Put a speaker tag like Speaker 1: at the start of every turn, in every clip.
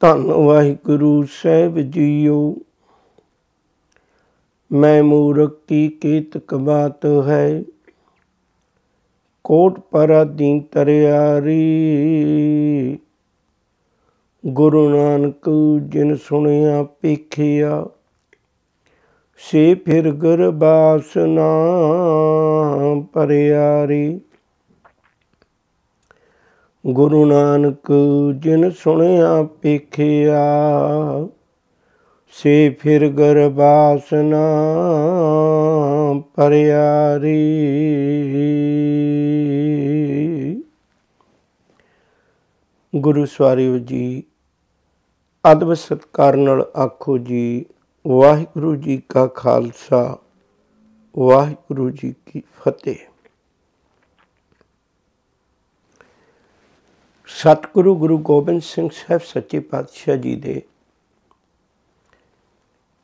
Speaker 1: ਧੰਨ ਵਾਹਿਗੁਰੂ ਸਾਹਿਬ ਜੀਓ। ਮੈਂ ਮੂਰਖ ਕੀ ਕੀਤਕ ਬਾਤ ਹੈ? ਕੋਟ ਪਰਾਦੀਨ ਤਰਿਆਰੀ। ਗੁਰੂ ਨਾਨਕ ਜਿਨ ਸੁਣਿਆ ਪੇਖਿਆ, ਸੇ ਫਿਰ ਗਰਬਾਸ ਨਾ ਪਰਿਆਰੀ। ਗੁਰੂ ਨਾਨਕ ਜਿਨ ਸੁਣਿਆ ਪੇਖਿਆ ਸੇ ਫਿਰ ਗਰਬਾਸਨਾ ਪਰਿਆਰੀ। ਗੁਰੂ ਸਵਾਰਿਓ ਜੀ, ਅਦਬ ਸਤਕਾਰ ਨਾਲ ਆਖੋ ਜੀ, ਵਾਹਿਗੁਰੂ ਜੀ ਕਾ ਖਾਲਸਾ, ਵਾਹਿਗੁਰੂ ਜੀ ਕੀ ਫਤਿਹ। ਸਤਿਗੁਰੂ ਗੁਰੂ ਗੋਬਿੰਦ ਸਿੰਘ ਸਾਹਿਬ ਸੱਚੇ ਪਾਤਸ਼ਾਹ ਜੀ ਦੇ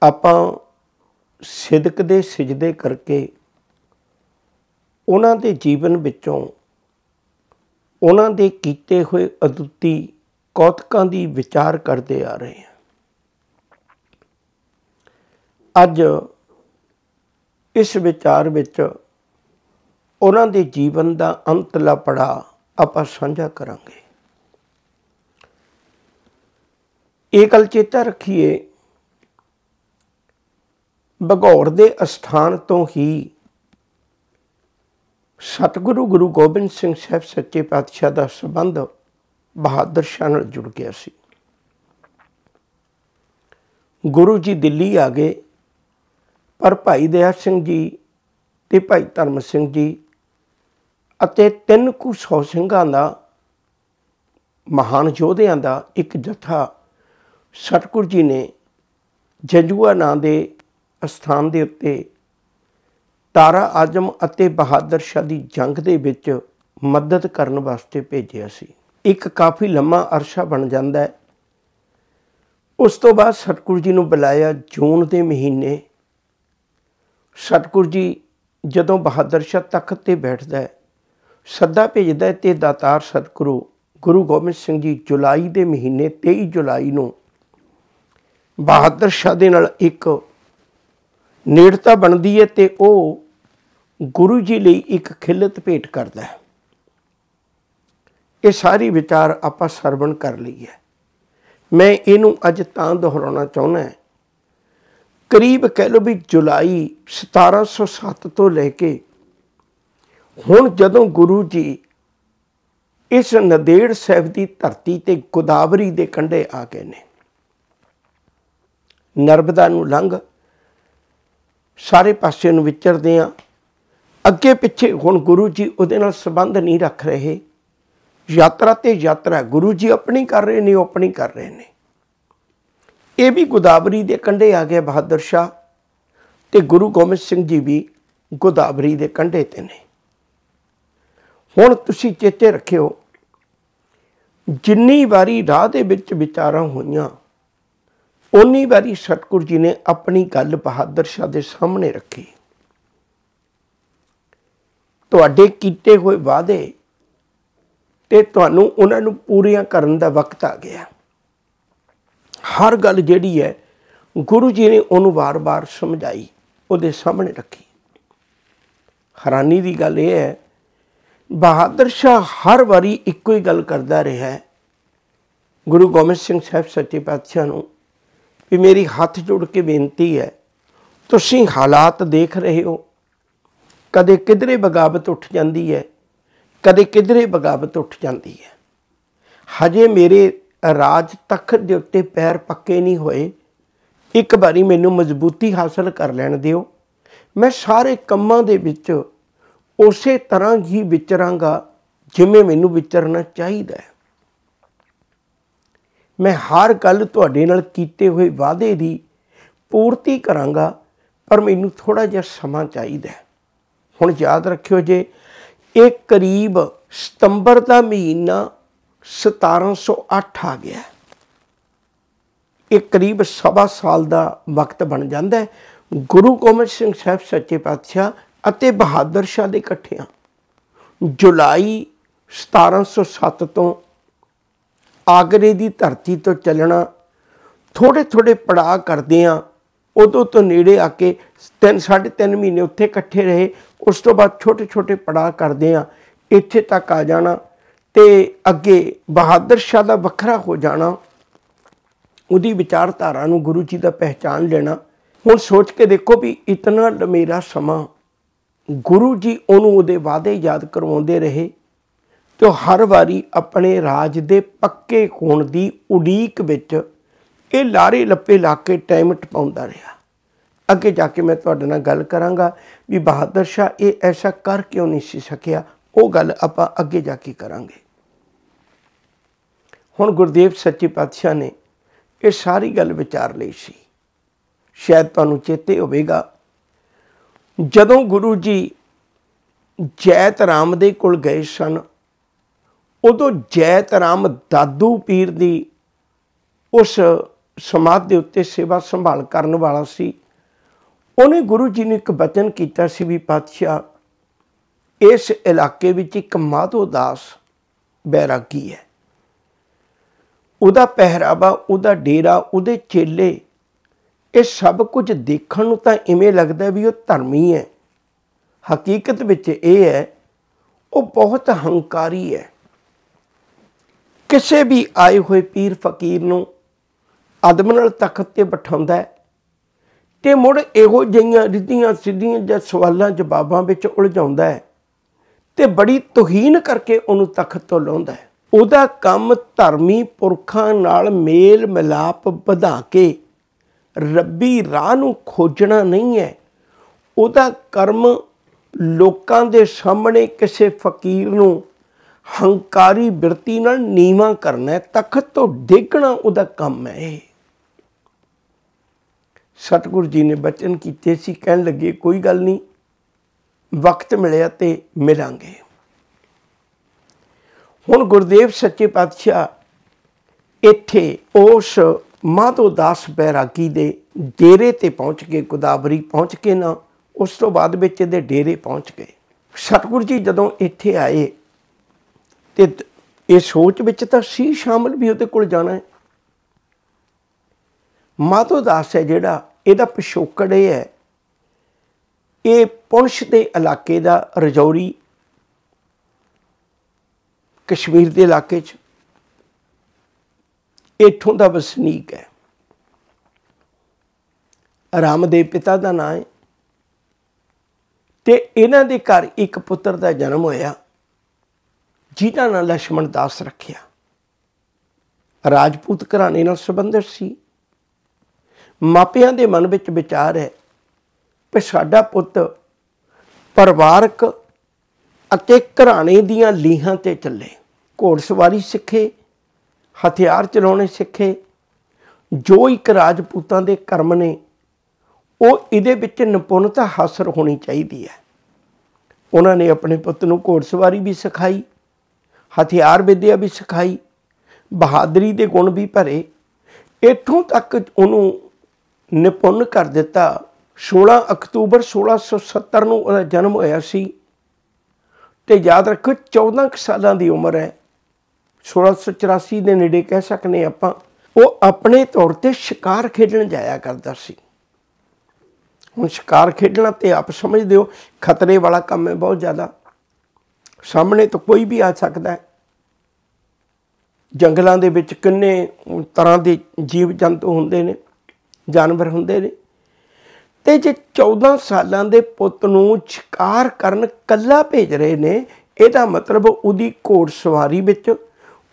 Speaker 1: ਆਪਾਂ ਸਿਦਕ ਦੇ ਸਜਦੇ ਕਰਕੇ ਉਹਨਾਂ ਦੇ ਜੀਵਨ ਵਿੱਚੋਂ ਉਹਨਾਂ ਦੇ ਕੀਤੇ ਹੋਏ ਅਦੁੱਤੀ ਕੌਤਕਾਂ ਦੀ ਵਿਚਾਰ ਕਰਦੇ ਆ ਰਹੇ ਹਾਂ। ਅੱਜ ਇਸ ਵਿਚਾਰ ਵਿੱਚ ਉਹਨਾਂ ਦੇ ਜੀਵਨ ਦਾ ਅੰਤਲਾ ਪੜਾ ਆਪਾਂ ਸਾਂਝਾ ਕਰਾਂਗੇ। ਇਹ ਗੱਲ ਚੇਤਾ ਰੱਖੀਏ, ਬਗੌਰ ਦੇ ਅਸਥਾਨ ਤੋਂ ਹੀ ਸਤਿਗੁਰੂ ਗੁਰੂ ਗੋਬਿੰਦ ਸਿੰਘ ਸਾਹਿਬ ਸੱਚੇ ਪਾਤਸ਼ਾਹ ਦਾ ਸਬੰਧ ਬਹਾਦਰ ਸ਼ਾਹ ਨਾਲ ਜੁੜ ਗਿਆ ਸੀ। ਗੁਰੂ ਜੀ ਦਿੱਲੀ ਆ ਗਏ, ਪਰ ਭਾਈ ਦਇਆ ਸਿੰਘ ਜੀ ਤੇ ਭਾਈ ਧਰਮ ਸਿੰਘ ਜੀ ਅਤੇ ਤਿੰਨ ਕੁ ਸੌ ਸਿੰਘਾਂ ਦਾ, ਮਹਾਨ ਯੋਧਿਆਂ ਦਾ ਇੱਕ ਜਥਾ ਸਤਿਗੁਰ ਜੀ ਨੇ ਜੰਜੂਆ ਨਾਂ ਦੇ ਸਥਾਨ ਦੇ ਉੱਤੇ ਤਾਰਾ ਆਜਮ ਅਤੇ ਬਹਾਦਰ ਸ਼ਾਹ ਦੀ ਜੰਗ ਦੇ ਵਿੱਚ ਮਦਦ ਕਰਨ ਵਾਸਤੇ ਭੇਜਿਆ ਸੀ। ਇੱਕ ਕਾਫੀ ਲੰਮਾ ਅਰਸ਼ਾ ਬਣ ਜਾਂਦਾ ਹੈ। ਉਸ ਤੋਂ ਬਾਅਦ ਸਤਗੁਰ ਜੀ ਨੂੰ ਬੁਲਾਇਆ ਜੂਨ ਦੇ ਮਹੀਨੇ। ਸਤਗੁਰ ਜੀ ਜਦੋਂ ਬਹਾਦਰ ਸ਼ਾਹ ਤਖਤ ਤੇ ਬੈਠਦਾ ਹੈ, ਸੱਦਾ ਭੇਜਦਾ ਤੇ ਦਾਤਾਰ ਸਤਿਗੁਰੂ ਗੁਰੂ ਗੋਬਿੰਦ ਸਿੰਘ ਜੀ ਜੁਲਾਈ ਦੇ ਮਹੀਨੇ 23 ਜੁਲਾਈ ਨੂੰ ਬਹਾਦਰ ਸ਼ਾਹ ਦੇ ਨਾਲ ਇੱਕ ਨੇੜਤਾ ਬਣਦੀ ਹੈ ਤੇ ਉਹ ਗੁਰੂ ਜੀ ਲਈ ਇੱਕ ਖਿਲਤ ਭੇਟ ਕਰਦਾ ਹੈ। ਇਹ ਸਾਰੀ ਵਿਚਾਰ ਆਪਾਂ ਸਰਵਣ ਕਰ ਲਈ ਹੈ। ਮੈਂ ਇਹਨੂੰ ਅੱਜ ਤਾਂ ਦੁਹਰਾਉਣਾ ਚਾਹੁੰਦਾ ਕਰੀਬ ਕਹਿ ਲਓ ਵੀ ਜੁਲਾਈ 1707 ਤੋਂ ਲੈ ਕੇ ਹੁਣ ਜਦੋਂ ਗੁਰੂ ਜੀ ਇਸ ਨਦੇੜ ਸਾਹਿਬ ਦੀ ਧਰਤੀ ਤੇ ਗੋਦਾਵਰੀ ਦੇ ਕੰਢੇ ਆ ਗਏ ਨੇ ਨਰਮਦਾ ਨੂੰ ਲੰਘ ਸਾਰੇ ਪਾਸੇ ਨੂੰ ਵਿਚਰਦੇ ਆ ਅੱਗੇ ਪਿੱਛੇ ਹੁਣ ਗੁਰੂ ਜੀ ਉਹਦੇ ਨਾਲ ਸੰਬੰਧ ਨਹੀਂ ਰੱਖ ਰਹੇ। ਯਾਤਰਾ ਤੇ ਯਾਤਰਾ, ਗੁਰੂ ਜੀ ਆਪਣੀ ਕਰ ਰਹੇ ਨੇ, ਉਹ ਆਪਣੀ ਕਰ ਰਹੇ ਨੇ। ਇਹ ਵੀ ਗੋਦਾਵਰੀ ਦੇ ਕੰਢੇ ਆ ਗਏ ਬਹਾਦਰ ਸ਼ਾਹ ਤੇ ਗੁਰੂ ਗੋਬਿੰਦ ਸਿੰਘ ਜੀ ਵੀ ਗੋਦਾਵਰੀ ਦੇ ਕੰਢੇ ਤੇ ਨੇ। ਹੁਣ ਤੁਸੀਂ ਚੇਤੇ ਰੱਖਿਓ, ਜਿੰਨੀ ਵਾਰੀ ਰਾਹ ਦੇ ਵਿੱਚ ਵਿਚਾਰਾਂ ਹੋਈਆਂ ਉਨੀ ਵਾਰੀ ਸਤਗੁਰ ਜੀ ਨੇ ਆਪਣੀ ਗੱਲ ਬਹਾਦਰ ਸ਼ਾਹ ਦੇ ਸਾਹਮਣੇ ਰੱਖੀ। ਤੁਹਾਡੇ ਕੀਤੇ ਹੋਏ ਵਾਅਦੇ ਤੇ ਤੁਹਾਨੂੰ ਉਹਨਾਂ ਨੂੰ ਪੂਰੀਆਂ ਕਰਨ ਦਾ ਵਕਤ ਆ ਗਿਆ। ਹਰ ਗੱਲ ਜਿਹੜੀ ਹੈ, ਗੁਰੂ ਜੀ ਨੇ ਉਹਨੂੰ ਵਾਰ-ਵਾਰ ਸਮਝਾਈ, ਉਹਦੇ ਸਾਹਮਣੇ ਰੱਖੀ। ਹੈਰਾਨੀ ਦੀ ਗੱਲ ਇਹ ਹੈ, ਬਹਾਦਰ ਸ਼ਾਹ ਹਰ ਵਾਰੀ ਇੱਕੋ ਹੀ ਗੱਲ ਕਰਦਾ ਰਿਹਾ ਗੁਰੂ ਗੋਬਿੰਦ ਸਿੰਘ ਸਾਹਿਬ ਸੱਚੇ ਪਾਤਸ਼ਾਹ ਨੂੰ ਵੀ ਮੇਰੀ ਹੱਥ ਜੋੜ ਕੇ ਬੇਨਤੀ ਹੈ, ਤੁਸੀਂ ਹਾਲਾਤ ਦੇਖ ਰਹੇ ਹੋ। ਕਦੇ ਕਿਧਰੇ ਬਗਾਵਤ ਉੱਠ ਜਾਂਦੀ ਹੈ, ਕਦੇ ਕਿਧਰੇ ਬਗਾਵਤ ਉੱਠ ਜਾਂਦੀ ਹੈ। ਹਜੇ ਮੇਰੇ ਰਾਜ ਤਖਤ ਦੇ ਉੱਤੇ ਪੈਰ ਪੱਕੇ ਨਹੀਂ ਹੋਏ। ਇੱਕ ਵਾਰੀ ਮੈਨੂੰ ਮਜ਼ਬੂਤੀ ਹਾਸਲ ਕਰ ਲੈਣ ਦਿਓ। ਮੈਂ ਸਾਰੇ ਕੰਮਾਂ ਦੇ ਵਿੱਚ ਉਸੇ ਤਰ੍ਹਾਂ ਹੀ ਵਿਚਰਾਂਗਾ, ਜਿਵੇਂ ਮੈਨੂੰ ਵਿਚਰਨਾ ਚਾਹੀਦਾ ਹੈ। ਮੈਂ ਹਰ ਗੱਲ ਤੁਹਾਡੇ ਨਾਲ ਕੀਤੇ ਹੋਏ ਵਾਅਦੇ ਦੀ ਪੂਰਤੀ ਕਰਾਂਗਾ, ਪਰ ਮੈਨੂੰ ਥੋੜਾ ਜਿਹਾ ਸਮਾਂ ਚਾਹੀਦਾ ਹੁਣ ਯਾਦ ਰੱਖਿਓ ਜੇ, ਇਹ ਕਰੀਬ ਸਤੰਬਰ ਦਾ ਮਹੀਨਾ 1708 ਆ ਗਿਆ ਇਹ ਕਰੀਬ ਸਵਾ ਸਾਲ ਦਾ ਵਕਤ ਬਣ ਜਾਂਦਾ ਹੈ। ਗੁਰੂ ਗੋਬਿੰਦ ਸਿੰਘ ਸਾਹਿਬ ਸੱਚੇ ਪਾਤਸ਼ਾਹ ਅਤੇ ਬਹਾਦਰ ਸ਼ਾਹ ਦੇ ਇਕੱਠਿਆਂ ਜੁਲਾਈ 1707 ਤੋਂ ਆਗਰੇ ਦੀ ਧਰਤੀ ਤੋਂ ਚੱਲਣਾ ਥੋੜੇ ਥੋੜੇ ਪੜਾਅ ਕਰਦੇ ਆ। ਉਦੋਂ ਤੋਂ ਨੇੜੇ ਆ ਕੇ 3 3.5 ਮਹੀਨੇ ਉੱਥੇ ਇਕੱਠੇ ਰਹੇ, ਉਸ ਤੋਂ ਬਾਅਦ ਛੋਟੇ ਛੋਟੇ ਪੜਾਅ ਕਰਦੇ ਆ, ਇੱਥੇ ਤੱਕ ਆ ਜਾਣਾ ਤੇ ਅੱਗੇ ਬਹਾਦਰ ਸ਼ਾਹ ਦਾ ਵੱਖਰਾ ਹੋ ਜਾਣਾ, ਉਹਦੀ ਵਿਚਾਰਧਾਰਾ ਨੂੰ ਗੁਰੂ ਜੀ ਦਾ ਪਹਿਚਾਨ ਲੈਣਾ। ਹੁਣ ਸੋਚ ਕੇ ਦੇਖੋ ਵੀ ਇਤਨਾ ਲੰਮੇਰਾ ਸਮਾਂ, ਗੁਰੂ ਜੀ ਉਹਨੂੰ ਉਹਦੇ ਵਾਅਦੇ ਯਾਦ ਕਰਵਾਉਂਦੇ ਰਹੇ। ਤੇ ਹਰ ਵਾਰੀ ਆਪਣੇ ਰਾਜ ਦੇ ਪੱਕੇ ਹੋਣ ਦੀ ਉਡੀਕ ਵਿੱਚ ਇਹ ਲਾਰੇ ਲੱਪੇ ਲਾ ਕੇ ਟਾਈਮ ਟਪਾਉਂਦਾ ਰਿਹਾ। ਅੱਗੇ ਜਾ ਕੇ ਮੈਂ ਤੁਹਾਡੇ ਨਾਲ ਗੱਲ ਕਰਾਂਗਾ ਵੀ ਬਹਾਦਰ ਸ਼ਾਹ ਇਹ ਐਸਾ ਕਰ ਕਿਉਂ ਨਹੀਂ ਸੀ ਸਕਿਆ? ਉਹ ਗੱਲ ਆਪਾਂ ਅੱਗੇ ਜਾ ਕੇ ਕਰਾਂਗੇ। ਹੁਣ ਗੁਰਦੇਵ ਸੱਚੇ ਪਾਤਸ਼ਾਹ ਨੇ ਇਹ ਸਾਰੀ ਗੱਲ ਵਿਚਾਰ ਲਈ ਸੀ। ਸ਼ਾਇਦ ਤੁਹਾਨੂੰ ਚੇਤੇ ਹੋਵੇਗਾ, ਜਦੋਂ ਗੁਰੂ ਜੀ ਜੈਤ ਰਾਮ ਦੇ ਕੋਲ ਗਏ ਸਨ ਉਦੋਂ ਜੈਤ ਰਾਮ ਦਾਦੂ ਪੀਰ ਦੀ ਉਸ ਸਮਾਧ ਦੇ ਉੱਤੇ ਸੇਵਾ ਸੰਭਾਲ ਕਰਨ ਵਾਲਾ ਸੀ। ਉਹਨੇ ਗੁਰੂ ਜੀ ਨੂੰ ਇੱਕ ਬਚਨ ਕੀਤਾ ਸੀ ਵੀ, ਪਾਤਸ਼ਾਹ, ਇਸ ਇਲਾਕੇ ਵਿੱਚ ਇੱਕ ਮਾਧੋ ਦਾਸ ਬੈਰਾਗੀ ਹੈ। ਉਹਦਾ ਪਹਿਰਾਵਾ, ਉਹਦਾ ਡੇਰਾ, ਉਹਦੇ ਚੇਲੇ, ਇਹ ਸਭ ਕੁਝ ਦੇਖਣ ਨੂੰ ਤਾਂ ਇਵੇਂ ਲੱਗਦਾ ਵੀ ਉਹ ਧਰਮੀ ਹੈ। ਹਕੀਕਤ ਵਿੱਚ ਇਹ ਹੈ, ਉਹ ਬਹੁਤ ਹੰਕਾਰੀ ਹੈ। ਕਿਸੇ ਵੀ ਆਏ ਹੋਏ ਪੀਰ ਫਕੀਰ ਨੂੰ ਆਦਮ ਨਾਲ ਤਖਤ ਤੇ ਬਿਠਾਉਂਦਾ ਹੈ ਤੇ ਮੁੜ ਇਹੋ ਜਿਹੀਆਂ ਰਿੱਧੀਆਂ ਸਿੱਧੀਆਂ ਜਾਂ ਸਵਾਲਾਂ ਜਵਾਬਾਂ ਵਿੱਚ ਉਲਝਾਉਂਦਾ ਹੈ ਤੇ ਬੜੀ ਤੋਹੀਨ ਕਰਕੇ ਉਹਨੂੰ ਤਖਤ ਤੋਂ ਲਾਉਂਦਾ ਹੈ। ਉਹਦਾ ਕੰਮ ਧਰਮੀ ਪੁਰਖਾਂ ਨਾਲ ਮੇਲ ਮਿਲਾਪ ਵਧਾ ਕੇ ਰੱਬੀ ਰਾਹ ਨੂੰ ਖੋਜਣਾ ਨਹੀਂ ਹੈ। ਉਹਦਾ ਕਰਮ ਲੋਕਾਂ ਦੇ ਸਾਹਮਣੇ ਕਿਸੇ ਫਕੀਰ ਨੂੰ ਹੰਕਾਰੀ ਬਿਰਤੀ ਨਾਲ ਨੀਵਾ ਕਰਨਾ ਤਖਤ ਤੋਂ ਡੇਗਣਾ ਉਹਦਾ ਕੰਮ ਹੈ ਇਹ। ਸਤਿਗੁਰੂ ਜੀ ਨੇ ਬਚਨ ਕੀਤੇ ਸੀ, ਕਹਿਣ ਲੱਗੇ, ਕੋਈ ਗੱਲ ਨਹੀਂ, ਵਕਤ ਮਿਲਿਆ ਤੇ ਮਿਲਾਂਗੇ। ਹੁਣ ਗੁਰਦੇਵ ਸੱਚੇ ਪਾਤਸ਼ਾਹ ਇੱਥੇ ਉਸ ਮਾਧੋ ਦਾਸ ਬੈਰਾਗੀ ਦੇ ਡੇਰੇ ਤੇ ਪਹੁੰਚ ਕੇ, ਗੋਦਾਵਰੀ ਪਹੁੰਚ ਕੇ ਨਾ, ਉਸ ਤੋਂ ਬਾਅਦ ਵਿੱਚ ਇਹਦੇ ਡੇਰੇ ਪਹੁੰਚ ਗਏ। ਸਤਿਗੁਰੂ ਜੀ ਜਦੋਂ ਇੱਥੇ ਆਏ ਤੇ ਇਹ ਸੋਚ ਵਿੱਚ ਤਾਂ ਸੀ ਸ਼ਾਮਲ ਵੀ ਉਹਦੇ ਕੋਲ ਜਾਣਾ ਹੈ। ਮਾਧੋ ਦਾਸ ਹੈ ਜਿਹੜਾ, ਇਹਦਾ ਪਿਛੋਕੜ ਇਹ ਹੈ। ਇਹ ਪੁੰਛ ਦੇ ਇਲਾਕੇ ਦਾ ਰਜੌਰੀ, ਕਸ਼ਮੀਰ ਦੇ ਇਲਾਕੇ 'ਚ। ਇੱਥੋਂ ਦਾ ਵਸਨੀਕ ਹੈ। ਰਾਮ ਦੇ ਪਿਤਾ ਦਾ ਨਾਮ ਹੈ। ਤੇ ਇਹਨਾਂ ਦੇ ਘਰ ਇੱਕ ਪੁੱਤਰ ਦਾ ਜਨਮ ਹੋਇਆ। ਜਿਨ੍ਹਾਂ ਨਾਲ ਲక్ష్మణ ਦਾਸ ਰੱਖਿਆ। ਰਾਜਪੂਤ ਘਰਾਣੇ ਨਾਲ ਸੰਬੰਧਿਤ ਸੀ। ਮਾਪਿਆਂ ਦੇ ਮਨ ਵਿੱਚ ਵਿਚਾਰ ਹੈ ਕਿ ਸਾਡਾ ਪੁੱਤ ਪਰਿਵਾਰਕ ਅਤੇ ਘਰਾਣੇ ਦੀਆਂ ਲੀਹਾਂ ਤੇ ਚੱਲੇ। ਘੋੜਸਵਾਰੀ ਸਿੱਖੇ, ਹਥਿਆਰ ਚਲਾਉਣੇ ਸਿੱਖੇ। ਜੋ ਇੱਕ ਰਾਜਪੂਤਾਂ ਦੇ ਕਰਮ ਨੇ, ਉਹ ਇਹਦੇ ਵਿੱਚ ਨਿਪੁੰਨਤਾ ਹਾਸਲ ਹੋਣੀ ਚਾਹੀਦੀ ਹੈ। ਉਹਨਾਂ ਨੇ ਆਪਣੇ ਪੁੱਤ ਨੂੰ ਘੋੜਸਵਾਰੀ ਵੀ ਸਿਖਾਈ। ਹਥਿਆਰ ਵਿਦਿਆ ਵੀ ਸਿਖਾਈ, ਬਹਾਦਰੀ ਦੇ ਗੁਣ ਵੀ ਭਰੇ। ਇਥੋਂ ਤੱਕ ਉਹਨੂੰ ਨਿਪੁੰਨ ਕਰ ਦਿੱਤਾ। 16 ਅਕਤੂਬਰ 1670 ਨੂੰ ਉਹਦਾ ਜਨਮ ਹੋਇਆ ਸੀ ਤੇ ਯਾਦ ਰੱਖੋ 14 ਸਾਲਾਂ ਦੀ ਉਮਰ ਹੈ। 1684 ਦੇ ਨੇੜੇ ਕਹਿ ਸਕਨੇ ਆਪਾਂ, ਉਹ ਆਪਣੇ ਤੌਰ ਤੇ ਸ਼ਿਕਾਰ ਖੇਡਣ ਜਾਇਆ ਕਰਦਾ ਸੀ। ਹੁਣ ਸ਼ਿਕਾਰ ਖੇਡਣਾ ਤੇ ਆਪ ਸਮਝਦੇ ਹੋ, ਖਤਰੇ ਵਾਲਾ ਕੰਮ ਹੈ ਬਹੁਤ ਜ਼ਿਆਦਾ। ਸਾਹਮਣੇ ਤੋਂ ਕੋਈ ਵੀ ਆ ਸਕਦਾ ਹੈ। ਜੰਗਲਾਂ ਦੇ ਵਿੱਚ ਕਿੰਨੇ ਤਰ੍ਹਾਂ ਦੇ ਜੀਵ ਜੰਤੂ ਹੁੰਦੇ ਨੇ, ਜਾਨਵਰ ਹੁੰਦੇ ਨੇ। ਤੇ ਜੇ 14 ਸਾਲਾਂ ਦੇ ਪੁੱਤ ਨੂੰ ਸ਼ਿਕਾਰ ਕਰਨ ਕੱਲਾ ਭੇਜ ਰਹੇ ਨੇ, ਇਹਦਾ ਮਤਲਬ ਉਹਦੀ ਘੋੜ ਸਵਾਰੀ ਵਿੱਚ,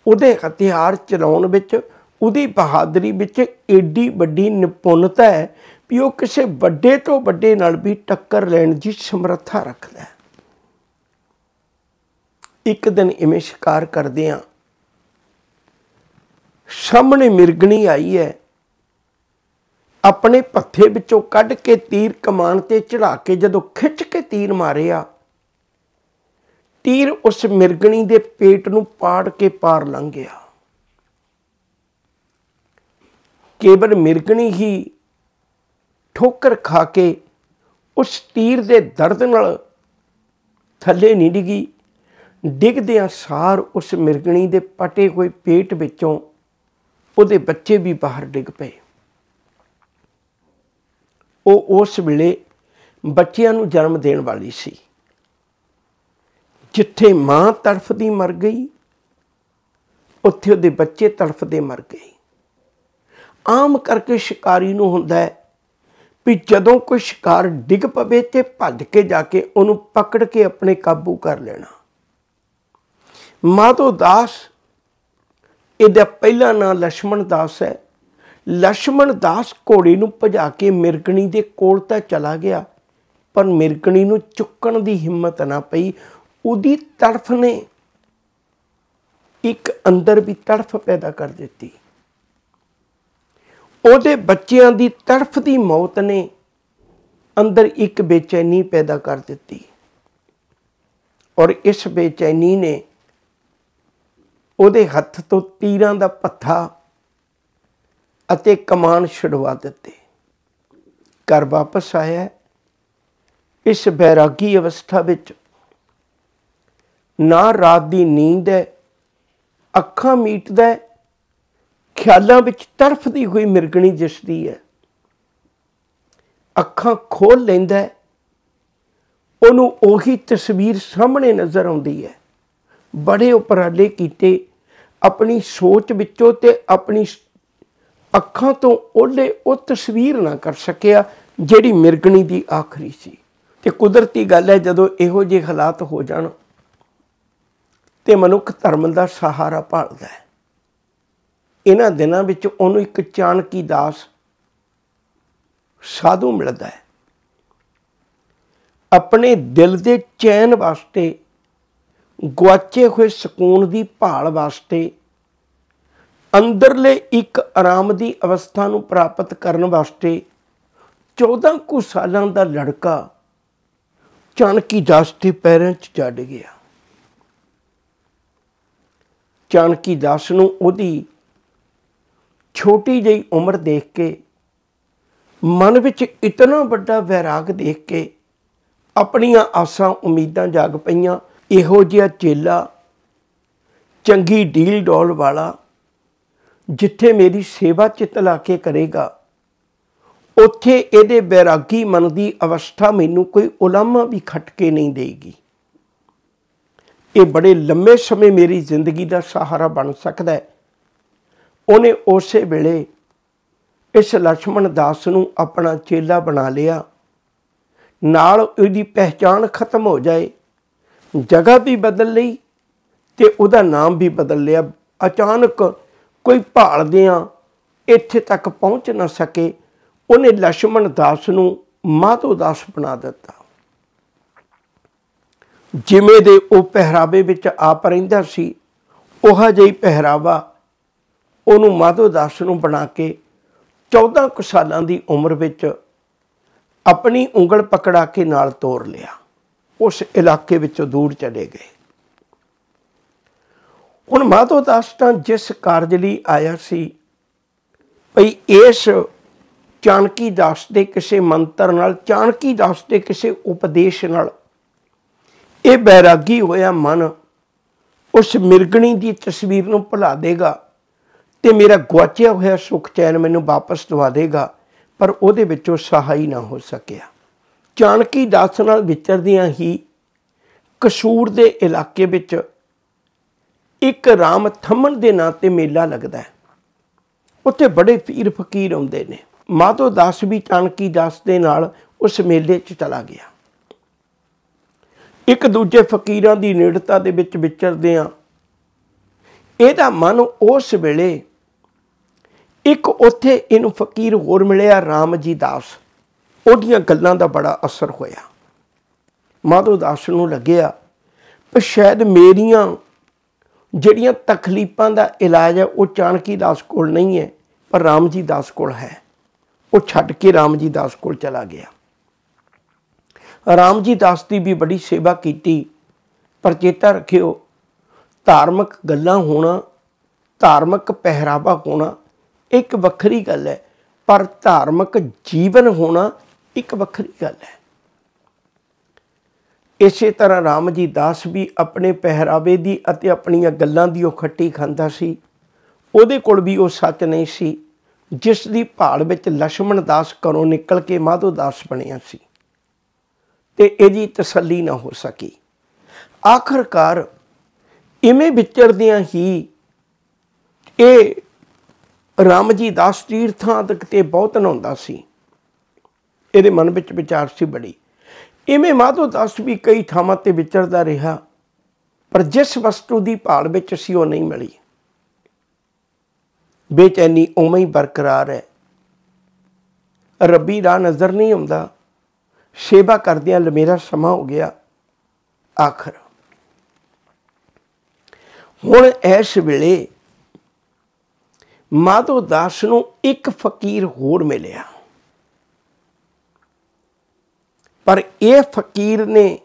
Speaker 1: ਉਹਦੇ ਹਥਿਆਰ ਚਲਾਉਣ ਵਿੱਚ, ਉਹਦੀ ਬਹਾਦਰੀ ਵਿੱਚ ਏਡੀ ਵੱਡੀ ਨਿਪੁੰਨਤਾ ਹੈ ਵੀ ਉਹ ਕਿਸੇ ਵੱਡੇ ਤੋਂ ਵੱਡੇ ਨਾਲ ਵੀ ਟੱਕਰ ਲੈਣ ਦੀ ਸਮਰੱਥਾ ਰੱਖਦਾ ਹੈ। ਇੱਕ ਦਿਨ ਇਵੇਂ ਸ਼ਿਕਾਰ ਕਰਦੇ ਆ। ਸਾਹਮਣੇ ਮਿਰਗਣੀ ਆਈ ਹੈ ਆਪਣੇ ਪੱਥੇ ਵਿੱਚੋਂ ਕੱਢ ਕੇ ਤੀਰ ਕਮਾਨ ਤੇ ਚੜਾ ਕੇ ਜਦੋਂ ਖਿੱਚ ਕੇ ਤੀਰ ਮਾਰਿਆ, ਤੀਰ ਉਸ ਮਿਰਗਣੀ ਦੇ ਪੇਟ ਨੂੰ ਪਾੜ ਕੇ ਪਾਰ ਲੰਘ ਗਿਆ ਕੇਵਲ ਮਿਰਗਣੀ ਹੀ ਠੋਕਰ ਖਾ ਕੇ ਉਸ ਤੀਰ ਦੇ ਦਰਦ ਨਾਲ ਥੱਲੇ ਨਹੀਂ ਡਿੱਗੀ ਡਿੱਗਦਿਆਂ ਸਾਰ ਉਸ ਮਿਰਗਣੀ ਦੇ ਪਟੇ ਹੋਏ ਪੇਟ ਵਿੱਚੋਂ ਉਹਦੇ ਬੱਚੇ ਵੀ ਬਾਹਰ ਡਿੱਗ ਪਏ। ਉਹ ਉਸ ਵੇਲੇ ਬੱਚਿਆਂ ਨੂੰ ਜਨਮ ਦੇਣ ਵਾਲੀ ਸੀ। ਜਿੱਥੇ ਮਾਂ ਤੜਫਦੀ ਮਰ ਗਈ, ਉੱਥੇ ਉਹਦੇ ਬੱਚੇ ਤੜਫਦੇ ਮਰ ਗਏ। ਆਮ ਕਰਕੇ ਸ਼ਿਕਾਰੀ ਨੂੰ ਹੁੰਦਾ ਹੈ ਵੀ ਜਦੋਂ ਕੋਈ ਸ਼ਿਕਾਰ ਡਿੱਗ ਪਵੇ ਤੇ ਭੱਜ ਕੇ ਜਾ ਕੇ ਉਹਨੂੰ ਪਕੜ ਕੇ ਆਪਣੇ ਕਾਬੂ ਕਰ ਲੈਣਾ। ਮਾਧੋ ਦਾਸ, ਇਹਦਾ ਪਹਿਲਾ ਨਾਂ ਲక్ష్మణ ਦਾਸ ਹੈ। ਲక్ష్మణ ਦਾਸ ਘੋੜੇ ਨੂੰ ਭਜਾ ਕੇ ਮਿਰਗਣੀ ਦੇ ਕੋਲ ਤਾਂ ਚਲਾ ਗਿਆ, ਪਰ ਮਿਰਗਣੀ ਨੂੰ ਚੁੱਕਣ ਦੀ ਹਿੰਮਤ ਨਾ ਪਈ। ਉਹਦੀ ਤੜਫ ਨੇ ਇੱਕ ਅੰਦਰ ਵੀ ਤੜਫ ਪੈਦਾ ਕਰ ਦਿੱਤੀ। ਉਹਦੇ ਬੱਚਿਆਂ ਦੀ ਤੜਫ ਦੀ ਮੌਤ ਨੇ ਅੰਦਰ ਇੱਕ ਬੇਚੈਨੀ ਪੈਦਾ ਕਰ ਦਿੱਤੀ। ਔਰ ਇਸ ਬੇਚੈਨੀ ਨੇ ਉਹਦੇ ਹੱਥ ਤੋਂ ਤੀਰਾਂ ਦਾ ਪੱਥਾ ਅਤੇ ਕਮਾਨ ਛਡਵਾ ਦਿੱਤੇ। ਘਰ ਵਾਪਸ ਆਇਆ। ਇਸ ਬੈਰਾਗੀ ਅਵਸਥਾ ਵਿੱਚ ਨਾ ਰਾਤ ਦੀ ਨੀਂਦ ਹੈ, ਅੱਖਾਂ ਮੀਟਦਾ ਖਿਆਲਾਂ ਵਿੱਚ ਤੜਫਦੀ ਹੋਈ ਮਿਰਗਣੀ ਦਿਸਦੀ ਹੈ। ਅੱਖਾਂ ਖੋਲ ਲੈਂਦਾ ਉਹਨੂੰ ਉਹੀ ਤਸਵੀਰ ਸਾਹਮਣੇ ਨਜ਼ਰ ਆਉਂਦੀ ਹੈ। ਬੜੇ ਉਪਰਾਲੇ ਕੀਤੇ। ਆਪਣੀ ਸੋਚ ਵਿੱਚੋਂ ਤੇ ਆਪਣੀ ਅੱਖਾਂ ਤੋਂ ਉਹਲੇ ਉਹ ਤਸਵੀਰ ਨਾ ਕਰ ਸਕਿਆ, ਜਿਹੜੀ ਮਿਰਗਣੀ ਦੀ ਆਖਰੀ ਸੀ। ਤੇ ਕੁਦਰਤੀ ਗੱਲ ਹੈ, ਜਦੋਂ ਇਹੋ ਜਿਹੇ ਹਾਲਾਤ ਹੋ ਜਾਣ, ਤੇ ਮਨੁੱਖ ਧਰਮ ਦਾ ਸਹਾਰਾ ਭਾਲਦਾ ਹੈ। ਇਹਨਾਂ ਦਿਨਾਂ ਵਿੱਚ ਉਹਨੂੰ ਇੱਕ ਚਾਣਕੀ ਦਾਸ, ਸਾਧੂ ਮਿਲਦਾ ਹੈ। ਆਪਣੇ ਦਿਲ ਦੇ ਚੈਨ ਵਾਸਤੇ ਗਵਾਚੇ ਹੋਏ ਸਕੂਨ ਦੀ ਭਾਲ ਵਾਸਤੇ ਅੰਦਰਲੇ ਇੱਕ ਆਰਾਮ ਦੀ ਅਵਸਥਾ ਨੂੰ ਪ੍ਰਾਪਤ ਕਰਨ ਵਾਸਤੇ 14 ਕੁ ਸਾਲਾਂ ਦਾ ਲੜਕਾ ਚਾਣਕੀ ਦਾਸ ਦੇ ਪੈਰਾਂ 'ਚ ਚੜ ਗਿਆ। ਚਾਣਕੀ ਦਾਸ ਨੂੰ ਉਹਦੀ ਛੋਟੀ ਜਿਹੀ ਉਮਰ ਦੇਖ ਕੇ, ਮਨ ਵਿੱਚ ਇਤਨਾ ਵੱਡਾ ਵੈਰਾਗ ਦੇਖ ਕੇ ਆਪਣੀਆਂ ਆਸਾਂ ਉਮੀਦਾਂ ਜਾਗ ਪਈਆਂ ਇਹੋ ਜਿਹਾ ਚੇਲਾ ਚੰਗੀ ਡੀਲ ਡੋਲ ਵਾਲਾ ਜਿੱਥੇ ਮੇਰੀ ਸੇਵਾ ਚਿੱਤ ਲਾ ਕੇ ਕਰੇਗਾ, ਉੱਥੇ ਇਹਦੇ ਬੈਰਾਗੀ ਮਨ ਦੀ ਅਵਸਥਾ ਮੈਨੂੰ ਕੋਈ ਉਲਮਾ ਵੀ ਖਟਕੇ ਨਹੀਂ ਦੇਗੀ। ਇਹ ਬੜੇ ਲੰਮੇ ਸਮੇਂ ਮੇਰੀ ਜ਼ਿੰਦਗੀ ਦਾ ਸਹਾਰਾ ਬਣ ਸਕਦਾ ਹੈ। ਉਹਨੇ ਉਸੇ ਵੇਲੇ ਇਸ ਲక్ష్మణ ਦਾਸ ਨੂੰ ਆਪਣਾ ਚੇਲਾ ਬਣਾ ਲਿਆ। ਨਾਲ ਉਹਦੀ ਪਹਿਚਾਣ ਖਤਮ ਹੋ ਜਾਏ। ਜਗ੍ਹਾ ਵੀ ਬਦਲ ਲਈ ਤੇ ਉਹਦਾ ਨਾਮ ਵੀ ਬਦਲ ਲਿਆ। ਅਚਾਨਕ ਕੋਈ ਭਾਲਦਿਆਂ ਇੱਥੇ ਤੱਕ ਪਹੁੰਚ ਨਾ ਸਕੇ। ਉਹਨੇ ਲక్ష్మణ ਦਾਸ ਨੂੰ ਮਾਧੋ ਦਾਸ ਬਣਾ ਦਿੱਤਾ। ਜਿਵੇਂ ਦੇ ਉਹ ਪਹਿਰਾਵੇ ਵਿੱਚ ਆਪ ਰਹਿੰਦਾ ਸੀ, ਉਹ ਜਿਹੀ ਪਹਿਰਾਵਾ ਉਹਨੂੰ ਮਾਧੋ ਦਾਸ ਨੂੰ ਬਣਾ ਕੇ 14 ਕੁ ਸਾਲਾਂ ਦੀ ਉਮਰ ਵਿੱਚ ਆਪਣੀ ਉਂਗਲ ਪਕੜਾ ਕੇ ਨਾਲ ਤੋਰ ਲਿਆ। ਉਸ ਇਲਾਕੇ ਵਿੱਚੋਂ ਦੂਰ ਚਲੇ ਗਏ। ਹੁਣ ਮਾਧੋ ਦਾਸ ਤਾਂ ਜਿਸ ਕਾਰਜ ਲਈ ਆਇਆ ਸੀ, ਭਈ ਇਸ ਚਾਣਕੀ ਦਾਸ ਦੇ ਕਿਸੇ ਮੰਤਰ ਨਾਲ, ਚਾਣਕੀ ਦਾਸ ਦੇ ਕਿਸੇ ਉਪਦੇਸ਼ ਨਾਲ ਇਹ ਬੈਰਾਗੀ ਹੋਇਆ ਮਨ, ਉਸ ਮਿਰਗਣੀ ਦੀ ਤਸਵੀਰ ਨੂੰ ਭੁਲਾ ਦੇਗਾ ਤੇ ਮੇਰਾ ਗਵਾਚਿਆ ਹੋਇਆ ਸੁਖ ਚੈਨ ਮੈਨੂੰ ਵਾਪਸ ਦਵਾ ਦੇਗਾ, ਪਰ ਉਹਦੇ ਵਿੱਚੋਂ ਸਹਾਈ ਨਾ ਹੋ ਸਕਿਆ। ਚਾਣਕੀ ਦਾਸ ਨਾਲ ਵਿਚਰਦਿਆਂ ਹੀ ਕਸੂਰ ਦੇ ਇਲਾਕੇ ਵਿੱਚ ਇੱਕ ਰਾਮ ਥੰਮਣ ਦੇ ਨਾਂ ਤੇ ਮੇਲਾ ਲੱਗਦਾ ਹੈ। ਉੱਥੇ ਬੜੇ ਪੀਰ ਫਕੀਰ ਆਉਂਦੇ ਨੇ। ਮਾਧੋ ਦਾਸ ਵੀ ਚਾਣਕੀ ਦਾਸ ਦੇ ਨਾਲ ਉਸ ਮੇਲੇ 'ਚ ਚਲਾ ਗਿਆ। ਇੱਕ ਦੂਜੇ ਫਕੀਰਾਂ ਦੀ ਨੇੜਤਾ ਦੇ ਵਿੱਚ ਵਿਚਰਦੇ ਆ ਇਹਦਾ ਮਨ ਉਸ ਵੇਲੇ ਇੱਕ ਉੱਥੇ ਇਹਨੂੰ ਫਕੀਰ ਹੋਰ ਮਿਲਿਆ, ਰਾਮ ਜੀ ਦਾਸ। ਉਹਦੀਆਂ ਗੱਲਾਂ ਦਾ ਬੜਾ ਅਸਰ ਹੋਇਆ। ਮਾਧੋ ਦਾਸ ਨੂੰ ਲੱਗਿਆ ਕਿ ਸ਼ਾਇਦ ਮੇਰੀਆਂ ਜਿਹੜੀਆਂ ਤਕਲੀਫਾਂ ਦਾ ਇਲਾਜ ਹੈ, ਉਹ ਚਾਣਕੀ ਦਾਸ ਕੋਲ ਨਹੀਂ ਹੈ, ਪਰ ਰਾਮ ਜੀ ਦਾਸ ਕੋਲ ਹੈ। ਉਹ ਛੱਡ ਕੇ ਰਾਮ ਜੀ ਦਾਸ ਕੋਲ ਚਲਾ ਗਿਆ। ਰਾਮ ਜੀ ਦਾਸ ਦੀ ਵੀ ਬੜੀ ਸੇਵਾ ਕੀਤੀ, ਪਰ ਚੇਤਾ ਰੱਖਿਓ, ਧਾਰਮਿਕ ਗੱਲਾਂ ਹੋਣਾ, ਧਾਰਮਿਕ ਪਹਿਰਾਵਾ ਹੋਣਾ, ਇੱਕ ਵੱਖਰੀ ਗੱਲ ਹੈ, ਪਰ ਧਾਰਮਿਕ ਜੀਵਨ ਹੋਣਾ ਇੱਕ ਵੱਖਰੀ ਗੱਲ ਹੈ। ਇਸੇ ਤਰ੍ਹਾਂ ਰਾਮ ਜੀ ਦਾਸ ਵੀ ਆਪਣੇ ਪਹਿਰਾਵੇ ਦੀ ਅਤੇ ਆਪਣੀਆਂ ਗੱਲਾਂ ਦੀ ਉਹ ਖੱਟੀ ਖਾਂਦਾ ਸੀ। ਉਹਦੇ ਕੋਲ ਵੀ ਉਹ ਸੱਚ ਨਹੀਂ ਸੀ, ਜਿਸ ਦੀ ਭਾਲ ਵਿੱਚ ਲక్ష్మణ ਦਾਸ ਘਰੋਂ ਨਿਕਲ ਕੇ ਮਾਧੋ ਦਾਸ ਬਣਿਆ ਸੀ। ਤੇ ਇਹਦੀ ਤਸੱਲੀ ਨਾ ਹੋ ਸਕੀ। ਆਖਰਕਾਰ ਇਵੇਂ ਵਿਚਰਦਿਆਂ ਹੀ ਇਹ ਰਾਮ ਜੀ ਦਾਸ ਤੀਰਥਾਂ ਤੱਕ ਤੇ ਬਹੁਤ ਨਹਾਉਂਦਾ ਸੀ। ਇਹਦੇ ਮਨ ਵਿੱਚ ਵਿਚਾਰ ਸੀ ਬੜੀ। ਇਵੇਂ ਮਾਧੋ ਦਾਸ ਵੀ ਕਈ ਥਾਵਾਂ ਤੇ ਵਿਚਰਦਾ ਰਿਹਾ, ਪਰ ਜਿਸ ਵਸਤੂ ਦੀ ਭਾਲ ਵਿੱਚ ਸੀ ਉਹ ਨਹੀਂ ਮਿਲੀ। ਬੇਚੈਨੀ ਉਵੇਂ ਹੀ ਬਰਕਰਾਰ ਹੈ। ਰੱਬੀ ਰਾਹ ਨਜ਼ਰ ਨਹੀਂ ਆਉਂਦਾ। ਸੇਵਾ ਕਰਦਿਆਂ ਲਮੇਰਾ ਸਮਾਂ ਹੋ ਗਿਆ। ਆਖਰ। ਹੁਣ ਇਸ ਵੇਲੇ ਮਾਧੋ ਦਾਸ ਨੂੰ ਇੱਕ ਫਕੀਰ ਹੋਰ ਮਿਲਿਆ। ਪਰ ਇਹ ਫਕੀਰ ਨੇ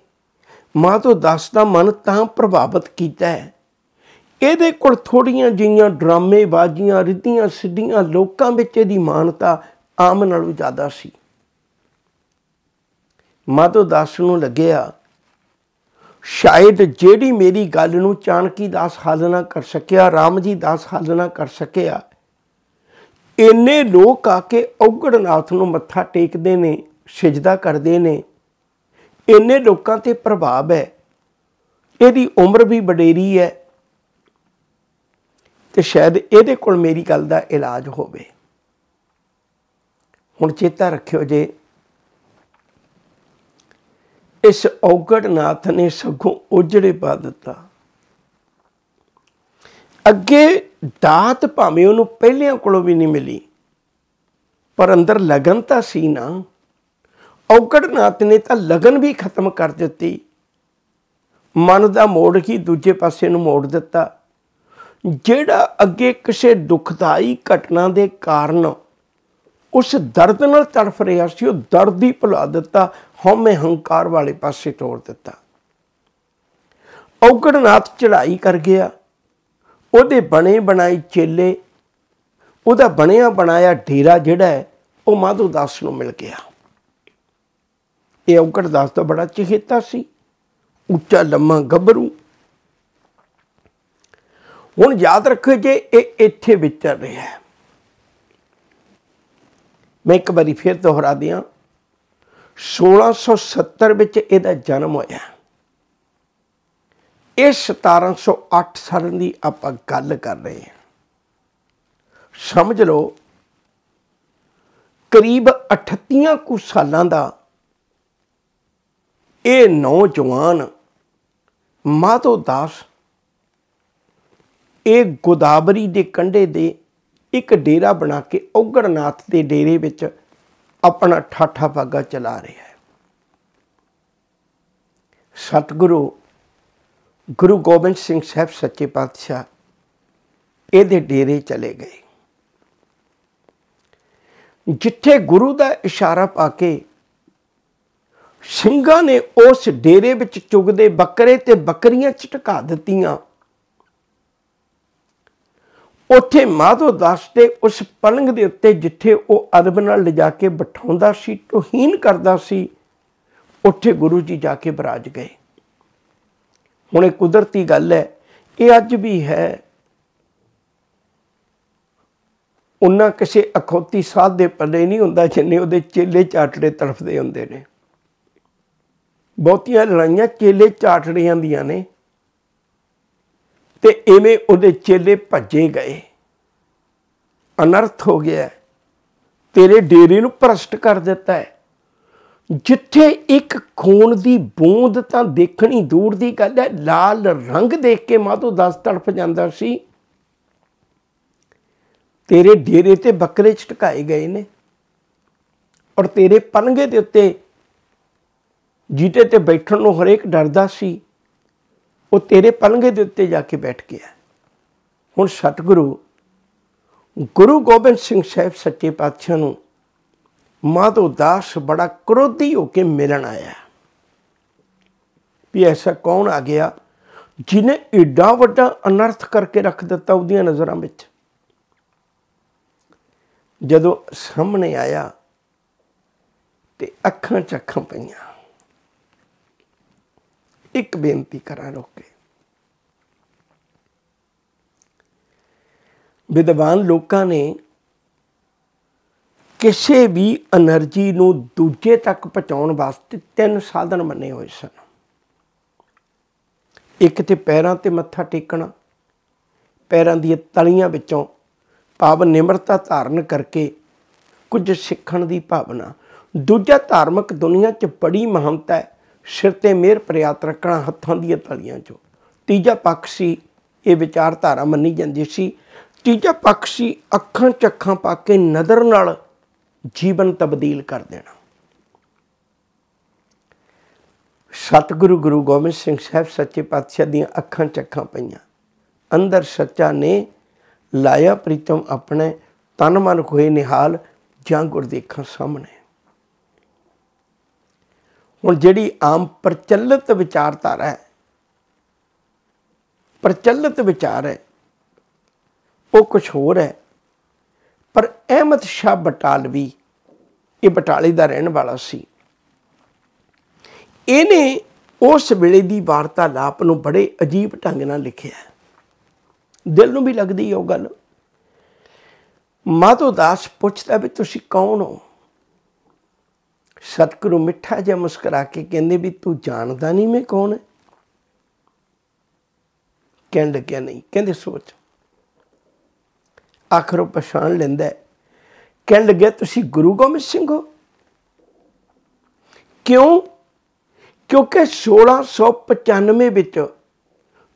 Speaker 1: ਮਾਧੋ ਦਾਸ ਦਾ ਮਨ ਤਾਂ ਪ੍ਰਭਾਵਿਤ ਕੀਤਾ ਹੈ। ਇਹਦੇ ਕੋਲ ਥੋੜੀਆਂ ਜਿਹੀਆਂ ਡਰਾਮੇਬਾਜ਼ੀਆਂ, ਰਿੱਧੀਆਂ ਸਿੱਧੀਆਂ ਲੋਕਾਂ ਵਿੱਚ ਇਹਦੀ ਮਾਨਤਾ ਆਮ ਨਾਲੋਂ ਜ਼ਿਆਦਾ ਸੀ। ਮਾਧੋ ਦਾਸ ਨੂੰ ਲੱਗਿਆ, ਸ਼ਾਇਦ ਜਿਹੜੀ ਮੇਰੀ ਗੱਲ ਨੂੰ ਚਾਣਕੀ ਦਾਸ ਹੱਲ ਨਾ ਕਰ ਸਕਿਆ ਰਾਮ ਜੀ ਦਾਸ ਹੱਲ ਨਾ ਕਰ ਸਕਿਆ, ਇੰਨੇ ਲੋਕ ਆ ਕੇ ਔਗੜਨਾਥ ਨੂੰ ਮੱਥਾ ਟੇਕਦੇ ਨੇ। ਸਜਦਾ ਕਰਦੇ ਨੇ। ਇੰਨੇ ਲੋਕਾਂ ਤੇ ਪ੍ਰਭਾਵ ਹੈ। ਇਹਦੀ ਉਮਰ ਵੀ ਬਡੇਰੀ ਹੈ। ਤੇ ਸ਼ਾਇਦ ਇਹਦੇ ਕੋਲ ਮੇਰੀ ਗੱਲ ਦਾ ਇਲਾਜ ਹੋਵੇ। ਹੁਣ ਚੇਤਾ ਰੱਖਿਓ ਜੇ। ਇਸ ਔਗੜਨਾਥ ਨੇ ਸਗੋਂ ਉਜੜੇ ਪਾ ਦਿੱਤਾ। ਅੱਗੇ ਦਾਤ ਭਾਵੇਂ ਉਹਨੂੰ ਪਹਿਲਿਆਂ ਕੋਲੋਂ ਵੀ ਨਹੀਂ ਮਿਲੀ। ਪਰ ਅੰਦਰ ਲਗਨ ਤਾਂ ਸੀ ਨਾ। ਔਗੜਨਾਥ ਨੇ ਤਾਂ ਲਗਨ ਵੀ ਖਤਮ ਕਰ ਦਿੱਤੀ। ਮਨ ਦਾ ਮੋੜ ਹੀ ਦੂਜੇ ਪਾਸੇ ਨੂੰ ਮੋੜ ਦਿੱਤਾ। ਜਿਹੜਾ ਅੱਗੇ ਕਿਸੇ ਦੁਖਦਾਈ ਘਟਨਾ ਦੇ ਕਾਰਨ ਉਸ ਦਰਦ ਨਾਲ ਤੜਫ ਰਿਹਾ ਸੀ, ਉਹ ਦਰਦ ਹੀ ਭੁਲਾ ਦਿੱਤਾ, ਹਉਮੈ ਹੰਕਾਰ ਵਾਲੇ ਪਾਸੇ ਤੋੜ ਦਿੱਤਾ। ਔਗੜਨਾਥ ਚੜਾਈ ਕਰ ਗਿਆ। ਉਹਦੇ ਬਣੇ ਬਣਾਈ ਚੇਲੇ, ਉਹਦਾ ਬਣਿਆ ਬਣਾਇਆ ਢੇਰਾ ਜਿਹੜਾ ਹੈ, ਉਹ ਮਾਧੂ ਦਾਸ ਨੂੰ ਮਿਲ ਗਿਆ। ਇਹ ਔਗੜ ਦਾਸ ਦਾ ਬੜਾ ਚਹੇਤਾ ਸੀ। ਉੱਚਾ ਲੰਮਾ ਗੱਭਰੂ। ਹੁਣ ਯਾਦ ਰੱਖੋ ਜੇ ਇਹ ਇੱਥੇ ਵਿਚਰ ਰਿਹਾ ਹੈ। ਮੈਂ ਇੱਕ ਵਾਰੀ ਫਿਰ ਦੁਹਰਾ ਦਿਆਂ 1670 ਵਿੱਚ ਇਹਦਾ ਜਨਮ ਹੋਇਆ। ਇਹ 1708 ਸਾਲ ਦੀ ਆਪਾਂ ਗੱਲ ਕਰ ਰਹੇ ਹਾਂ। ਸਮਝ ਲਓ, ਕਰੀਬ 38 ਕੁ ਸਾਲਾਂ ਦਾ ਇਹ ਨੌਜਵਾਨ ਮਾਧੋ ਦਾਸ ਇਹ ਗੋਦਾਵਰੀ ਦੇ ਕੰਢੇ ਦੇ ਇੱਕ ਡੇਰਾ ਬਣਾ ਕੇ ਔਗੜਨਾਥ ਦੇ ਡੇਰੇ ਵਿੱਚ ਆਪਣਾ ਠਾਠਾ ਭਾਗਾ ਚਲਾ ਰਿਹਾ ਹੈ। ਸਤਿਗੁਰੂ, ਗੁਰੂ ਗੋਬਿੰਦ ਸਿੰਘ ਸਾਹਿਬ ਸੱਚੇ ਪਾਤਸ਼ਾਹ ਇਹਦੇ ਡੇਰੇ ਚਲੇ ਗਏ। ਜਿੱਥੇ ਗੁਰੂ ਦਾ ਇਸ਼ਾਰਾ ਪਾ ਕੇ ਸਿੰਘਾਂ ਨੇ ਉਸ ਡੇਰੇ ਵਿੱਚ ਚੁਗਦੇ ਬੱਕਰੇ ਤੇ ਬੱਕਰੀਆਂ ਝਟਕਾ ਦਿੱਤੀਆਂ। ਉੱਥੇ ਮਾਧੋ ਦਾਸ ਤੇ ਉਸ ਪਲੰਗ ਦੇ ਉੱਤੇ ਜਿੱਥੇ ਉਹ ਅਦਬ ਨਾਲ ਲਿਜਾ ਕੇ ਬਿਠਾਉਂਦਾ ਸੀ ਤੋਹੀਨ ਕਰਦਾ ਸੀ, ਉੱਥੇ ਗੁਰੂ ਜੀ ਜਾ ਕੇ ਬਰਾਜ ਗਏ। ਹੁਣ ਇਹ ਕੁਦਰਤੀ ਗੱਲ ਹੈ, ਇਹ ਅੱਜ ਵੀ ਹੈ। ਉਹਨਾਂ ਕਿਸੇ ਅਖੌਤੀ ਸਾਧ ਦੇ ਪੱਲੇ ਨਹੀਂ ਹੁੰਦਾ ਜਿੰਨੇ ਉਹਦੇ ਚੇਲੇ ਚਾਟੜੇ ਤੜਫਦੇ ਹੁੰਦੇ ਨੇ। ਬਹੁਤੀਆਂ ਲੜਾਈਆਂ ਚੇਲੇ ਚਾਟੜੀਆਂ ਦੀਆਂ ਨੇ। ਤੇ ਐਵੇਂ ਉਹਦੇ ਚੇਲੇ ਭੱਜੇ ਗਏ। ਅਨਰਥ ਹੋ ਗਿਆ ਤੇਰੇ ਡੇਰੇ ਨੂੰ ਭ੍ਰਸ਼ਟ ਕਰ ਦਿੱਤਾ ਹੈ। ਜਿੱਥੇ ਇੱਕ ਖੂਨ ਦੀ ਬੂੰਦ ਤਾਂ ਦੇਖਣੀ ਦੂਰ ਦੀ ਗੱਲ ਹੈ। ਲਾਲ ਰੰਗ ਦੇਖ ਕੇ ਮਾਤੋ ਦਸ ਤੜਫ ਜਾਂਦਾ ਸੀ। ਤੇਰੇ ਡੇਰੇ ਤੇ ਬੱਕਰੇ ਛਟਕਾਏ ਗਏ ਨੇ। ਔਰ ਤੇਰੇ ਪਲੰਗੇ ਦੇ ਉੱਤੇ ਜੀਤੇ ਤੇ ਬੈਠਣ ਨੂੰ ਹਰੇਕ ਡਰਦਾ ਸੀ, ਉਹ ਤੇਰੇ ਪਲੰਗੇ ਦੇ ਉੱਤੇ ਜਾ ਕੇ ਬੈਠ ਗਿਆ। ਹੁਣ ਸਤਿਗੁਰੂ, ਗੁਰੂ ਗੋਬਿੰਦ ਸਿੰਘ ਸਾਹਿਬ ਸੱਚੇ ਪਾਤਸ਼ਾਹ ਨੂੰ ਮਾਧੋ ਦਾਸ ਬੜਾ ਕ੍ਰੋਧੀ ਹੋ ਕੇ ਮਿਲਣ ਆਇਆ। ਵੀ ਐਸਾ ਕੌਣ ਆ ਗਿਆ ਜਿਨੇ ਏਡਾ ਵੱਡਾ ਅਨਰਥ ਕਰਕੇ ਰੱਖ ਦਿੱਤਾ ਉਹਦੀਆਂ ਨਜ਼ਰਾਂ ਵਿੱਚ? ਜਦੋਂ ਸਾਹਮਣੇ ਆਇਆ ਤੇ ਅੱਖਾਂ ਚੱਖਾਂ ਪਈਆਂ। ਇੱਕ ਬੇਨਤੀ ਕਰਾਂ ਰੋਕੇ ਵਿਦਵਾਨ ਲੋਕਾਂ ਨੇ ਕਿਸੇ ਵੀ એનર્ਜੀ ਨੂੰ ਦੂਜੇ ਤੱਕ ਪਹੁੰਚਾਉਣ ਵਾਸਤੇ ਤਿੰਨ ਸਾਧਨ ਮੰਨੇ ਹੋਏ ਸਨ। ਇੱਕ ਤੇ ਪੈਰਾਂ ਤੇ ਮੱਥਾ ਟੇਕਣਾ, ਪੈਰਾਂ ਦੀਆਂ ਤਲੀਆਂ ਵਿੱਚੋਂ ਭਾਵ ਨਿਮਰਤਾ ਧਾਰਨ ਕਰਕੇ ਕੁਝ ਸਿੱਖਣ ਦੀ ਭਾਵਨਾ। ਦੂਜਾ ਧਾਰਮਿਕ ਦੁਨੀਆ 'ਚ ਬੜੀ ਮਹਾਨਤਾ ਹੈ। ਸਿਰ ਤੇ ਮਿਹਰ ਪ੍ਰਿਆਤ ਰੱਖਣਾ ਹੱਥਾਂ ਦੀਆਂ ਤਲੀਆਂ 'ਚੋਂ। ਤੀਜਾ ਪੱਖ ਸੀ, ਇਹ ਵਿਚਾਰਧਾਰਾ ਮੰਨੀ ਜਾਂਦੀ ਸੀ। ਤੀਜਾ ਪੱਖ ਸੀ, ਅੱਖਾਂ ਚੱਖਾਂ ਪਾ ਕੇ ਨਦਰ ਨਾਲ ਜੀਵਨ ਤਬਦੀਲ ਕਰ ਦੇਣਾ। ਸਤਿਗੁਰੂ ਗੁਰੂ ਗੋਬਿੰਦ ਸਿੰਘ ਸਾਹਿਬ ਸੱਚੇ ਪਾਤਸ਼ਾਹ ਦੀਆਂ ਅੱਖਾਂ ਚੱਖਾਂ ਪਈਆਂ। ਅੰਦਰ ਸੱਚਾ ਨੇ ਲਾਇਆ ਪ੍ਰੀਤਮ ਆਪਣੇ ਤਨ ਮਨ ਹੋਏ ਨਿਹਾਲ ਜਾਂ ਗੁਰਦੇਖਾਂ ਸਾਹਮਣੇ। ਹੁਣ ਜਿਹੜੀ ਆਮ ਪ੍ਰਚਲਿਤ ਵਿਚਾਰਧਾਰਾ ਹੈ, ਪ੍ਰਚਲਿਤ ਵਿਚਾਰ ਹੈ, ਉਹ ਕੁਝ ਹੋਰ ਹੈ, ਪਰ ਅਹਿਮਦ ਸ਼ਾਹ ਬਟਾਲਵੀ, ਇਹ ਬਟਾਲੇ ਦਾ ਰਹਿਣ ਵਾਲਾ ਸੀ। ਇਹਨੇ ਉਸ ਵੇਲੇ ਦੀ ਵਾਰਤਾਲਾਪ ਨੂੰ ਬੜੇ ਅਜੀਬ ਢੰਗ ਨਾਲ ਲਿਖਿਆ ਦਿਲ ਨੂੰ ਵੀ ਲੱਗਦੀ ਉਹ ਗੱਲ। ਮਾਧੋ ਦਾਸ ਪੁੱਛਦਾ ਵੀ ਤੁਸੀਂ ਕੌਣ ਹੋ? ਸਤਿਗੁਰੂ ਮਿੱਠਾ ਜਿਹਾ ਮੁਸਕਰਾ ਕੇ ਕਹਿੰਦੇ ਵੀ ਤੂੰ ਜਾਣਦਾ ਨਹੀਂ ਮੈਂ ਕੌਣ ਹੈ? ਕਹਿਣ ਲੱਗਿਆ ਨਹੀਂ? ਕਹਿੰਦੇ ਸੋਚ। ਆਖਰ ਉਹ ਪਛਾਣ ਲੈਂਦਾ ਕਹਿਣ ਲੱਗਿਆ, ਤੁਸੀਂ ਗੁਰੂ ਗੋਬਿੰਦ ਸਿੰਘ ਹੋ? ਕਿਉਂ? ਕਿਉਂਕਿ 1695 ਵਿੱਚ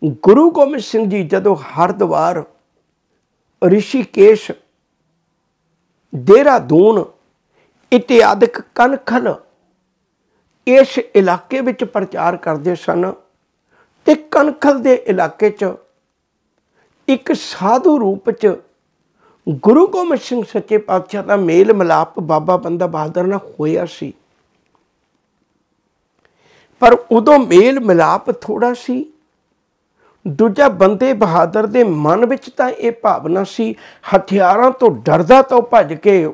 Speaker 1: ਗੁਰੂ ਗੋਬਿੰਦ ਸਿੰਘ ਜੀ ਜਦੋਂ ਹਰਦੁਆਰ, ਰਿਸ਼ੀਕੇਸ਼, ਦੇਹਰਾਦੂਨ ਇਤਿਆਦਿਕ ਕਨਖਲ ਇਸ ਇਲਾਕੇ ਵਿੱਚ ਪ੍ਰਚਾਰ ਕਰਦੇ ਸਨ ਤੇ ਕਨਖਲ ਦੇ ਇਲਾਕੇ 'ਚ ਇੱਕ ਸਾਧੂ ਰੂਪ 'ਚ ਗੁਰੂ ਗੋਬਿੰਦ ਸਿੰਘ ਸੱਚੇ ਪਾਤਸ਼ਾਹ ਦਾ ਮੇਲ ਮਿਲਾਪ ਬਾਬਾ ਬੰਦਾ ਬਹਾਦਰ ਨਾਲ ਹੋਇਆ ਸੀ। ਪਰ ਉਦੋਂ ਮੇਲ ਮਿਲਾਪ ਥੋੜਾ ਸੀ। ਦੂਜਾ ਬੰਦੇ ਬਹਾਦਰ ਦੇ ਮਨ ਵਿੱਚ ਤਾਂ ਇਹ ਭਾਵਨਾ ਸੀ, ਹਥਿਆਰਾਂ ਤੋਂ ਡਰਦਾ ਤਾਂ ਭੱਜ ਕੇ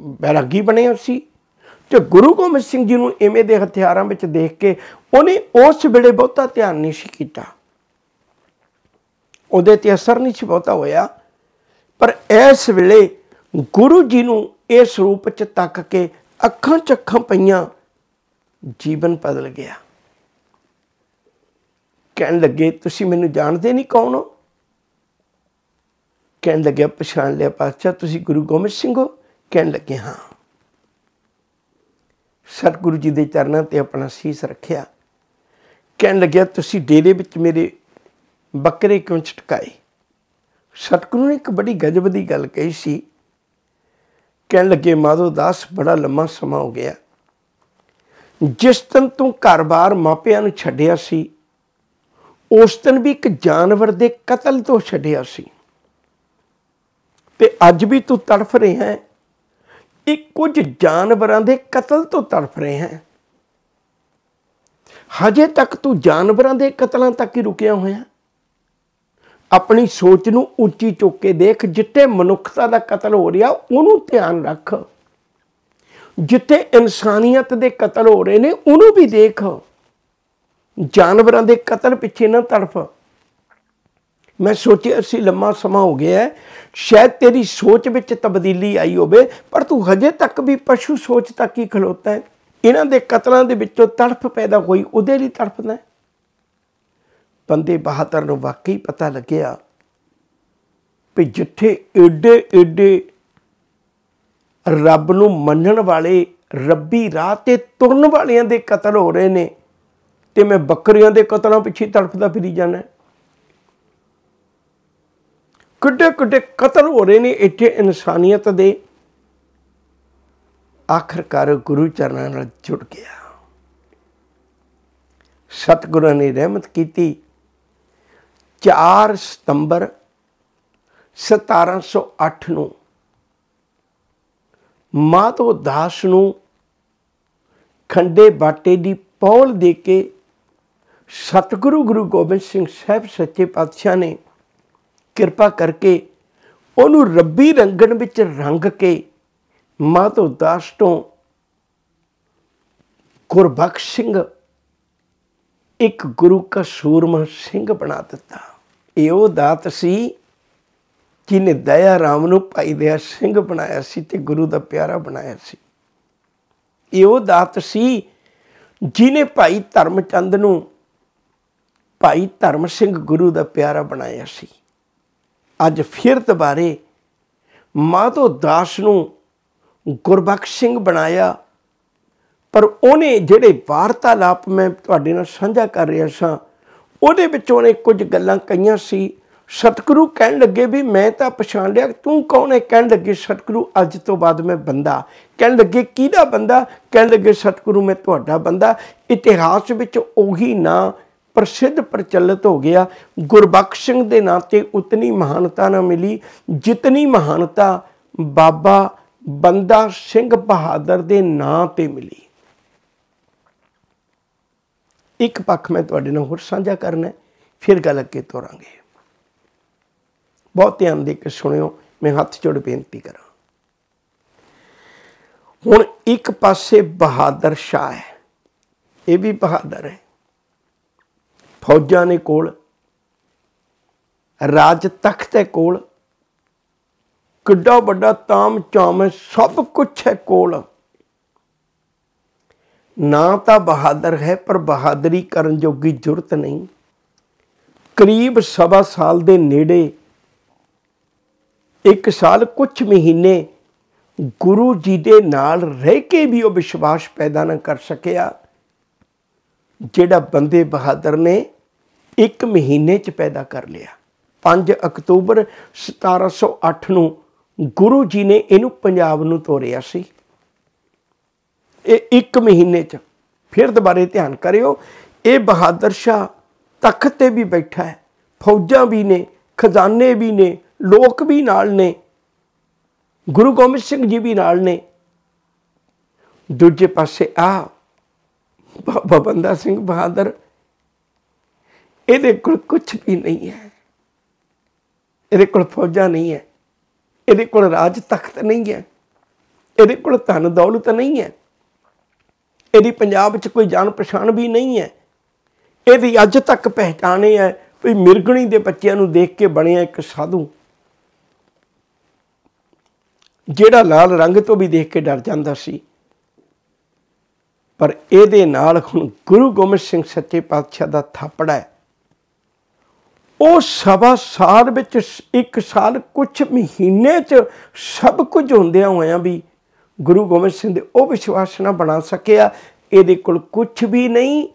Speaker 1: ਬੈਰਾਗੀ ਬਣਿਆ ਸੀ। ਤੇ ਗੁਰੂ ਗੋਬਿੰਦ ਸਿੰਘ ਜੀ ਨੂੰ ਇਵੇਂ ਦੇ ਹਥਿਆਰਾਂ ਵਿੱਚ ਦੇਖ ਕੇ ਉਹਨੇ ਉਸ ਵੇਲੇ ਬਹੁਤਾ ਧਿਆਨ ਨਹੀਂ ਸੀ ਕੀਤਾ। ਉਹਦੇ ਤੇ ਅਸਰ ਨਹੀਂ ਸੀ ਬਹੁਤਾ ਹੋਇਆ। ਪਰ ਇਸ ਵੇਲੇ ਗੁਰੂ ਜੀ ਨੂੰ ਇਸ ਰੂਪ ਚ ਤੱਕ ਕੇ ਅੱਖਾਂ ਚੱਖਾਂ ਪਈਆਂ, ਜੀਵਨ ਬਦਲ ਗਿਆ। ਕਹਿਣ ਲੱਗੇ, ਤੁਸੀਂ ਮੈਨੂੰ ਜਾਣਦੇ ਨਹੀਂ ਕੌਣ ਹੋ? ਕਹਿਣ ਲੱਗਿਆ, ਪਛਾਣ ਲਿਆ ਪਾਤਸ਼ਾਹ, ਤੁਸੀਂ ਗੁਰੂ ਗੋਬਿੰਦ ਸਿੰਘ ਹੋ? ਕਹਿਣ ਲੱਗੇ, ਹਾਂ। ਸਤਿਗੁਰੂ ਜੀ ਦੇ ਚਰਨਾਂ ਤੇ ਆਪਣਾ ਸੀਸ ਰੱਖਿਆ। ਕਹਿਣ ਲੱਗਿਆ, ਤੁਸੀਂ ਡੇਰੇ ਵਿੱਚ ਮੇਰੇ ਬੱਕਰੇ ਕਿਉਂ ਛਟਕਾਏ ਸਤਿਗੁਰੂ ਨੇ ਇੱਕ ਬੜੀ ਗਜਬ ਦੀ ਗੱਲ ਕਹੀ ਸੀ। ਕਹਿਣ ਲੱਗੇ, ਮਾਧੋ ਦਾਸ, ਬੜਾ ਲੰਮਾ ਸਮਾਂ ਹੋ ਗਿਆ। ਜਿਸ ਤਨ ਤੂੰ ਘਰ-ਬਾਰ ਮਾਪਿਆਂ ਨੂੰ ਛੱਡਿਆ ਸੀ ਉਸ ਦਿਨ ਵੀ ਇੱਕ ਜਾਨਵਰ ਦੇ ਕਤਲ ਤੋਂ ਛੱਡਿਆ ਸੀ। ਤੇ ਅੱਜ ਵੀ ਤੂੰ ਤੜਫ ਰਿਹਾ ਹੈ। ਇੱਕ ਕੁਝ ਜਾਨਵਰਾਂ ਦੇ ਕਤਲ ਤੋਂ ਤੜਫ ਰਿਹਾ ਹੈ। ਹਜੇ ਤੱਕ ਤੂੰ ਜਾਨਵਰਾਂ ਦੇ ਕਤਲਾਂ ਤੱਕ ਹੀ ਰੁਕਿਆ ਹੋਇਆ। ਆਪਣੀ ਸੋਚ ਨੂੰ ਉੱਚੀ ਚੁੱਕ ਕੇ ਦੇਖ, ਜਿੱਥੇ ਮਨੁੱਖਤਾ ਦਾ ਕਤਲ ਹੋ ਰਿਹਾ, ਉਹਨੂੰ ਧਿਆਨ ਰੱਖ। ਜਿੱਥੇ ਇਨਸਾਨੀਅਤ ਦੇ ਕਤਲ ਹੋ ਰਹੇ ਨੇ, ਉਹਨੂੰ ਵੀ ਦੇਖ। ਜਾਨਵਰਾਂ ਦੇ ਕਤਲ ਪਿੱਛੇ ਨਾ ਤੜਫ। ਮੈਂ ਸੋਚਿਆ ਸੀ ਲੰਮਾ ਸਮਾਂ ਹੋ ਗਿਆ ਹੈ, ਸ਼ਾਇਦ ਤੇਰੀ ਸੋਚ ਵਿੱਚ ਤਬਦੀਲੀ ਆਈ ਹੋਵੇ, ਪਰ ਤੂੰ ਹਜੇ ਤੱਕ ਵੀ ਪਸ਼ੂ ਸੋਚ ਤੱਕ ਹੀ ਖਲੋਤਾ ਹੈ। ਇਹਨਾਂ ਦੇ ਕਤਲਾਂ ਦੇ ਵਿੱਚੋਂ ਤੜਫ ਪੈਦਾ ਹੋਈ, ਉਹਦੇ ਲਈ ਤੜਫਦਾ ਬੰਦੇ ਬਹਾਦਰ ਨੂੰ ਵਾਕਈ ਪਤਾ ਲੱਗਿਆ ਕਿ ਜਿੱਥੇ ਏਡੇ ਏਡੇ ਰੱਬ ਨੂੰ ਮੰਨਣ ਵਾਲੇ, ਰੱਬੀ ਰਾਹ ਤੇ ਤੁਰਨ ਵਾਲਿਆਂ ਦੇ ਕਤਲ ਹੋ ਰਹੇ ਨੇ ਤੇ ਮੈਂ ਬੱਕਰੀਆਂ ਦੇ ਕਤਲਾਂ ਪਿੱਛੇ ਤੜਫਦਾ ਫਿਰੀ ਜਾਣਾ ਕਿੱਡੇ ਕਿੱਡੇ ਕਤਲ ਹੋ ਰਹੇ ਨੇ ਇੱਥੇ ਇਨਸਾਨੀਅਤ ਦੇ। ਆਖਰਕਾਰ ਗੁਰੂ ਚਰਨਾਂ ਨਾਲ ਜੁੜ ਗਿਆ। ਸਤਿਗੁਰਾਂ ਨੇ ਰਹਿਮਤ ਕੀਤੀ। 4 ਸਤੰਬਰ 1708 ਨੂੰ ਮਾਤੋ ਦਾਸ ਨੂੰ ਖੰਡੇ ਬਾਟੇ ਦੀ ਪੌਲ ਦੇ ਕੇ ਸਤਿਗੁਰੂ ਗੁਰੂ ਗੋਬਿੰਦ ਸਿੰਘ ਸਾਹਿਬ ਸੱਚੇ ਪਾਤਸ਼ਾਹ ਨੇ ਕਿਰਪਾ ਕਰਕੇ ਉਹਨੂੰ ਰੱਬੀ ਰੰਗਣ ਵਿੱਚ ਰੰਗ ਕੇ ਮਾਂ ਤੋਂ ਦਾਸ ਤੋਂ ਗੁਰਬਖਸ਼ ਸਿੰਘ ਇੱਕ ਗੁਰੂ ਕਾ ਸੂਰਮਾ ਸਿੰਘ ਬਣਾ ਦਿੱਤਾ। ਇਹ ਉਹ ਦਾਤ ਸੀ ਜਿਨੇ ਦਇਆ ਰਾਮ ਨੂੰ ਭਾਈ ਦਇਆ ਸਿੰਘ ਬਣਾਇਆ ਸੀ ਤੇ ਗੁਰੂ ਦਾ ਪਿਆਰਾ ਬਣਾਇਆ ਸੀ। ਇਹ ਉਹ ਦਾਤ ਸੀ ਜਿਨੇ ਭਾਈ ਧਰਮਚੰਦ ਨੂੰ ਭਾਈ ਧਰਮ ਸਿੰਘ ਗੁਰੂ ਦਾ ਪਿਆਰਾ ਬਣਾਇਆ ਸੀ। ਅੱਜ ਫਿਰ ਦੁਬਾਰੇ ਮਾਧੋ ਦਾਸ ਨੂੰ ਗੁਰਬਖਸ਼ ਸਿੰਘ ਬਣਾਇਆ। ਪਰ ਉਹਨੇ ਜਿਹੜੇ ਵਾਰਤਾਲਾਪ ਮੈਂ ਤੁਹਾਡੇ ਨਾਲ ਸਾਂਝਾ ਕਰ ਰਿਹਾ ਸਾਂ, ਉਹਦੇ ਵਿੱਚ ਉਹਨੇ ਕੁਝ ਗੱਲਾਂ ਕਹੀਆਂ ਸੀ। ਸਤਿਗੁਰੂ ਕਹਿਣ ਲੱਗੇ ਵੀ ਮੈਂ ਤਾਂ ਪਛਾਣ ਲਿਆ, ਤੂੰ ਕੌਣ ਹੈ? ਕਹਿਣ ਲੱਗੇ, ਸਤਿਗੁਰੂ, ਅੱਜ ਤੋਂ ਬਾਅਦ ਮੈਂ ਬੰਦਾ। ਕਹਿਣ ਲੱਗੇ, ਕਿਹਦਾ ਬੰਦਾ? ਕਹਿਣ ਲੱਗੇ, ਸਤਿਗੁਰੂ, ਮੈਂ ਤੁਹਾਡਾ ਬੰਦਾ। ਇਤਿਹਾਸ ਵਿੱਚ ਉਹੀ ਨਾਂ ਪ੍ਰਸਿੱਧ ਪ੍ਰਚਲਿਤ ਹੋ ਗਿਆ। ਗੁਰਬਖਸ਼ ਸਿੰਘ ਦੇ ਨਾਂ ਤੇ ਉਤਨੀ ਮਹਾਨਤਾ ਨਾ ਮਿਲੀ, ਜਿਤਨੀ ਮਹਾਨਤਾ ਬਾਬਾ ਬੰਦਾ ਸਿੰਘ ਬਹਾਦਰ ਦੇ ਨਾਂ ਤੇ ਮਿਲੀ। ਇੱਕ ਪੱਖ ਮੈਂ ਤੁਹਾਡੇ ਨਾਲ ਹੋਰ ਸਾਂਝਾ ਕਰਨਾ ਫਿਰ ਗੱਲ ਅੱਗੇ ਤੋਰਾਂਗੇ। ਬਹੁਤ ਧਿਆਨ ਦੇ ਕੇ ਸੁਣਿਓ, ਮੈਂ ਹੱਥ ਜੋੜ ਬੇਨਤੀ ਕਰਾਂ। ਹੁਣ ਇੱਕ ਪਾਸੇ ਬਹਾਦਰ ਸ਼ਾਹ ਹੈ, ਇਹ ਵੀ ਬਹਾਦਰ ਹੈ। ਫੌਜਾਂ ਨੇ ਕੋਲ, ਰਾਜ ਤਖਤ ਹੈ ਕੋਲ, ਕਿੱਡਾ ਵੱਡਾ ਤਾਮ ਚਾਮ ਹੈ, ਸਭ ਕੁਝ ਹੈ ਕੋਲ। ਨਾ ਤਾਂ ਬਹਾਦਰ ਹੈ, ਪਰ ਬਹਾਦਰੀ ਕਰਨ ਜੋਗੀ ਜ਼ਰੂਰਤ ਨਹੀਂ। ਕਰੀਬ ਸਵਾ ਸਾਲ ਦੇ ਨੇੜੇ, ਇੱਕ ਸਾਲ ਕੁਝ ਮਹੀਨੇ ਗੁਰੂ ਜੀ ਦੇ ਨਾਲ ਰਹਿ ਕੇ ਵੀ ਉਹ ਵਿਸ਼ਵਾਸ ਪੈਦਾ ਨਾ ਕਰ ਸਕਿਆ, ਜਿਹੜਾ ਬੰਦੇ ਬਹਾਦਰ ਨੇ ਇੱਕ ਮਹੀਨੇ 'ਚ ਪੈਦਾ ਕਰ ਲਿਆ। 5 ਅਕਤੂਬਰ 1708 ਨੂੰ ਗੁਰੂ ਜੀ ਨੇ ਇਹਨੂੰ ਪੰਜਾਬ ਨੂੰ ਤੋਰਿਆ ਸੀ। ਇਹ ਇੱਕ ਮਹੀਨੇ 'ਚ। ਫਿਰ ਦੁਬਾਰੇ ਧਿਆਨ ਕਰਿਓ, ਇਹ ਬਹਾਦਰ ਸ਼ਾਹ ਤਖਤ ਤੇ ਵੀ ਬੈਠਾ ਹੈ। ਫੌਜਾਂ ਵੀ ਨੇ, ਖਜ਼ਾਨੇ ਵੀ ਨੇ, ਲੋਕ ਵੀ ਨਾਲ ਨੇ। ਗੁਰੂ ਗੋਬਿੰਦ ਸਿੰਘ ਜੀ ਵੀ ਨਾਲ ਨੇ। ਦੂਜੇ ਪਾਸੇ ਆ, ਬਾਬਾ ਬੰਦਾ ਸਿੰਘ ਬਹਾਦਰ ਇਹਦੇ ਕੋਲ ਕੁਝ ਵੀ ਨਹੀਂ ਹੈ। ਇਹਦੇ ਕੋਲ ਫੌਜਾਂ ਨਹੀਂ ਹੈ। ਇਹਦੇ ਕੋਲ ਰਾਜ ਤਖਤ ਨਹੀਂ ਹੈ। ਇਹਦੇ ਕੋਲ ਧਨ ਦੌਲਤ ਨਹੀਂ ਹੈ। ਇਹਦੀ ਪੰਜਾਬ 'ਚ ਕੋਈ ਜਾਣ ਪਛਾਣ ਵੀ ਨਹੀਂ ਹੈ। ਇਹਦੀ ਅੱਜ ਤੱਕ ਪਹਿਚਾਣੇ ਹੈ ਵੀ ਮਿਰਗਣੀ ਦੇ ਬੱਚਿਆਂ ਨੂੰ ਦੇਖ ਕੇ ਬਣਿਆ ਇੱਕ ਸਾਧੂ। ਜਿਹੜਾ ਲਾਲ ਰੰਗ ਤੋਂ ਵੀ ਦੇਖ ਕੇ ਡਰ ਜਾਂਦਾ ਸੀ। ਪਰ ਇਹਦੇ ਨਾਲ ਹੁਣ ਗੁਰੂ ਗੋਬਿੰਦ ਸਿੰਘ ਸੱਚੇ ਪਾਤਸ਼ਾਹ ਦਾ ਥਾਪੜਾ ਹੈ। ਉਹ ਸਵਾ ਸਾਲ ਵਿੱਚ ਇੱਕ ਸਾਲ ਕੁਝ ਮਹੀਨੇ ਚ ਸਭ ਕੁਝ ਹੁੰਦਿਆਂ ਹੋਇਆਂ ਵੀ ਗੁਰੂ ਗੋਬਿੰਦ ਸਿੰਘ ਦੇ ਉਹ ਵਿਸ਼ਵਾਸ ਨਾ ਬਣਾ ਸਕਿਆ। ਇਹਦੇ ਕੋਲ ਕੁਝ ਵੀ ਨਹੀਂ,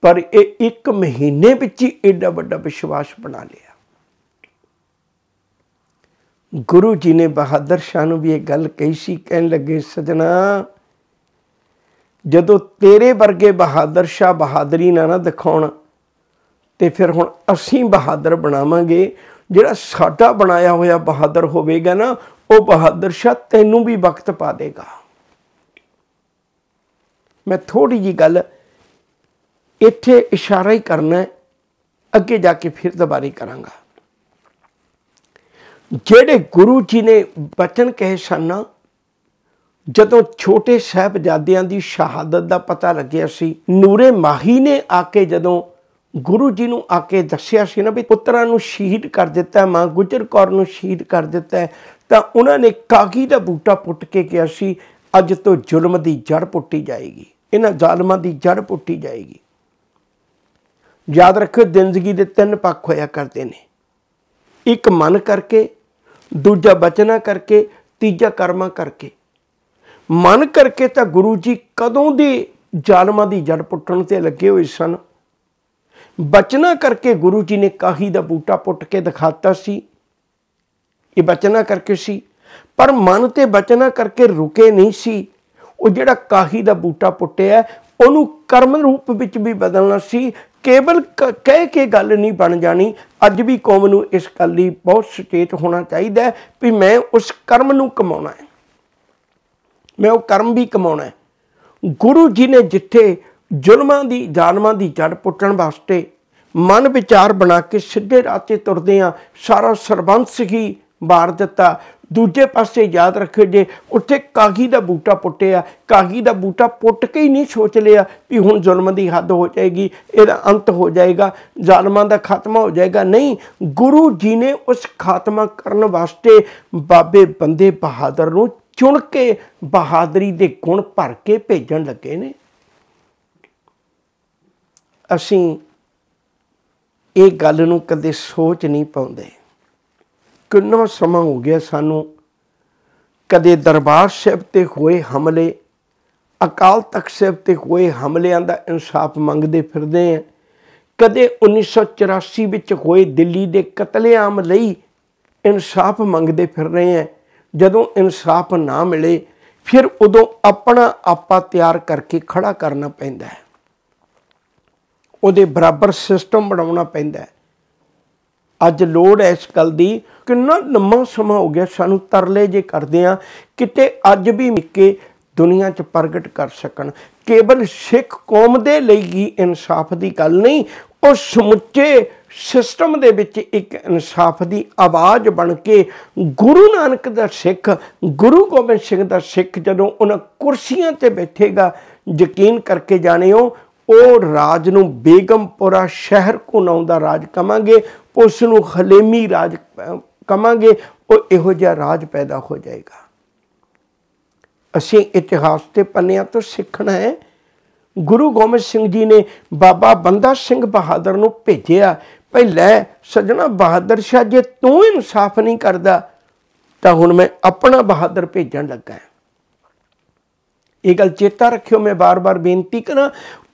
Speaker 1: ਪਰ ਇਹ ਇੱਕ ਮਹੀਨੇ ਵਿੱਚ ਹੀ ਐਡਾ ਵੱਡਾ ਵਿਸ਼ਵਾਸ ਬਣਾ ਲਿਆ। ਗੁਰੂ ਜੀ ਨੇ ਬਹਾਦਰ ਸ਼ਾਹ ਨੂੰ ਵੀ ਇਹ ਗੱਲ ਕਹੀ ਸੀ, ਕਹਿਣ ਲੱਗੇ, ਸਜਣਾ, ਜਦੋਂ ਤੇਰੇ ਵਰਗੇ ਬਹਾਦਰ ਸ਼ਾਹ ਬਹਾਦਰੀ ਨਾ ਨਾ ਦਿਖਾਉਣ ਤੇ ਫਿਰ ਹੁਣ ਅਸੀਂ ਬਹਾਦਰ ਬਣਾਵਾਂਗੇ। ਜਿਹੜਾ ਸਾਡਾ ਬਣਾਇਆ ਹੋਇਆ ਬਹਾਦਰ ਹੋਵੇਗਾ ਨਾ, ਉਹ ਬਹਾਦਰ ਸ਼ਾਹ ਤੈਨੂੰ ਵੀ ਵਕਤ ਪਾ ਦੇਗਾ। ਮੈਂ ਥੋੜੀ ਜੀ ਗੱਲ ਇੱਥੇ ਇਸ਼ਾਰਾ ਹੀ ਕਰਨਾ ਅੱਗੇ ਜਾ ਕੇ ਫਿਰ ਦੁਬਾਰੇ ਕਰਾਂਗਾ। ਜਿਹੜੇ ਗੁਰੂ ਜੀ ਨੇ ਬਚਨ ਕਹੇ ਸਨ ਜਦੋਂ ਛੋਟੇ ਸਹਿਬਜ਼ਾਦਿਆਂ ਦੀ ਸ਼ਹਾਦਤ ਦਾ ਪਤਾ ਲੱਗਿਆ ਸੀ, ਨੂਰੇ ਮਾਹੀ ਨੇ ਆ ਕੇ ਜਦੋਂ ਗੁਰੂ ਜੀ ਨੂੰ ਆ ਕੇ ਦੱਸਿਆ ਸੀ ਨਾ ਵੀ ਪੁੱਤਰਾਂ ਨੂੰ ਸ਼ਹੀਦ ਕਰ ਦਿੱਤਾ ਮਾਂ ਗੁਜਰ ਕੌਰ ਨੂੰ ਸ਼ਹੀਦ ਕਰ ਦਿੱਤਾ ਤਾਂ ਉਹਨਾਂ ਨੇ ਕਾਗੀ ਦਾ ਬੂਟਾ ਪੁੱਟ ਕੇ ਕਿਹਾ ਸੀ, ਅੱਜ ਤੋਂ ਜ਼ੁਲਮ ਦੀ ਜੜ ਪੁੱਟੀ ਜਾਏਗੀ, ਇਹਨਾਂ ਜ਼ਾਲਮਾਂ ਦੀ ਜੜ ਪੁੱਟੀ ਜਾਏਗੀ। ਯਾਦ ਰੱਖੋ ਜ਼ਿੰਦਗੀ ਦੇ ਤਿੰਨ ਪੱਖ ਹੋਇਆ ਕਰਦੇ ਨੇ। ਇੱਕ ਮਨ ਕਰਕੇ, ਦੂਜਾ ਬਚਨਾ ਕਰਕੇ, ਤੀਜਾ ਕਰਮਾ ਕਰਕੇ। ਮਨ ਕਰਕੇ ਤਾਂ ਗੁਰੂ ਜੀ ਕਦੋਂ ਦੇ ਜ਼ਾਲਮਾਂ ਦੀ ਜੜ ਪੁੱਟਣ ਤੇ ਲੱਗੇ ਹੋਏ ਸਨ? ਬਚਨਾ ਕਰਕੇ ਗੁਰੂ ਜੀ ਨੇ ਕਾਹੀ ਦਾ ਬੂਟਾ ਪੁੱਟ ਕੇ ਦਿਖਾਤਾ ਸੀ। ਇਹ ਬਚਨਾ ਕਰਕੇ ਸੀ। ਪਰ ਮਨ ਤੇ ਬਚਨਾ ਕਰਕੇ ਰੁਕੇ ਨਹੀਂ ਸੀ। ਉਹ ਜਿਹੜਾ ਕਾਹੀ ਦਾ ਬੂਟਾ ਪੁੱਟਿਆ, ਉਹਨੂੰ ਕਰਮ ਰੂਪ ਵਿੱਚ ਵੀ ਬਦਲਣਾ ਸੀ। ਕੇਵਲ ਕਹਿ ਕੇ ਗੱਲ ਨਹੀਂ ਬਣ ਜਾਣੀ। ਅੱਜ ਵੀ ਕੌਮ ਨੂੰ ਇਸ ਗੱਲ ਲਈ ਬਹੁਤ ਸੁਚੇਤ ਹੋਣਾ ਚਾਹੀਦਾ ਵੀ ਮੈਂ ਉਸ ਕਰਮ ਨੂੰ ਕਮਾਉਣਾ ਹੈ। ਮੈਂ ਉਹ ਕਰਮ ਵੀ ਕਮਾਉਣਾ ਹੈ। ਗੁਰੂ ਜੀ ਨੇ ਜਿੱਥੇ ਜ਼ੁਲਮਾਂ ਦੀ, ਜ਼ਾਲਮਾਂ ਦੀ ਜੜ ਪੁੱਟਣ ਵਾਸਤੇ ਮਨ ਵਿਚਾਰ ਬਣਾ ਕੇ ਸਿੱਧੇ ਰਾਹ ਤੇ ਤੁਰਦੇ ਆ ਸਾਰਾ ਸਰਬੰਸ ਹੀ ਬਾਰ ਦਿੱਤਾ। ਦੂਜੇ ਪਾਸੇ ਯਾਦ ਰੱਖਿਓ, ਜੇ ਉੱਥੇ ਕਾਗੀ ਦਾ ਬੂਟਾ ਪੁੱਟਿਆ, ਕਾਗੀ ਦਾ ਬੂਟਾ ਪੁੱਟ ਕੇ ਹੀ ਨਹੀਂ ਸੋਚ ਲਿਆ ਵੀ ਹੁਣ ਜ਼ੁਲਮ ਦੀ ਹੱਦ ਹੋ ਜਾਏਗੀ, ਇਹਦਾ ਅੰਤ ਹੋ ਜਾਏਗਾ, ਜ਼ਾਲਮਾਂ ਦਾ ਖਾਤਮਾ ਹੋ ਜਾਏਗਾ। ਨਹੀਂ, ਗੁਰੂ ਜੀ ਨੇ ਉਸ ਖਾਤਮਾ ਕਰਨ ਵਾਸਤੇ ਬਾਬੇ ਬੰਦੇ ਬਹਾਦਰ ਨੂੰ ਚੁਣ ਕੇ ਬਹਾਦਰੀ ਦੇ ਗੁਣ ਭਰ ਕੇ ਭੇਜਣ ਲੱਗੇ ਨੇ। ਅਸੀਂ ਇਹ ਗੱਲ ਨੂੰ ਕਦੇ ਸੋਚ ਨਹੀਂ ਪਾਉਂਦੇ। ਕਿੰਨਾ ਸਮਾਂ ਹੋ ਗਿਆ ਸਾਨੂੰ ਕਦੇ ਦਰਬਾਰ ਸਾਹਿਬ ਤੇ ਹੋਏ ਹਮਲੇ, ਅਕਾਲ ਤਖਤ ਸਾਹਿਬ ਤੇ ਹੋਏ ਹਮਲਿਆਂ ਦਾ ਇਨਸਾਫ ਮੰਗਦੇ ਫਿਰਦੇ ਆ ਕਦੇ 1984 ਵਿੱਚ ਹੋਏ ਦਿੱਲੀ ਦੇ ਕਤਲੇਆਮ ਲਈ ਇਨਸਾਫ ਮੰਗਦੇ ਫਿਰ ਰਹੇ ਆ ਜਦੋਂ ਇਨਸਾਫ ਨਾ ਮਿਲੇ, ਫਿਰ ਉਦੋਂ ਆਪਣਾ ਆਪਾ ਤਿਆਰ ਕਰਕੇ ਖੜਾ ਕਰਨਾ ਪੈਂਦਾ ਹੈ। ਉਹਦੇ ਬਰਾਬਰ ਸਿਸਟਮ ਬਣਾਉਣਾ ਪੈਂਦਾ ਅੱਜ ਲੋੜ ਹੈ ਇਸ ਗੱਲ ਦੀ, ਕਿੰਨਾ ਲੰਮਾ ਸਮਾਂ ਹੋ ਗਿਆ ਸਾਨੂੰ ਤਰਲੇ ਜੇ ਕਰਦੇ ਆ ਕਿਤੇ ਅੱਜ ਵੀ ਮਿੱਕੇ ਦੁਨੀਆ 'ਚ ਪ੍ਰਗਟ ਕਰ ਸਕਣ। ਕੇਵਲ ਸਿੱਖ ਕੌਮ ਦੇ ਲਈ ਹੀ ਇਨਸਾਫ ਦੀ ਗੱਲ ਨਹੀਂ, ਉਹ ਸਮੁੱਚੇ ਸਿਸਟਮ ਦੇ ਵਿੱਚ ਇੱਕ ਇਨਸਾਫ ਦੀ ਆਵਾਜ਼ ਬਣ ਕੇ ਗੁਰੂ ਨਾਨਕ ਦਾ ਸਿੱਖ, ਗੁਰੂ ਗੋਬਿੰਦ ਸਿੰਘ ਦਾ ਸਿੱਖ ਜਦੋਂ ਉਹਨਾਂ ਕੁਰਸੀਆਂ ਤੇ ਬੈਠੇਗਾ, ਯਕੀਨ ਕਰਕੇ ਜਾਣਿਓ ਉਹ ਰਾਜ ਨੂੰ ਬੇਗਮਪੁਰਾ ਸ਼ਹਿਰ ਕੋ ਰਾਜ ਕਵਾਂਗੇ, ਉਸ ਨੂੰ ਹਲੇਮੀ ਰਾਜ ਕਵਾਂਗੇ, ਉਹ ਇਹੋ ਜਿਹਾ ਰਾਜ ਪੈਦਾ ਹੋ ਜਾਏਗਾ। ਅਸੀਂ ਇਤਿਹਾਸ ਦੇ ਪੰਨਿਆਂ ਤੋਂ ਸਿੱਖਣਾ ਹੈ। ਗੁਰੂ ਗੋਬਿੰਦ ਸਿੰਘ ਜੀ ਨੇ ਬਾਬਾ ਬੰਦਾ ਸਿੰਘ ਬਹਾਦਰ ਨੂੰ ਭੇਜਿਆ, ਭਈ ਲੈ ਸਜਣਾ ਬਹਾਦਰ ਸ਼ਾਹ, ਜੇ ਤੂੰ ਇਨਸਾਫ ਨਹੀਂ ਕਰਦਾ, ਤਾਂ ਹੁਣ ਮੈਂ ਆਪਣਾ ਬਹਾਦਰ ਭੇਜਣ ਲੱਗਾ ਇਹ ਗੱਲ ਚੇਤਾ ਰੱਖਿਓ, ਮੈਂ ਬਾਰ-ਬਾਰ ਬੇਨਤੀ ਕਰਾਂ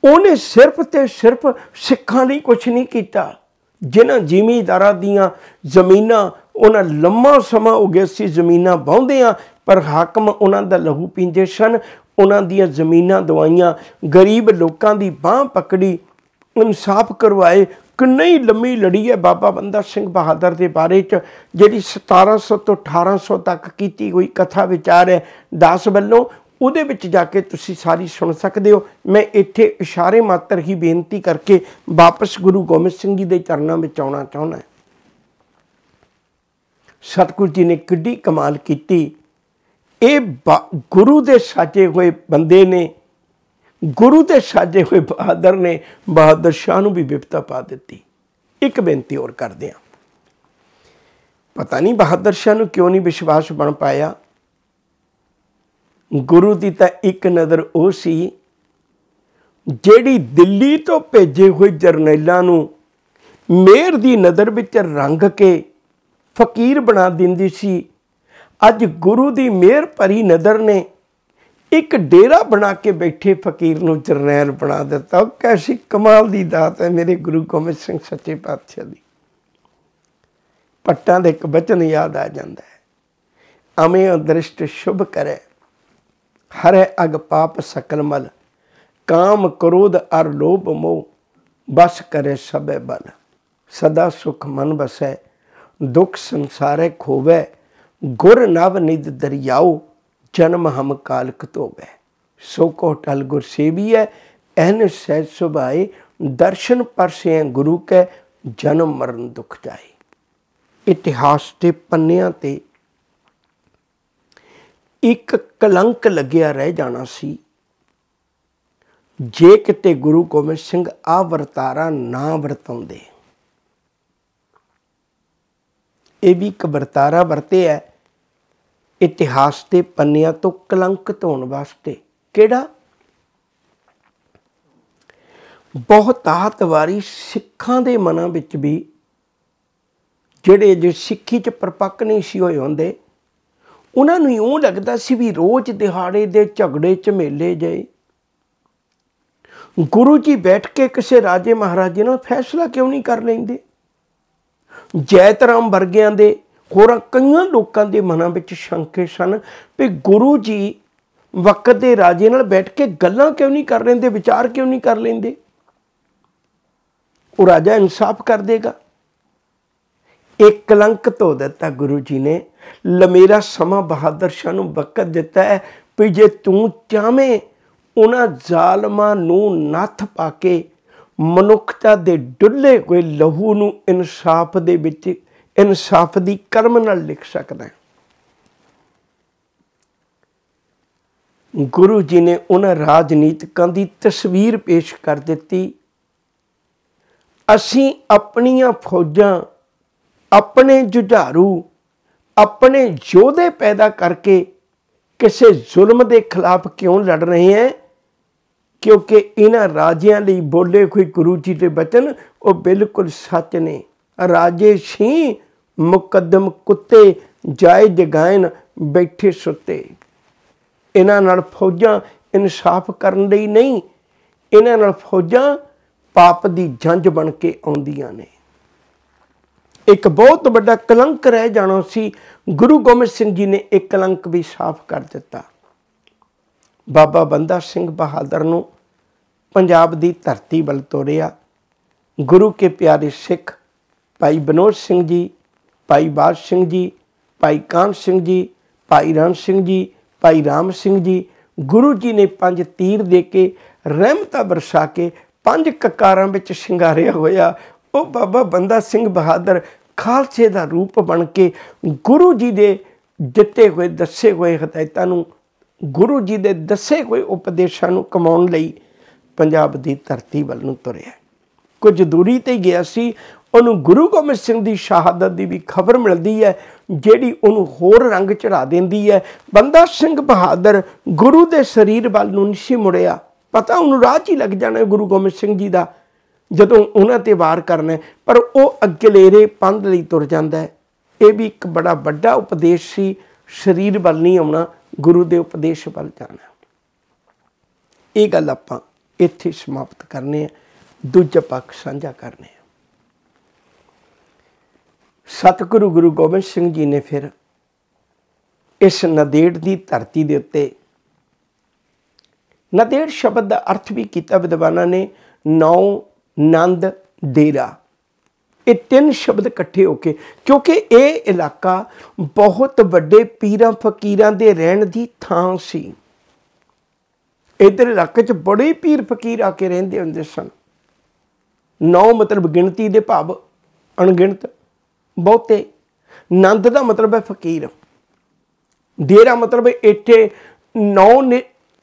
Speaker 1: ਉਹਨੇ ਸਿਰਫ ਤੇ ਸਿਰਫ ਸਿੱਖਾਂ ਲਈ ਕੁਝ ਨਹੀਂ ਕੀਤਾ। ਜਿਨ੍ਹਾਂ ਜ਼ਿਮੀਂਦਾਰਾਂ ਦੀਆਂ ਜ਼ਮੀਨਾਂ, ਉਹਨਾਂ ਲੰਮਾ ਸਮਾਂ ਹੋ ਗਿਆ ਸੀ ਜ਼ਮੀਨਾਂ ਵਾਹੁੰਦੇ ਆ ਪਰ ਹਾਕਮ ਉਹਨਾਂ ਦਾ ਲਹੂ ਪੀਂਦੇ ਸਨ। ਉਹਨਾਂ ਦੀਆਂ ਜ਼ਮੀਨਾਂ ਦਵਾਈਆਂ ਗਰੀਬ ਲੋਕਾਂ ਦੀ ਬਾਹ ਪਕੜੀ, ਇਨਸਾਫ ਕਰਵਾਏ। ਕਿੰਨੀ ਲੰਮੀ ਲੜੀ ਹੈ ਬਾਬਾ ਬੰਦਾ ਸਿੰਘ ਬਹਾਦਰ ਦੇ ਬਾਰੇ ਚ, ਜਿਹੜੀ 1700 ਤੋਂ 1800 ਤੱਕ ਕੀਤੀ ਹੋਈ ਕਥਾ ਵਿਚਾਰ ਹੈ। 10 ਵੱਲੋਂ ਉਹਦੇ ਵਿੱਚ ਜਾ ਕੇ ਤੁਸੀਂ ਸਾਰੀ ਸੁਣ ਸਕਦੇ ਹੋ। ਮੈਂ ਇੱਥੇ ਇਸ਼ਾਰੇ ਮਾਤਰ ਹੀ ਬੇਨਤੀ ਕਰਕੇ ਵਾਪਸ ਗੁਰੂ ਗੋਬਿੰਦ ਸਿੰਘ ਜੀ ਦੇ ਚਰਨਾਂ ਵਿੱਚ ਆਉਣਾ ਚਾਹੁੰਦਾ ਸਤਿਗੁਰੂ ਜੀ ਨੇ ਕਿੱਡੀ ਕਮਾਲ ਕੀਤੀ। ਇਹ ਗੁਰੂ ਦੇ ਸਾਜੇ ਹੋਏ ਬੰਦੇ ਨੇ, ਗੁਰੂ ਦੇ ਸਾਜੇ ਹੋਏ ਬਹਾਦਰ ਨੇ ਬਹਾਦਰ ਸ਼ਾਹ ਨੂੰ ਵੀ ਵਿਪਤਾ ਪਾ ਦਿੱਤੀ। ਇੱਕ ਬੇਨਤੀ ਹੋਰ ਕਰਦੇ ਆ ਪਤਾ ਨਹੀਂ ਬਹਾਦਰ ਸ਼ਾਹ ਨੂੰ ਕਿਉਂ ਨਹੀਂ ਵਿਸ਼ਵਾਸ ਬਣ ਪਾਇਆ। ਗੁਰੂ ਦੀ ਤਾਂ ਇੱਕ ਨਜ਼ਰ ਉਹ ਸੀ, ਜਿਹੜੀ ਦਿੱਲੀ ਤੋਂ ਭੇਜੇ ਹੋਏ ਜਰਨੈਲਾਂ ਨੂੰ ਮੇਰ ਦੀ ਨਜ਼ਰ ਵਿੱਚ ਰੰਗ ਕੇ ਫਕੀਰ ਬਣਾ ਦਿੰਦੀ ਸੀ। ਅੱਜ ਗੁਰੂ ਦੀ ਮਿਹਰ ਭਰੀ ਨਜ਼ਰ ਨੇ ਇੱਕ ਡੇਰਾ ਬਣਾ ਕੇ ਬੈਠੇ ਫਕੀਰ ਨੂੰ ਜਰਨੈਲ ਬਣਾ ਦਿੱਤਾ। ਉਹ ਕੈਸੀ ਕਮਾਲ ਦੀ ਦਾਤ ਹੈ ਮੇਰੇ ਗੁਰੂ ਗੋਬਿੰਦ ਸਿੰਘ ਸੱਚੇ ਪਾਤਸ਼ਾਹ ਦੀ। ਪੱਟਾਂ ਦੇ ਇੱਕ ਬਚਨ ਯਾਦ ਆ ਜਾਂਦਾ ਹੈ। ਅਮੇ ਦ੍ਰਿਸ਼ਟ ਸ਼ੁਭ ਕਰੇ। ਹਰੇ ਅਗ ਪਾਪ ਸਕਲ ਮਲ, ਕਾਮ ਕ੍ਰੋਧ ਅਰ ਲੋਭ ਮੋਹ, ਬਸ ਕਰੇ ਸਭੇ ਬਲ। ਸਦਾ ਸੁਖ ਮਨ ਬਸੈ ਦੁਖ ਸੰਸਾਰੇ ਖੋਵੇ, ਗੁਰ ਨਵ ਨਿਦ ਦਰਿਆਉ ਜਨਮ ਹਮ ਕਾਲਕ ਤੋਵੇ ਸੋ ਕੋ ਟਲ ਗੁਰ ਸੇਵੀਐ, ਐਨ ਸਹਿ ਸੁਭਾਏ, ਦਰਸ਼ਨ ਪਰਸੇ ਗੁਰੂ ਕੈ, ਜਨਮ ਮਰਨ ਦੁਖ ਜਾਏ। ਇਤਿਹਾਸ ਦੇ ਪੰਨਿਆਂ ਤੇ ਇੱਕ ਕਲੰਕ ਲੱਗਿਆ ਰਹਿ ਜਾਣਾ ਸੀ। ਜੇ ਕਿਤੇ ਗੁਰੂ ਗੋਬਿੰਦ ਸਿੰਘ ਆ ਵਰਤਾਰਾ ਨਾ ਵਰਤਾਉਂਦੇ। ਇਹ ਵੀ ਇੱਕ ਵਰਤਾਰਾ ਵਰਤਿਆ ਇਤਿਹਾਸ ਦੇ ਪੰਨਿਆਂ ਤੋਂ ਕਲੰਕ ਧੋਣ ਵਾਸਤੇ। ਕਿਹੜਾ? ਬਹੁਤਾਤ ਵਾਰੀ ਸਿੱਖਾਂ ਦੇ ਮਨਾਂ ਵਿੱਚ ਵੀ ਜਿਹੜੇ ਜੇ ਸਿੱਖੀ 'ਚ ਪਰਪੱਕ ਨਹੀਂ ਸੀ ਹੋਏ ਹੁੰਦੇ ਉਹਨਾਂ ਨੂੰ ਇਉਂ ਲੱਗਦਾ ਸੀ ਵੀ ਰੋਜ਼ ਦਿਹਾੜੇ ਦੇ ਝਗੜੇ ਝਮੇਲੇ ਮੇਲੇ ਜਾਏ ਗੁਰੂ ਜੀ ਬੈਠ ਕੇ ਕਿਸੇ ਰਾਜੇ ਮਹਾਰਾਜੇ ਨਾਲ ਫੈਸਲਾ ਕਿਉਂ ਨਹੀਂ ਕਰ ਲੈਂਦੇ? ਜੈਤਰਾਮ ਵਰਗਿਆਂ ਦੇ ਹੋਰਾਂ ਕਈਆਂ ਲੋਕਾਂ ਦੇ ਮਨਾਂ ਵਿੱਚ ਸ਼ੰਕੇ ਸਨ ਵੀ ਗੁਰੂ ਜੀ ਵਕਤ ਦੇ ਰਾਜੇ ਨਾਲ ਬੈਠ ਕੇ ਗੱਲਾਂ ਕਿਉਂ ਨਹੀਂ ਕਰ ਲੈਂਦੇ, ਵਿਚਾਰ ਕਿਉਂ ਨਹੀਂ ਕਰ ਲੈਂਦੇ? ਉਹ ਰਾਜਾ ਇਨਸਾਫ ਕਰ ਦੇਗਾ। ਇਹ ਕਲੰਕ ਧੋ ਦਿੱਤਾ ਗੁਰੂ ਜੀ ਨੇ। ਲਮੇਰਾ ਸਮਾ ਬਹਾਦਰ ਸ਼ਾਹ ਨੂੰ ਬਕਤ ਦਿੱਤਾ ਹੈ ਵੀ ਜੇ ਤੂੰ ਚਾਵੇਂ ਉਹਨਾਂ ਜ਼ਾਲਮਾਂ ਨੂੰ ਨੱਥ ਪਾ ਕੇ ਮਨੁੱਖਤਾ ਦੇ ਡੁੱਲੇ ਕੋਈ ਲਹੂ ਨੂੰ ਇਨਸਾਫ ਦੇ ਵਿੱਚ, ਇਨਸਾਫ ਦੀ ਕਰਮ ਨਾਲ ਲਿਖ ਸਕਦਾ ਹੈ। ਗੁਰੂ ਜੀ ਨੇ ਉਹਨਾਂ ਰਾਜਨੀਤਿਕਾਂ ਦੀ ਤਸਵੀਰ ਪੇਸ਼ ਕਰ ਦਿੱਤੀ। ਅਸੀਂ ਆਪਣੀਆਂ ਫੌਜਾਂ ਆਪਣੇ ਜੁਝਾਰੂ, ਆਪਣੇ ਯੋਧੇ ਪੈਦਾ ਕਰਕੇ ਕਿਸੇ ਜ਼ੁਲਮ ਦੇ ਖਿਲਾਫ ਕਿਉਂ ਲੜ ਰਹੇ ਹੈ ਕਿਉਂਕਿ ਇਹਨਾਂ ਰਾਜਿਆਂ ਲਈ ਬੋਲੇ ਕੋਈ ਗੁਰੂ ਜੀ ਦੇ ਬਚਨ ਉਹ ਬਿਲਕੁਲ ਸੱਚ ਨੇ। ਰਾਜੇ ਸੀ ਮੁਕੱਦਮ ਕੁੱਤੇ ਜਾਏ ਜਗਾਇਨ ਬੈਠੇ ਸੁੱਤੇ। ਇਹਨਾਂ ਨਾਲ ਫੌਜਾਂ ਇਨਸਾਫ ਕਰਨ ਲਈ ਨਹੀਂ, ਇਹਨਾਂ ਨਾਲ ਫੌਜਾਂ ਪਾਪ ਦੀ ਜੰਜ ਬਣ ਕੇ ਆਉਂਦੀਆਂ ਨੇ। ਇੱਕ ਬਹੁਤ ਵੱਡਾ ਕਲੰਕ ਰਹਿ ਜਾਣਾ ਸੀ। ਗੁਰੂ ਗੋਬਿੰਦ ਸਿੰਘ ਜੀ ਨੇ ਇਹ ਕਲੰਕ ਵੀ ਸਾਫ਼ ਕਰ ਦਿੱਤਾ। ਬਾਬਾ ਬੰਦਾ ਸਿੰਘ ਬਹਾਦਰ ਨੂੰ ਪੰਜਾਬ ਦੀ ਧਰਤੀ ਵੱਲ ਤੋਰਿਆ। ਗੁਰੂ ਕੇ ਪਿਆਰੇ ਸਿੱਖ ਭਾਈ ਬਨੋਦ ਸਿੰਘ ਜੀ, ਭਾਈ ਬਾਦ ਸਿੰਘ ਜੀ, ਭਾਈ ਕਾਨ ਸਿੰਘ ਜੀ, ਭਾਈ ਰਾਮ ਸਿੰਘ ਜੀ, ਭਾਈ ਰਾਮ ਸਿੰਘ ਜੀ, ਗੁਰੂ ਜੀ ਨੇ ਪੰਜ ਤੀਰ ਦੇ ਕੇ ਰਹਿਮਤਾ ਬਰਸਾ ਕੇ ਪੰਜ ਕਕਾਰਾਂ ਵਿੱਚ ਸ਼ਿੰਗਾਰਿਆ ਹੋਇਆ। ਉਹ ਬਾਬਾ ਬੰਦਾ ਸਿੰਘ ਬਹਾਦਰ ਖਾਲਸੇ ਦਾ ਰੂਪ ਬਣ ਕੇ ਗੁਰੂ ਜੀ ਦੇ ਦਿੱਤੇ ਹੋਏ, ਦੱਸੇ ਹੋਏ ਹਦਾਇਤਾਂ ਨੂੰ, ਗੁਰੂ ਜੀ ਦੇ ਦੱਸੇ ਹੋਏ ਉਪਦੇਸ਼ਾਂ ਨੂੰ ਕਮਾਉਣ ਲਈ ਪੰਜਾਬ ਦੀ ਧਰਤੀ ਵੱਲ ਨੂੰ ਤੁਰਿਆ। ਕੁਝ ਦੂਰੀ ਤੇ ਗਿਆ ਸੀ, ਉਹਨੂੰ ਗੁਰੂ ਗੋਬਿੰਦ ਸਿੰਘ ਦੀ ਸ਼ਹਾਦਤ ਦੀ ਵੀ ਖਬਰ ਮਿਲਦੀ ਹੈ, ਜਿਹੜੀ ਉਹਨੂੰ ਹੋਰ ਰੰਗ ਚੜਾ ਦਿੰਦੀ ਹੈ। ਬੰਦਾ ਸਿੰਘ ਬਹਾਦਰ ਗੁਰੂ ਦੇ ਸਰੀਰ ਵੱਲ ਨੂੰ ਨਹੀਂ ਮੁੜਿਆ। ਪਤਾ ਉਹਨੂੰ ਰਾਹ 'ਚ ਹੀ ਲੱਗ ਜਾਣਾ ਗੁਰੂ ਗੋਬਿੰਦ ਸਿੰਘ ਜੀ ਦਾ। ਜਦੋਂ ਉਹਨਾਂ ਤੇ ਵਾਰ ਕਰਨਾ ਪਰ ਉਹ ਅਗਲੇਰੇ ਪੰਧ ਲਈ ਤੁਰ ਜਾਂਦਾ ਇਹ ਵੀ ਇੱਕ ਬੜਾ ਵੱਡਾ ਉਪਦੇਸ਼ ਸੀ, ਸਰੀਰ ਵੱਲ ਨਹੀਂ ਆਉਣਾ, ਗੁਰੂ ਦੇ ਉਪਦੇਸ਼ ਵੱਲ ਜਾਣਾ। ਇਹ ਗੱਲ ਆਪਾਂ ਇੱਥੇ ਸਮਾਪਤ ਕਰਨੇ ਆ ਦੂਜਾ ਪੱਖ ਸਾਂਝਾ ਕਰਨੇ ਆ ਸਤਿਗੁਰੂ ਗੁਰੂ ਗੋਬਿੰਦ ਸਿੰਘ ਜੀ ਨੇ ਫਿਰ ਇਸ ਨਦੇੜ ਦੀ ਧਰਤੀ ਦੇ ਉੱਤੇ, ਨਦੇੜ ਸ਼ਬਦ ਦਾ ਅਰਥ ਵੀ ਕੀਤਾ, ਵਿਦਵਾਨਾਂ ਨੇ, ਨੌ ਨੰਦ ਡੇਰਾ। ਇਹ ਤਿੰਨ ਸ਼ਬਦ ਇਕੱਠੇ ਹੋ ਕੇ, ਕਿਉਂਕਿ ਇਹ ਇਲਾਕਾ ਬਹੁਤ ਵੱਡੇ ਪੀਰਾਂ ਫਕੀਰਾਂ ਦੇ ਰਹਿਣ ਦੀ ਥਾਂ ਸੀ। ਇਧਰ ਇਲਾਕੇ 'ਚ ਬੜੇ ਪੀਰ ਫਕੀਰ ਆ ਕੇ ਰਹਿੰਦੇ ਹੁੰਦੇ ਸਨ। ਨੌ ਮਤਲਬ ਗਿਣਤੀ ਦੇ ਭਾਵ ਅਣਗਿਣਤ, ਬਹੁਤੇ। ਨੰਦ ਦਾ ਮਤਲਬ ਹੈ ਫਕੀਰ। ਡੇਰਾ ਮਤਲਬ ਇੱਥੇ ਨੌ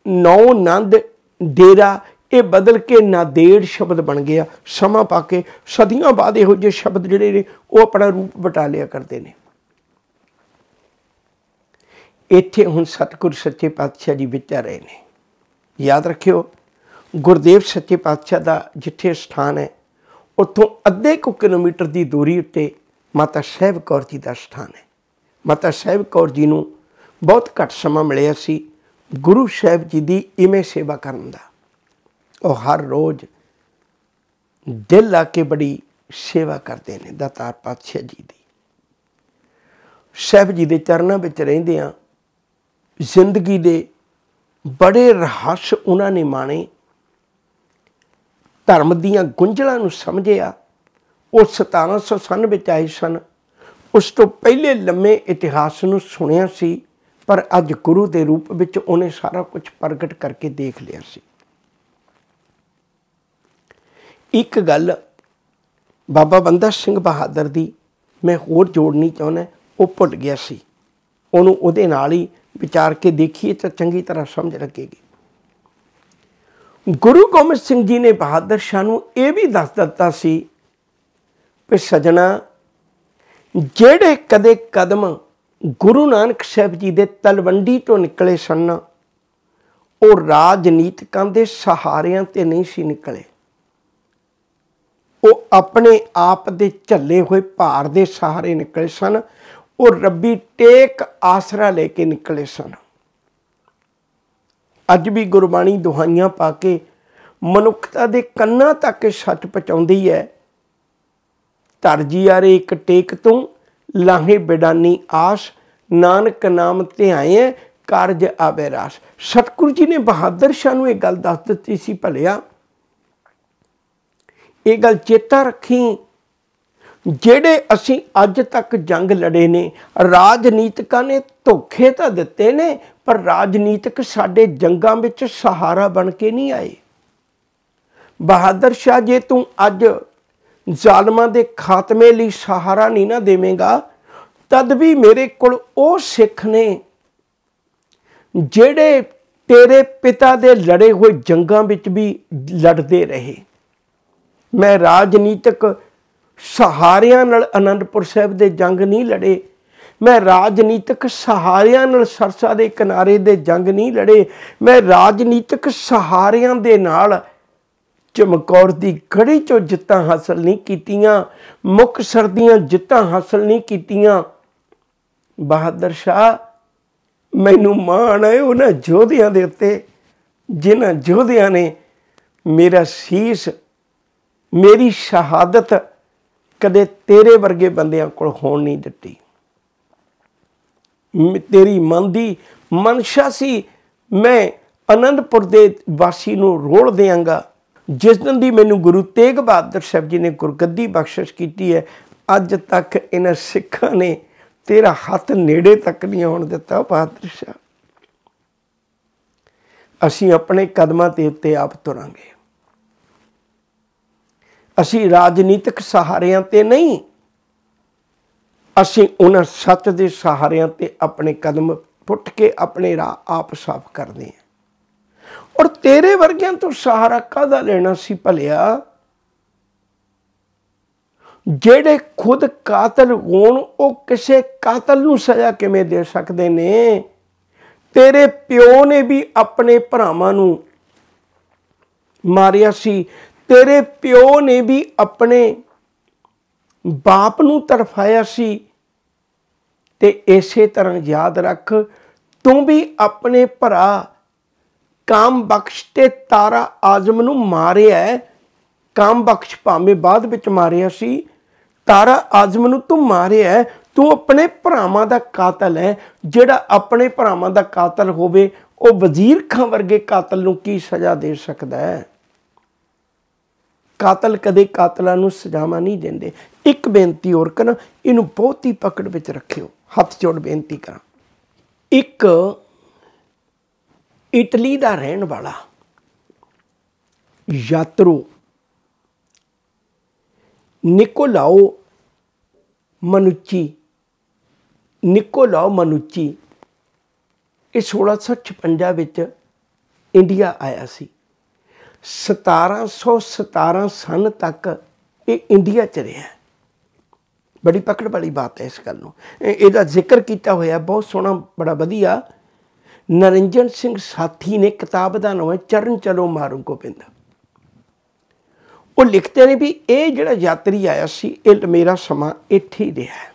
Speaker 1: ਨੌ ਨੰਦ ਡੇਰਾ ਇਹ ਬਦਲ ਕੇ ਨਾਦੇੜ ਸ਼ਬਦ ਬਣ ਗਿਆ। ਸਮਾਂ ਪਾ ਕੇ ਸਦੀਆਂ ਬਾਅਦ ਇਹੋ ਜਿਹੇ ਸ਼ਬਦ ਜਿਹੜੇ ਨੇ, ਉਹ ਆਪਣਾ ਰੂਪ ਬਟਾ ਲਿਆ ਕਰਦੇ ਨੇ। ਇੱਥੇ ਹੁਣ ਸਤਿਗੁਰ ਸੱਚੇ ਪਾਤਸ਼ਾਹ ਜੀ ਵਿਚਾਰ ਰਹੇ ਨੇ। ਯਾਦ ਰੱਖਿਓ, ਗੁਰਦੇਵ ਸੱਚੇ ਪਾਤਸ਼ਾਹ ਦਾ ਜਿੱਥੇ ਸਥਾਨ ਹੈ, ਉੱਥੋਂ ਅੱਧੇ ਕੁ ਕਿਲੋਮੀਟਰ ਦੀ ਦੂਰੀ ਉੱਤੇ ਮਾਤਾ ਸਾਹਿਬ ਕੌਰ ਜੀ ਦਾ ਸਥਾਨ ਹੈ। ਮਾਤਾ ਸਾਹਿਬ ਕੌਰ ਜੀ ਨੂੰ ਬਹੁਤ ਘੱਟ ਸਮਾਂ ਮਿਲਿਆ ਸੀ ਗੁਰੂ ਸਾਹਿਬ ਜੀ ਦੀ ਇਵੇਂ ਸੇਵਾ ਕਰਨ ਦਾ। ਉਹ ਹਰ ਰੋਜ਼ ਦਿਲ ਲਾ ਕੇ ਬੜੀ ਸੇਵਾ ਕਰਦੇ ਨੇ ਦਾਤਾਰ ਪਾਤਸ਼ਾਹ ਜੀ ਦੀ। ਸਾਹਿਬ ਜੀ ਦੇ ਚਰਨਾਂ ਵਿੱਚ ਰਹਿੰਦੇ ਆ, ਜ਼ਿੰਦਗੀ ਦੇ ਬੜੇ ਰਹੱਸ ਉਹਨਾਂ ਨੇ ਮਾਣੇ। ਧਰਮ ਦੀਆਂ ਗੁੰਝਲਾਂ ਨੂੰ ਸਮਝਿਆ, ਉਹ 1700 ਵਿੱਚ ਆਏ ਸਨ। ਉਸ ਤੋਂ ਪਹਿਲੇ ਲੰਮੇ ਇਤਿਹਾਸ ਨੂੰ ਸੁਣਿਆ ਸੀ, ਪਰ ਅੱਜ ਗੁਰੂ ਦੇ ਰੂਪ ਵਿੱਚ ਉਹਨੇ ਸਾਰਾ ਕੁਝ ਪ੍ਰਗਟ ਕਰਕੇ ਦੇਖ ਲਿਆ ਸੀ। ਇੱਕ ਗੱਲ ਬਾਬਾ ਬੰਦਾ ਸਿੰਘ ਬਹਾਦਰ ਦੀ ਮੈਂ ਹੋਰ ਜੋੜਨੀ ਚਾਹੁੰਦਾ, ਉਹ ਭੁੱਲ ਗਿਆ ਸੀ। ਉਹਨੂੰ ਉਹਦੇ ਨਾਲ ਹੀ ਵਿਚਾਰ ਕੇ ਦੇਖੀਏ ਤਾਂ ਚੰਗੀ ਤਰ੍ਹਾਂ ਸਮਝ ਲੱਗੇਗੀ। ਗੁਰੂ ਗੋਬਿੰਦ ਸਿੰਘ ਜੀ ਨੇ ਬਹਾਦਰ ਸ਼ਾਹ ਨੂੰ ਇਹ ਵੀ ਦੱਸ ਦਿੱਤਾ ਸੀ ਕਿ ਸਜਣਾ, ਜਿਹੜੇ ਕਦੇ ਕਦਮ ਗੁਰੂ ਨਾਨਕ ਸਾਹਿਬ ਜੀ ਦੇ ਤਲਵੰਡੀ ਤੋਂ ਨਿਕਲੇ ਸਨ, ਉਹ ਰਾਜਨੀਤਿਕਾਂ ਦੇ ਸਹਾਰਿਆਂ ਤੇ ਨਹੀਂ ਸੀ ਨਿਕਲੇ। ਉਹ ਆਪਣੇ ਆਪ ਦੇ ਝੱਲੇ ਹੋਏ ਭਾਰ ਦੇ ਸਹਾਰੇ ਨਿਕਲੇ ਸਨ। ਉਹ ਰੱਬੀ ਟੇਕ ਆਸਰਾ ਲੈ ਕੇ ਨਿਕਲੇ ਸਨ। ਅੱਜ ਵੀ ਗੁਰਬਾਣੀ ਦੁਹਾਈਆਂ ਪਾ ਕੇ ਮਨੁੱਖਤਾ ਦੇ ਕੰਨਾਂ ਤੱਕ ਸੱਚ ਪਹੁੰਚਾਉਂਦੀ ਹੈ। ਤਰਜੀ ਤਰਜੀਆਰੇ ਇੱਕ ਟੇਕ ਤੋਂ, ਲਾਹੇ ਬਿਡਾਨੀ ਆਸ, ਨਾਨਕ ਨਾਮ ਧਿਆਏ, ਕਾਰਜ ਆਵੇ ਰਾਸ। ਸਤਿਗੁਰੂ ਜੀ ਨੇ ਬਹਾਦਰ ਸ਼ਾਹ ਨੂੰ ਇਹ ਗੱਲ ਦੱਸ ਦਿੱਤੀ ਸੀ ਭਲਿਆ ਇਹ ਗੱਲ ਚੇਤਾ ਰੱਖੀ। ਜਿਹੜੇ ਅਸੀਂ ਅੱਜ ਤੱਕ ਜੰਗ ਲੜੇ ਨੇ, ਰਾਜਨੀਤਿਕਾਂ ਨੇ ਧੋਖੇ ਤਾਂ ਦਿੱਤੇ ਨੇ, ਪਰ ਰਾਜਨੀਤਿਕ ਸਾਡੇ ਜੰਗਾਂ ਵਿੱਚ ਸਹਾਰਾ ਬਣ ਕੇ ਨਹੀਂ ਆਏ। ਬਹਾਦਰ ਸ਼ਾਹ, ਜੇ ਤੂੰ ਅੱਜ ਜ਼ਾਲਮਾਂ ਦੇ ਖਾਤਮੇ ਲਈ ਸਹਾਰਾ ਨਹੀਂ ਨਾ ਦੇਵੇਂਗਾ, ਤਦ ਵੀ ਮੇਰੇ ਕੋਲ ਉਹ ਸਿੱਖ ਨੇ ਜਿਹੜੇ ਤੇਰੇ ਪਿਤਾ ਦੇ ਲੜੇ ਹੋਏ ਜੰਗਾਂ ਵਿੱਚ ਵੀ ਲੜਦੇ ਰਹੇ। ਮੈਂ ਰਾਜਨੀਤਿਕ ਸਹਾਰਿਆਂ ਨਾਲ ਅਨੰਦਪੁਰ ਸਾਹਿਬ ਦੇ ਜੰਗ ਨਹੀਂ ਲੜੇ। ਮੈਂ ਰਾਜਨੀਤਿਕ ਸਹਾਰਿਆਂ ਨਾਲ ਸਰਸਾ ਦੇ ਕਿਨਾਰੇ ਦੇ ਜੰਗ ਨਹੀਂ ਲੜੇ। ਮੈਂ ਰਾਜਨੀਤਿਕ ਸਹਾਰਿਆਂ ਦੇ ਨਾਲ ਚਮਕੌਰ ਦੀ ਗੜੀ ਚੋਂ ਜਿੱਤਾਂ ਹਾਸਲ ਨਹੀਂ ਕੀਤੀਆਂ, ਮੁੱਖ ਸਰਦੀਆਂ ਜਿੱਤਾਂ ਹਾਸਲ ਨਹੀਂ ਕੀਤੀਆਂ। ਬਹਾਦਰ ਸ਼ਾਹ, ਮੈਨੂੰ ਮਾਣ ਹੈ ਉਹਨਾਂ ਯੋਧਿਆਂ ਦੇ ਉੱਤੇ, ਜਿਨ੍ਹਾਂ ਯੋਧਿਆਂ ਨੇ ਮੇਰਾ ਸੀਸ ਮੇਰੀ ਸ਼ਹਾਦਤ ਕਦੇ ਤੇਰੇ ਵਰਗੇ ਬੰਦਿਆਂ ਕੋਲ ਹੋਣ ਨਹੀਂ ਦਿੱਤੀ। ਤੇਰੀ ਮਨ ਦੀ ਮਨਸ਼ਾ ਸੀ। ਮੈਂ ਅਨੰਦਪੁਰ ਦੇ ਵਾਸੀ ਨੂੰ ਰੋਲ ਦੇਵਾਂਗਾ। ਜਿਸ ਦਿਨ ਦੀ ਮੈਨੂੰ ਗੁਰੂ ਤੇਗ ਬਹਾਦਰ ਸਾਹਿਬ ਜੀ ਨੇ ਗੁਰਗੱਦੀ ਬਖਸ਼ਿਸ਼ ਕੀਤੀ ਹੈ, ਅੱਜ ਤੱਕ ਇਹਨਾਂ ਸਿੱਖਾਂ ਨੇ ਤੇਰਾ ਹੱਥ ਨੇੜੇ ਤੱਕ ਨਹੀਂ ਆਉਣ ਦਿੱਤਾ ਬਹਾਦਰ ਸਾਹਿਬ। ਅਸੀਂ ਆਪਣੇ ਕਦਮਾਂ ਤੇ ਉੱਤੇ ਆਪ ਤੁਰਾਂਗੇ। ਅਸੀਂ ਰਾਜਨੀਤਿਕ ਸਹਾਰਿਆਂ ਤੇ ਨਹੀਂ। ਅਸੀਂ ਉਹਨਾਂ ਸੱਚ ਦੇ ਸਹਾਰਿਆਂ ਤੇ ਆਪਣੇ ਕਦਮ ਪੁੱਟ ਕੇ ਆਪਣੇ ਰਾਹ ਆਪ ਸਾਫ਼ ਕਰਦੇ ਹਾਂ। ਔਰ ਤੇਰੇ ਵਰਗਿਆਂ ਤੋਂ ਸਹਾਰਾ ਕਾਹਦਾ ਲੈਣਾ ਸੀ ਭਲਿਆ? ਜਿਹੜੇ ਖੁਦ ਕਾਤਲ ਹੋਣ, ਉਹ ਕਿਸੇ ਕਾਤਲ ਨੂੰ ਸਜ਼ਾ ਕਿਵੇਂ ਦੇ ਸਕਦੇ ਨੇ? ਤੇਰੇ ਪਿਓ ਨੇ ਵੀ ਆਪਣੇ ਭਰਾਵਾਂ ਨੂੰ ਮਾਰਿਆ ਸੀ। ਤੇਰੇ ਪਿਓ ਨੇ ਵੀ ਆਪਣੇ ਬਾਪ ਨੂੰ ਤਰਫਾਇਆ ਸੀ ਤੇ ਇਸੇ ਤਰ੍ਹਾਂ ਯਾਦ ਰੱਖ, ਤੂੰ ਵੀ ਆਪਣੇ ਭਰਾ ਕਾਮ ਬਖਸ਼ ਤੇ ਤਾਰਾ ਆਜ਼ਮ ਨੂੰ ਮਾਰਿਆ ਕਾਮ ਬਖਸ਼ ਭਾਵੇਂ ਬਾਅਦ ਵਿੱਚ ਮਾਰਿਆ ਸੀ, ਤਾਰਾ ਆਜ਼ਮ ਨੂੰ ਤੂੰ ਮਾਰਿਆ ਤੂੰ ਆਪਣੇ ਭਰਾਵਾਂ ਦਾ ਕਾਤਲ ਹੈ। ਜਿਹੜਾ ਆਪਣੇ ਭਰਾਵਾਂ ਦਾ ਕਾਤਲ ਹੋਵੇ, ਉਹ ਵਜ਼ੀਰ ਖਾਂ ਵਰਗੇ ਕਾਤਲ ਨੂੰ ਕੀ ਸਜ਼ਾ ਦੇ ਸਕਦਾ ਹੈ? ਕਾਤਲ ਕਦੇ ਕਾਤਲਾਂ ਨੂੰ ਸਜ਼ਾਵਾਂ ਨਹੀਂ ਦਿੰਦੇ। ਇੱਕ ਬੇਨਤੀ ਹੋਰ ਕਰਾਂ, ਇਹਨੂੰ ਬਹੁਤ ਹੀ ਪਕੜ ਵਿੱਚ ਰੱਖਿਓ। ਹੱਥ ਜੋੜ ਬੇਨਤੀ ਕਰਾਂ। ਇੱਕ ਇਟਲੀ ਦਾ ਰਹਿਣ ਵਾਲਾ ਯਾਤਰੂ ਨਿਕੋਲਾਓ ਮਨੁੱਚੀ ਨਿਕੋਲਾਓ ਮਨੁੱਚੀ, ਇਹ 1656 ਵਿੱਚ ਇੰਡੀਆ ਆਇਆ ਸੀ। 1717 ਸਨ ਤੱਕ ਇਹ ਇੰਡੀਆ ਚ ਰਿਹਾ ਬੜੀ ਪਕੜ ਵਾਲੀ ਬਾਤ ਹੈ ਇਸ ਗੱਲ ਨੂੰ। ਇਹਦਾ ਜ਼ਿਕਰ ਕੀਤਾ ਹੋਇਆ ਬਹੁਤ ਸੋਹਣਾ, ਬੜਾ ਵਧੀਆ। ਨਰਿੰਜਨ ਸਿੰਘ ਸਾਥੀ ਨੇ ਕਿਤਾਬ ਦਾ ਨਾਮ ਹੈ, ਚਰਨ ਚਲੋ ਮਾਰੂ ਗੋਬਿੰਦ। ਉਹ ਲਿਖਦੇ ਨੇ ਵੀ ਇਹ ਜਿਹੜਾ ਯਾਤਰੀ ਆਇਆ ਸੀ, ਇਹ ਮੇਰਾ ਸਮਾਂ ਇੱਥੇ ਹੀ ਰਿਹਾ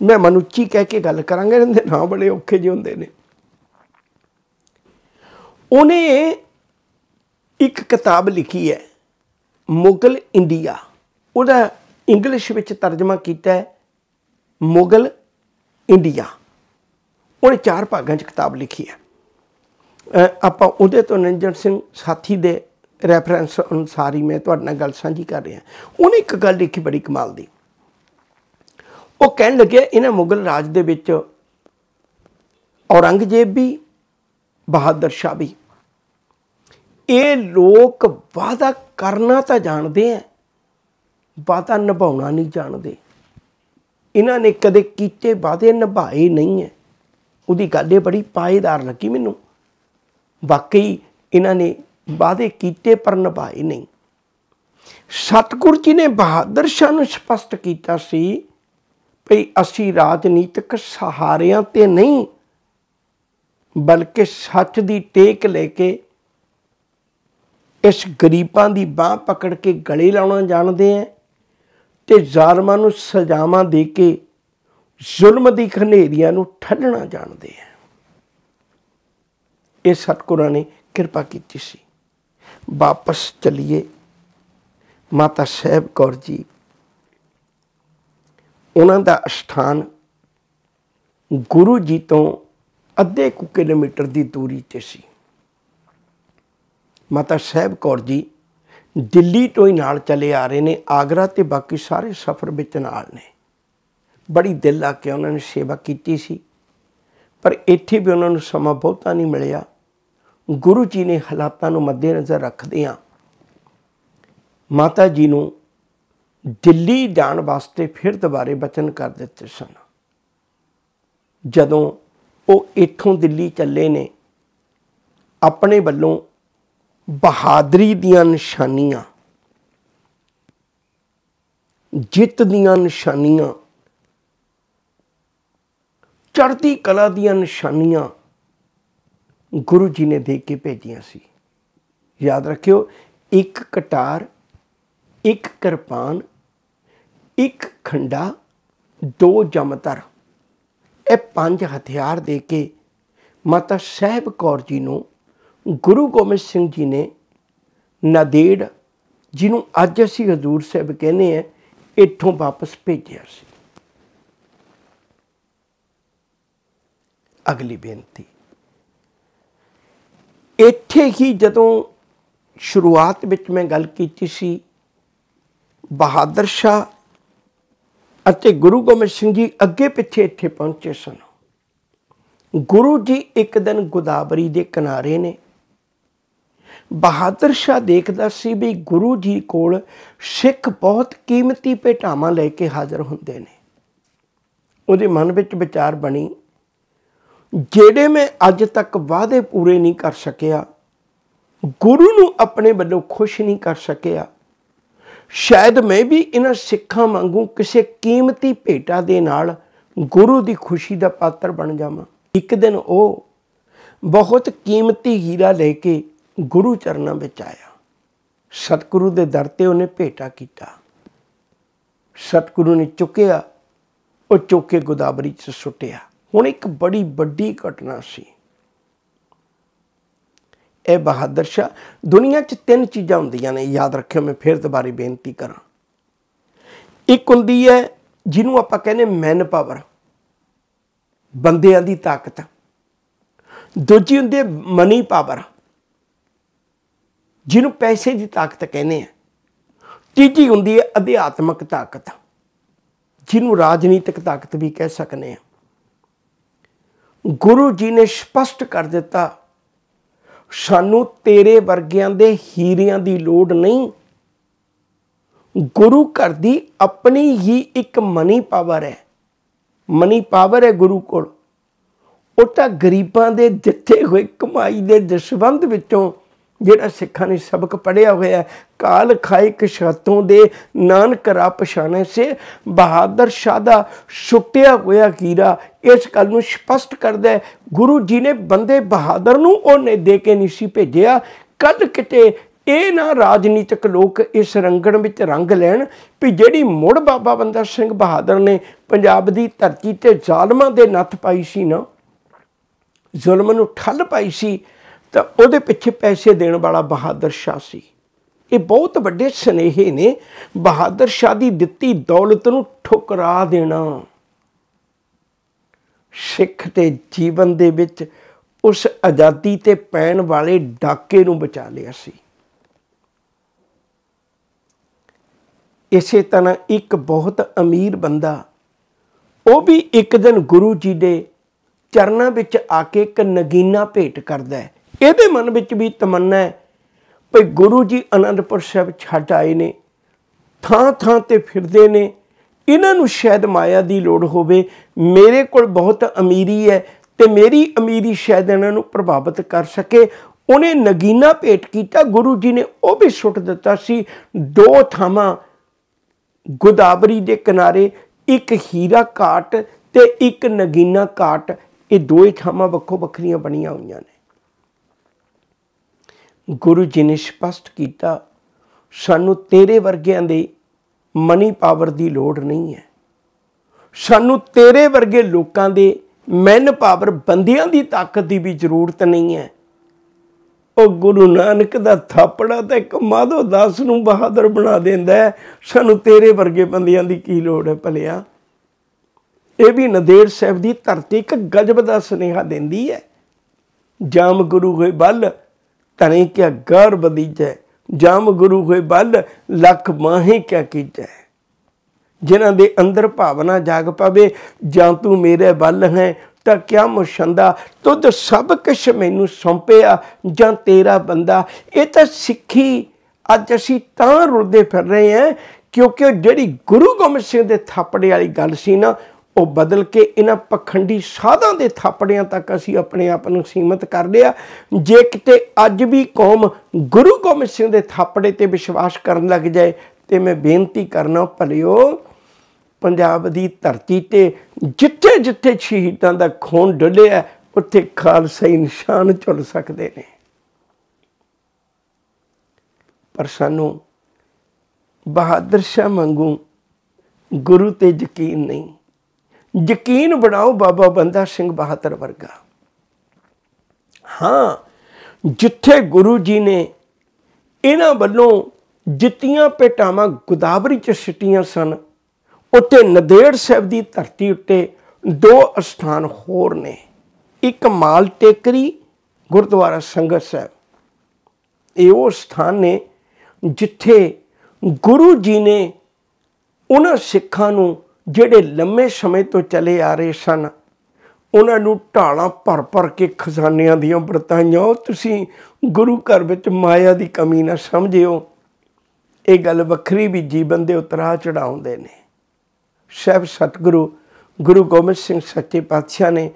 Speaker 1: ਮੈਂ ਮਨੁੱਚੀ ਕਹਿ ਕੇ ਗੱਲ ਕਰਾਂਗੇ, ਇਹਦੇ ਨਾਂ ਬੜੇ ਔਖੇ ਜਿਹੇ ਹੁੰਦੇ ਨੇ। ਉਹਨੇ ਇੱਕ ਕਿਤਾਬ ਲਿਖੀ ਹੈ, ਮੁਗਲ ਇੰਡੀਆ। ਉਹਦਾ ਇੰਗਲਿਸ਼ ਵਿੱਚ ਤਰਜਮਾ ਕੀਤਾ ਹੈ, ਮੁਗਲ ਇੰਡੀਆ। ਉਹਨੇ ਚਾਰ ਭਾਗਾਂ 'ਚ ਕਿਤਾਬ ਲਿਖੀ ਹੈ। ਆਪਾਂ ਉਹਦੇ ਤੋਂ ਨਿਰੰਜਨ ਸਿੰਘ ਸਾਥੀ ਦੇ ਰੈਫਰੈਂਸ ਅਨੁਸਾਰ ਹੀ ਮੈਂ ਤੁਹਾਡੇ ਨਾਲ ਗੱਲ ਸਾਂਝੀ ਕਰ ਰਿਹਾ। ਉਹਨੇ ਇੱਕ ਗੱਲ ਲਿਖੀ ਬੜੀ ਕਮਾਲ ਦੀ। ਉਹ ਕਹਿਣ ਲੱਗੇ ਇਹਨਾਂ ਮੁਗਲ ਰਾਜ ਦੇ ਵਿੱਚ ਔਰੰਗਜ਼ੇਬ ਵੀ, ਬਹਾਦਰ ਸ਼ਾਹ ਵੀ ਇਹ ਲੋਕ ਵਾਦਾ ਕਰਨਾ ਤਾਂ ਜਾਣਦੇ ਆ ਵਾਦਾ ਨਿਭਾਉਣਾ ਨਹੀਂ ਜਾਣਦੇ। ਇਹਨਾਂ ਨੇ ਕਦੇ ਕੀਤੇ ਵਾਦੇ ਨਿਭਾਏ ਨਹੀਂ ਹੈ ਉਹਦੀ ਗੱਲ ਇਹ ਬੜੀ ਪਾਏਦਾਰ ਲੱਗੀ ਮੈਨੂੰ। ਵਾਕਈ ਇਹਨਾਂ ਨੇ ਵਾਦੇ ਕੀਤੇ ਪਰ ਨਿਭਾਏ ਨਹੀਂ। ਸਤਗੁਰ ਜੀ ਨੇ ਬਹਾਦਰ ਸ਼ਾਹ ਨੂੰ ਸਪਸ਼ਟ ਕੀਤਾ ਸੀ ਭਈ ਅਸੀਂ ਰਾਜਨੀਤਿਕ ਸਹਾਰਿਆਂ ਤੇ ਨਹੀਂ, ਬਲਕਿ ਸੱਚ ਦੀ ਟੇਕ ਲੈ ਕੇ ਇਸ ਗਰੀਬਾਂ ਦੀ ਬਾਹ ਪਕੜ ਕੇ ਗਲੇ ਲਾਉਣਾ ਜਾਣਦੇ ਆ ਤੇ ਜ਼ਾਲਮਾਂ ਨੂੰ ਸਜ਼ਾਵਾਂ ਦੇ ਕੇ ਜ਼ੁਲਮ ਦੀ ਖਨੇਰੀਆਂ ਨੂੰ ਠੱਲਣਾ ਜਾਣਦੇ ਆ ਇਹ ਸਤਿਗੁਰਾਂ ਨੇ ਕਿਰਪਾ ਕੀਤੀ ਸੀ। ਵਾਪਸ ਚਲੀਏ। ਮਾਤਾ ਸਾਹਿਬ ਕੌਰ ਜੀ, ਉਹਨਾਂ ਦਾ ਸਥਾਨ ਗੁਰੂ ਜੀ ਤੋਂ ਅੱਧੇ ਕੁ ਕਿਲੋਮੀਟਰ ਦੀ ਦੂਰੀ ਤੇ ਸੀ। ਮਾਤਾ ਸਾਹਿਬ ਕੌਰ ਜੀ ਦਿੱਲੀ ਤੋਂ ਹੀ ਨਾਲ ਚਲੇ ਆ ਰਹੇ ਨੇ, ਆਗਰਾ ਤੇ ਬਾਕੀ ਸਾਰੇ ਸਫ਼ਰ ਵਿੱਚ ਨਾਲ ਨੇ। ਬੜੀ ਦਿਲ ਲਾ ਕੇ ਉਹਨਾਂ ਨੇ ਸੇਵਾ ਕੀਤੀ ਸੀ, ਪਰ ਇੱਥੇ ਵੀ ਉਹਨਾਂ ਨੂੰ ਸਮਾਂ ਬਹੁਤਾ ਨਹੀਂ ਮਿਲਿਆ। ਗੁਰੂ ਜੀ ਨੇ ਹਾਲਾਤਾਂ ਨੂੰ ਮੱਦੇਨਜ਼ਰ ਰੱਖਦਿਆਂ ਮਾਤਾ ਜੀ ਨੂੰ ਦਿੱਲੀ ਜਾਣ ਵਾਸਤੇ ਫਿਰ ਦੁਬਾਰੇ ਬਚਨ ਕਰ ਦਿੱਤੇ ਸਨ। ਜਦੋਂ ਉਹ ਇੱਥੋਂ ਦਿੱਲੀ ਚੱਲੇ ਨੇ, ਆਪਣੇ ਵੱਲੋਂ ਬਹਾਦਰੀ ਦੀਆਂ ਨਿਸ਼ਾਨੀਆਂ, ਜਿੱਤ ਦੀਆਂ ਨਿਸ਼ਾਨੀਆਂ, ਚੜ੍ਹਦੀ ਕਲਾ ਦੀਆਂ ਨਿਸ਼ਾਨੀਆਂ ਗੁਰੂ ਜੀ ਨੇ ਦੇ ਕੇ ਭੇਜੀਆਂ ਸੀ। ਯਾਦ ਰੱਖਿਓ, ਇੱਕ ਕਟਾਰ, ਇੱਕ ਕਿਰਪਾਨ, ਇੱਕ ਖੰਡਾ, ਦੋ ਜਮਤਰ। ਇਹ ਪੰਜ ਹਥਿਆਰ ਦੇ ਕੇ ਮਾਤਾ ਸਾਹਿਬ ਕੌਰ ਜੀ ਨੂੰ ਗੁਰੂ ਗੋਬਿੰਦ ਸਿੰਘ ਜੀ ਨੇ ਨਾਦੇੜ, ਜਿਹਨੂੰ ਅੱਜ ਅਸੀਂ ਹਜ਼ੂਰ ਸਾਹਿਬ ਕਹਿੰਦੇ ਆ ਇੱਥੋਂ ਵਾਪਸ ਭੇਜਿਆ ਸੀ। ਅਗਲੀ ਬੇਨਤੀ, ਇੱਥੇ ਹੀ ਜਦੋਂ ਸ਼ੁਰੂਆਤ ਵਿੱਚ ਮੈਂ ਗੱਲ ਕੀਤੀ ਸੀ, ਬਹਾਦਰ ਸ਼ਾਹ ਅਤੇ ਗੁਰੂ ਗੋਬਿੰਦ ਸਿੰਘ ਜੀ ਅੱਗੇ ਪਿੱਛੇ ਇੱਥੇ ਪਹੁੰਚੇ ਸਨ। ਗੁਰੂ ਜੀ ਇੱਕ ਦਿਨ ਗੋਦਾਵਰੀ ਦੇ ਕਿਨਾਰੇ ਨੇ ਬਹਾਦਰ ਸ਼ਾਹ ਦੇਖਦਾ ਸੀ ਵੀ ਗੁਰੂ ਜੀ ਕੋਲ ਸਿੱਖ ਬਹੁਤ ਕੀਮਤੀ ਭੇਟਾਵਾਂ ਲੈ ਕੇ ਹਾਜ਼ਰ ਹੁੰਦੇ ਨੇ। ਉਹਦੇ ਮਨ ਵਿੱਚ ਵਿਚਾਰ ਬਣੀ, ਜਿਹੜੇ ਮੈਂ ਅੱਜ ਤੱਕ ਵਾਅਦੇ ਪੂਰੇ ਨਹੀਂ ਕਰ ਸਕਿਆ, ਗੁਰੂ ਨੂੰ ਆਪਣੇ ਵੱਲੋਂ ਖੁਸ਼ ਨਹੀਂ ਕਰ ਸਕਿਆ, ਸ਼ਾਇਦ ਮੈਂ ਵੀ ਇਹਨਾਂ ਸਿੱਖਾਂ ਵਾਂਗੂ ਕਿਸੇ ਕੀਮਤੀ ਭੇਟਾ ਦੇ ਨਾਲ ਗੁਰੂ ਦੀ ਖੁਸ਼ੀ ਦਾ ਪਾਤਰ ਬਣ ਜਾਵਾਂ। ਇੱਕ ਦਿਨ ਉਹ ਬਹੁਤ ਕੀਮਤੀ ਹੀਰਾ ਲੈ ਕੇ ਗੁਰੂ ਚਰਨਾਂ ਵਿੱਚ ਆਇਆ। ਸਤਿਗੁਰੂ ਦੇ ਦਰ ਤੇ ਉਹਨੇ ਭੇਟਾ ਕੀਤਾ। ਸਤਿਗੁਰੂ ਨੇ ਚੁੱਕਿਆ, ਉਹ ਚੁੱਕ ਕੇ ਗੋਦਾਵਰੀ 'ਚ ਸੁੱਟਿਆ। ਹੁਣ ਇੱਕ ਬੜੀ ਵੱਡੀ ਘਟਨਾ ਸੀ। ਇਹ ਬਹਾਦਰ ਸ਼ਾ ਦੁਨੀਆ 'ਚ ਤਿੰਨ ਚੀਜ਼ਾਂ ਹੁੰਦੀਆਂ ਨੇ, ਯਾਦ ਰੱਖਿਓ, ਮੈਂ ਫੇਰ ਦੁਬਾਰੇ ਬੇਨਤੀ ਕਰਾਂ। ਇੱਕ ਹੁੰਦੀ ਹੈ, ਜਿਹਨੂੰ ਆਪਾਂ ਕਹਿੰਦੇ ਮੈਨ ਪਾਵਰ ਬੰਦਿਆਂ ਦੀ ਤਾਕਤ। ਦੂਜੀ ਹੁੰਦੀ ਹੈ ਮਨੀ ਪਾਵਰ ਜਿਹਨੂੰ ਪੈਸੇ ਦੀ ਤਾਕਤ ਕਹਿੰਦੇ ਆ। ਤੀਜੀ ਹੁੰਦੀ ਹੈ ਅਧਿਆਤਮਕ ਤਾਕਤ, ਜਿਹਨੂੰ ਰਾਜਨੀਤਿਕ ਤਾਕਤ ਵੀ ਕਹਿ ਸਕਨੇ ਆ। ਗੁਰੂ ਜੀ ਨੇ ਸਪਸ਼ਟ ਕਰ ਦਿੱਤਾ, ਸਾਨੂੰ ਤੇਰੇ ਵਰਗਿਆਂ ਦੇ ਹੀਰਿਆਂ ਦੀ ਲੋੜ ਨਹੀਂ। ਗੁਰੂ ਘਰ ਦੀ ਆਪਣੀ ਹੀ ਇੱਕ ਮਨੀ ਪਾਵਰ ਹੈ। ਮਨੀ ਪਾਵਰ ਹੈ ਗੁਰੂ ਕੋਲ। ਉਹ ਤਾਂ ਗਰੀਬਾਂ ਦੇ ਦਿੱਤੇ ਹੋਏ ਕਮਾਈ ਦੇ ਦਸ਼ਵੰਦ ਵਿੱਚੋਂ ਜਿਹੜਾ ਸਿੱਖਾਂ ਨੇ ਸਬਕ ਪੜਿਆ ਹੋਇਆ ਕਾਲ ਖਾਏ ਕਸ਼ਤੋਂ ਦੇ ਨਾਨਕ ਰਾ ਪਛਾਣੇ ਸੇ, ਬਹਾਦਰ ਸ਼ਾਹ ਦਾ ਛੁੱਟਿਆ ਹੋਇਆ ਕੀਰਾ ਇਸ ਗੱਲ ਨੂੰ ਸਪਸ਼ਟ ਕਰਦਾ ਗੁਰੂ ਜੀ ਨੇ ਬੰਦੇ ਬਹਾਦਰ ਨੂੰ ਉਹਨੇ ਦੇ ਕੇ ਨਹੀਂ ਸੀ ਭੇਜਿਆ, ਕਦ ਕਿਤੇ ਇਹ ਨਾ ਰਾਜਨੀਤਿਕ ਲੋਕ ਇਸ ਰੰਗਣ ਵਿੱਚ ਰੰਗ ਲੈਣ ਵੀ ਜਿਹੜੀ ਮੁੜ ਬਾਬਾ ਬੰਦਾ ਸਿੰਘ ਬਹਾਦਰ ਨੇ ਪੰਜਾਬ ਦੀ ਧਰਤੀ ਤੇ ਜ਼ਾਲਮਾਂ ਦੇ ਨੱਥ ਪਾਈ ਸੀ ਨਾ, ਜ਼ੁਲਮ ਨੂੰ ਠੱਲ ਪਾਈ ਸੀ ਤਾਂ ਉਹਦੇ ਪਿੱਛੇ ਪੈਸੇ ਦੇਣ ਵਾਲਾ ਬਹਾਦਰ ਸ਼ਾਹ ਸੀ। ਇਹ ਬਹੁਤ ਵੱਡੇ ਸਨੇਹੇ ਨੇ। ਬਹਾਦਰ ਸ਼ਾਹ ਦੀ ਦਿੱਤੀ ਦੌਲਤ ਨੂੰ ਠੁਕਰਾ ਦੇਣਾ। ਸਿੱਖ ਤੇ ਜੀਵਨ ਦੇ ਵਿੱਚ ਉਸ ਆਜ਼ਾਦੀ ਤੇ ਪੈਣ ਵਾਲੇ ਡਾਕੇ ਨੂੰ ਬਚਾ ਲਿਆ ਸੀ। ਇਸੇ ਤਰ੍ਹਾਂ ਇੱਕ ਬਹੁਤ ਅਮੀਰ ਬੰਦਾ, ਉਹ ਵੀ ਇੱਕ ਦਿਨ ਗੁਰੂ ਜੀ ਦੇ ਚਰਨਾਂ ਵਿੱਚ ਆ ਕੇ ਇੱਕ ਨਗੀਨਾ ਭੇਟ ਕਰਦਾ ਹੈ। ਇਹਦੇ ਮਨ ਵਿੱਚ ਵੀ ਤਮੰਨਾ ਹੈ ਭਈ ਗੁਰੂ ਜੀ ਅਨੰਦਪੁਰ ਸਾਹਿਬ ਛੱਡ ਆਏ ਨੇ, ਥਾਂ ਥਾਂ ਤੇ ਫਿਰਦੇ ਨੇ। ਇਹਨਾਂ ਨੂੰ ਸ਼ਾਇਦ ਮਾਇਆ ਦੀ ਲੋੜ ਹੋਵੇ। ਮੇਰੇ ਕੋਲ ਬਹੁਤ ਅਮੀਰੀ ਹੈ ਤੇ ਮੇਰੀ ਅਮੀਰੀ ਸ਼ਾਇਦ ਇਹਨਾਂ ਨੂੰ ਪ੍ਰਭਾਵਿਤ ਕਰ ਸਕੇ। ਉਹਨੇ ਨਗੀਨਾ ਭੇਟ ਕੀਤਾ, ਗੁਰੂ ਜੀ ਨੇ ਉਹ ਵੀ ਸੁੱਟ ਦਿੱਤਾ ਸੀ। ਦੋ ਥਾਵਾਂ ਗੋਦਾਵਰੀ ਦੇ ਕਿਨਾਰੇ, ਇੱਕ ਹੀਰਾ ਕਾਟ ਤੇ ਇੱਕ ਨਗੀਨਾ ਕਾਟ ਇਹ ਦੋਏ ਥਾਵਾਂ ਵੱਖੋ ਵੱਖਰੀਆਂ ਬਣੀਆਂ ਹੋਈਆਂ ਨੇ। ਗੁਰੂ ਜੀ ਨੇ ਸਪਸ਼ਟ ਕੀਤਾ, ਸਾਨੂੰ ਤੇਰੇ ਵਰਗਿਆਂ ਦੇ ਮਨੀ ਪਾਵਰ ਦੀ ਲੋੜ ਨਹੀਂ ਹੈ। ਸਾਨੂੰ ਤੇਰੇ ਵਰਗੇ ਲੋਕਾਂ ਦੇ ਮੈਨ ਪਾਵਰ ਬੰਦਿਆਂ ਦੀ ਤਾਕਤ ਦੀ ਵੀ ਜ਼ਰੂਰਤ ਨਹੀਂ ਹੈ। ਉਹ ਗੁਰੂ ਨਾਨਕ ਦਾ ਥਾਪੜਾ ਤਾਂ ਇੱਕ ਮਾਧੋ ਦਾਸ ਨੂੰ ਬਹਾਦਰ ਬਣਾ ਦਿੰਦਾ ਸਾਨੂੰ ਤੇਰੇ ਵਰਗੇ ਬੰਦਿਆਂ ਦੀ ਕੀ ਲੋੜ ਹੈ ਭਲਿਆ? ਇਹ ਵੀ ਨਦੇੜ ਸਾਹਿਬ ਦੀ ਧਰਤੀ ਇੱਕ ਗਜਬ ਦਾ ਸੁਨੇਹਾ ਦਿੰਦੀ ਹੈ। ਜਾਮ ਗੁਰੂ ਹੋਏ ਬਲ ਤਨੇ ਕਿਆ ਗਰ ਬਦੀਜੈ ਜਾਮ ਗੁਰੂ ਹੋਏ ਬਲ, ਲੱਖ ਮਾਹੇ ਕਿਆ ਕੀਜੈ। ਜਿਨ੍ਹਾਂ ਦੇ ਅੰਦਰ ਭਾਵਨਾ ਜਾਗ ਪਵੇ, ਜਾਂ ਤੂੰ ਮੇਰੇ ਬਲ ਹੈ, ਤਾਂ ਕਿਆ ਮੁਸ਼ੰਦਾ, ਤੁਧ ਸਭ ਕੁਛ ਮੈਨੂੰ ਸੌਂਪਿਆ, ਜਾਂ ਤੇਰਾ ਬੰਦਾ। ਇਹ ਤਾਂ ਸਿੱਖੀ, ਅੱਜ ਅਸੀਂ ਤਾਂ ਰੁਲਦੇ ਫਿਰ ਰਹੇ ਹਾਂ, ਕਿਉਂਕਿ ਜਿਹੜੀ ਗੁਰੂ ਗੋਬਿੰਦ ਸਿੰਘ ਦੇ ਥਾਪੜੇ ਵਾਲੀ ਗੱਲ ਸੀ ਨਾ ਉਹ ਬਦਲ ਕੇ ਇਹਨਾਂ ਪਖੰਡੀ ਸਾਧਾਂ ਦੇ ਥਾਪੜਿਆਂ ਤੱਕ ਅਸੀਂ ਆਪਣੇ ਆਪ ਨੂੰ ਸੀਮਤ ਕਰ ਲਿਆ ਜੇ ਕਿਤੇ ਅੱਜ ਵੀ ਕੌਮ ਗੁਰੂ ਗੋਬਿੰਦ ਸਿੰਘ ਦੇ ਥਾਪੜੇ ਤੇ ਵਿਸ਼ਵਾਸ ਕਰਨ ਲੱਗ ਜਾਏ, ਤੇ ਮੈਂ ਬੇਨਤੀ ਕਰਨਾ ਭਲਿਓ, ਪੰਜਾਬ ਦੀ ਧਰਤੀ ਤੇ ਜਿੱਥੇ ਜਿੱਥੇ ਸ਼ਹੀਦਾਂ ਦਾ ਖੂਨ ਡੁੱਲਿਆ ਉੱਥੇ ਖਾਲਸਾਈ ਨਿਸ਼ਾਨ ਝੁੱਲ ਸਕਦੇ ਨੇ। ਪਰ ਸਾਨੂੰ ਬਹਾਦਰ ਸ਼ਾਹ ਮੰਗੂ ਗੁਰੂ ਤੇ ਯਕੀਨ ਨਹੀਂ। ਯਕੀਨ ਬਣਾਓ ਬਾਬਾ ਬੰਦਾ ਸਿੰਘ ਬਹਾਦਰ ਵਰਗਾ। ਹਾਂ, ਜਿੱਥੇ ਗੁਰੂ ਜੀ ਨੇ ਇਹਨਾਂ ਵੱਲੋਂ ਜਿੱਤੀਆਂ ਪੇਟਾਵਾਂ ਗੋਦਾਵਰੀ ਚ ਸਿੱਟੀਆਂ ਸਨ ਉੱਤੇ ਨਦੇੜ ਸਾਹਿਬ ਦੀ ਧਰਤੀ ਉੱਤੇ ਦੋ ਅਸਥਾਨ ਹੋਰ ਨੇ। ਇੱਕ ਮਾਲ ਟੇਕਰੀ, ਗੁਰਦੁਆਰਾ ਸੰਗਤ ਸਾਹਿਬ। ਇਹ ਉਹ ਸਥਾਨ ਨੇ ਜਿੱਥੇ ਗੁਰੂ ਜੀ ਨੇ ਉਹਨਾਂ ਸਿੱਖਾਂ ਨੂੰ ਜਿਹੜੇ ਲੰਮੇ ਸਮੇਂ ਤੋਂ ਚਲੇ ਆ ਰਹੇ ਸਨ, ਉਹਨਾਂ ਨੂੰ ਢਾਲਾਂ ਭਰ ਭਰ ਕੇ ਖਜ਼ਾਨਿਆਂ ਦੀਆਂ ਵਰਤਾਈਆਂ। ਤੁਸੀਂ ਗੁਰੂ ਘਰ ਵਿੱਚ ਮਾਇਆ ਦੀ ਕਮੀ ਨਾ ਸਮਝਿਓ। ਇਹ ਗੱਲ ਵੱਖਰੀ ਵੀ ਜੀਵਨ ਦੇ ਉਤਰਾਅ ਚੜਾਉਂਦੇ ਨੇ। ਸਹਿਬ ਸਤਿਗੁਰੂ, ਗੁਰੂ ਗੋਬਿੰਦ ਸਿੰਘ ਸੱਚੇ ਪਾਤਸ਼ਾਹ ਨੇ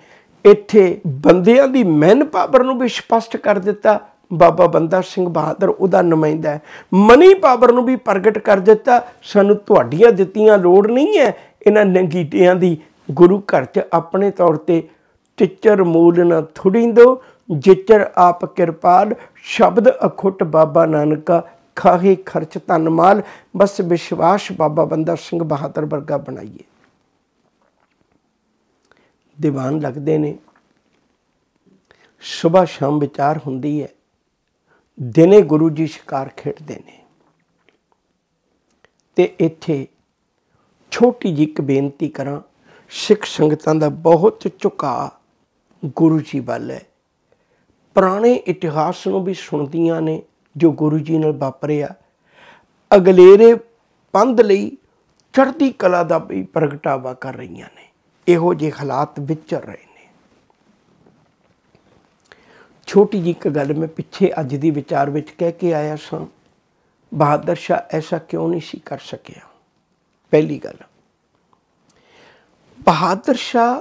Speaker 1: ਇੱਥੇ ਬੰਦਿਆਂ ਦੀ ਮਨ ਪਾਵਰ ਨੂੰ ਵੀ ਸਪਸ਼ਟ ਕਰ ਦਿੱਤਾ। ਬਾਬਾ ਬੰਦਾ ਸਿੰਘ ਬਹਾਦਰ ਉਹਦਾ ਨੁਮਾਇੰਦਾ ਹੈ। ਮਨੀ ਪਾਵਰ ਨੂੰ ਵੀ ਪ੍ਰਗਟ ਕਰ ਦਿੱਤਾ। ਸਾਨੂੰ ਤੁਹਾਡੀਆਂ ਦਿੱਤੀਆਂ ਲੋੜ ਨਹੀਂ ਹੈ ਇਹਨਾਂ ਨੰਗੀਟਿਆਂ ਦੀ ਗੁਰੂ ਘਰ 'ਚ ਆਪਣੇ ਤੌਰ ਤੇ ਟਿੱਚਰ ਮੂਲ ਨਾ ਥੁੜਿੰਦੋ, ਜਿੱਚਰ ਆਪ ਕਿਰਪਾਲ, ਸ਼ਬਦ ਅਖੁੱਟ ਬਾਬਾ ਨਾਨਕਾ ਖਾਹੇ ਖਰਚ ਧਨ ਮਾਲ, ਬਸ ਵਿਸ਼ਵਾਸ ਬਾਬਾ ਬੰਦਾ ਸਿੰਘ ਬਹਾਦਰ ਵਰਗਾ ਬਣਾਈਏ। ਦੀਵਾਨ ਲੱਗਦੇ ਨੇ। ਸਵੇਰ ਸ਼ਾਮ ਵਿਚਾਰ ਹੁੰਦੀ ਹੈ। ਦਿਨੇ ਗੁਰੂ ਜੀ ਸ਼ਿਕਾਰ ਖੇਡਦੇ ਨੇ। ਤੇ ਇੱਥੇ ਛੋਟੀ ਜਿਹੀ ਇੱਕ ਬੇਨਤੀ ਕਰਾਂ, ਸਿੱਖ ਸੰਗਤਾਂ ਦਾ ਬਹੁਤ ਝੁਕਾ ਗੁਰੂ ਜੀ ਵੱਲ ਹੈ। ਪੁਰਾਣੇ ਇਤਿਹਾਸ ਨੂੰ ਵੀ ਸੁਣਦੀਆਂ ਨੇ ਜੋ ਗੁਰੂ ਜੀ ਨਾਲ ਵਾਪਰਿਆ ਅਗਲੇਰੇ ਪੰਧ ਲਈ ਚੜ੍ਹਦੀ ਕਲਾ ਦਾ ਵੀ ਪ੍ਰਗਟਾਵਾ ਕਰ ਰਹੀਆਂ ਨੇ। ਇਹੋ ਜਿਹੇ ਹਾਲਾਤ ਵਿਚਰ ਰਹੇ ਨੇ। ਛੋਟੀ ਜੀ ਇੱਕ ਗੱਲ ਮੈਂ ਪਿੱਛੇ ਅੱਜ ਦੀ ਵਿਚਾਰ ਵਿੱਚ ਕਹਿ ਕੇ ਆਇਆ ਸਾਂ, ਬਹਾਦਰ ਸ਼ਾਹ ਐਸਾ ਕਿਉਂ ਨਹੀਂ ਸੀ ਕਰ ਸਕਿਆ? ਪਹਿਲੀ ਗੱਲ। ਬਹਾਦਰ ਸ਼ਾਹ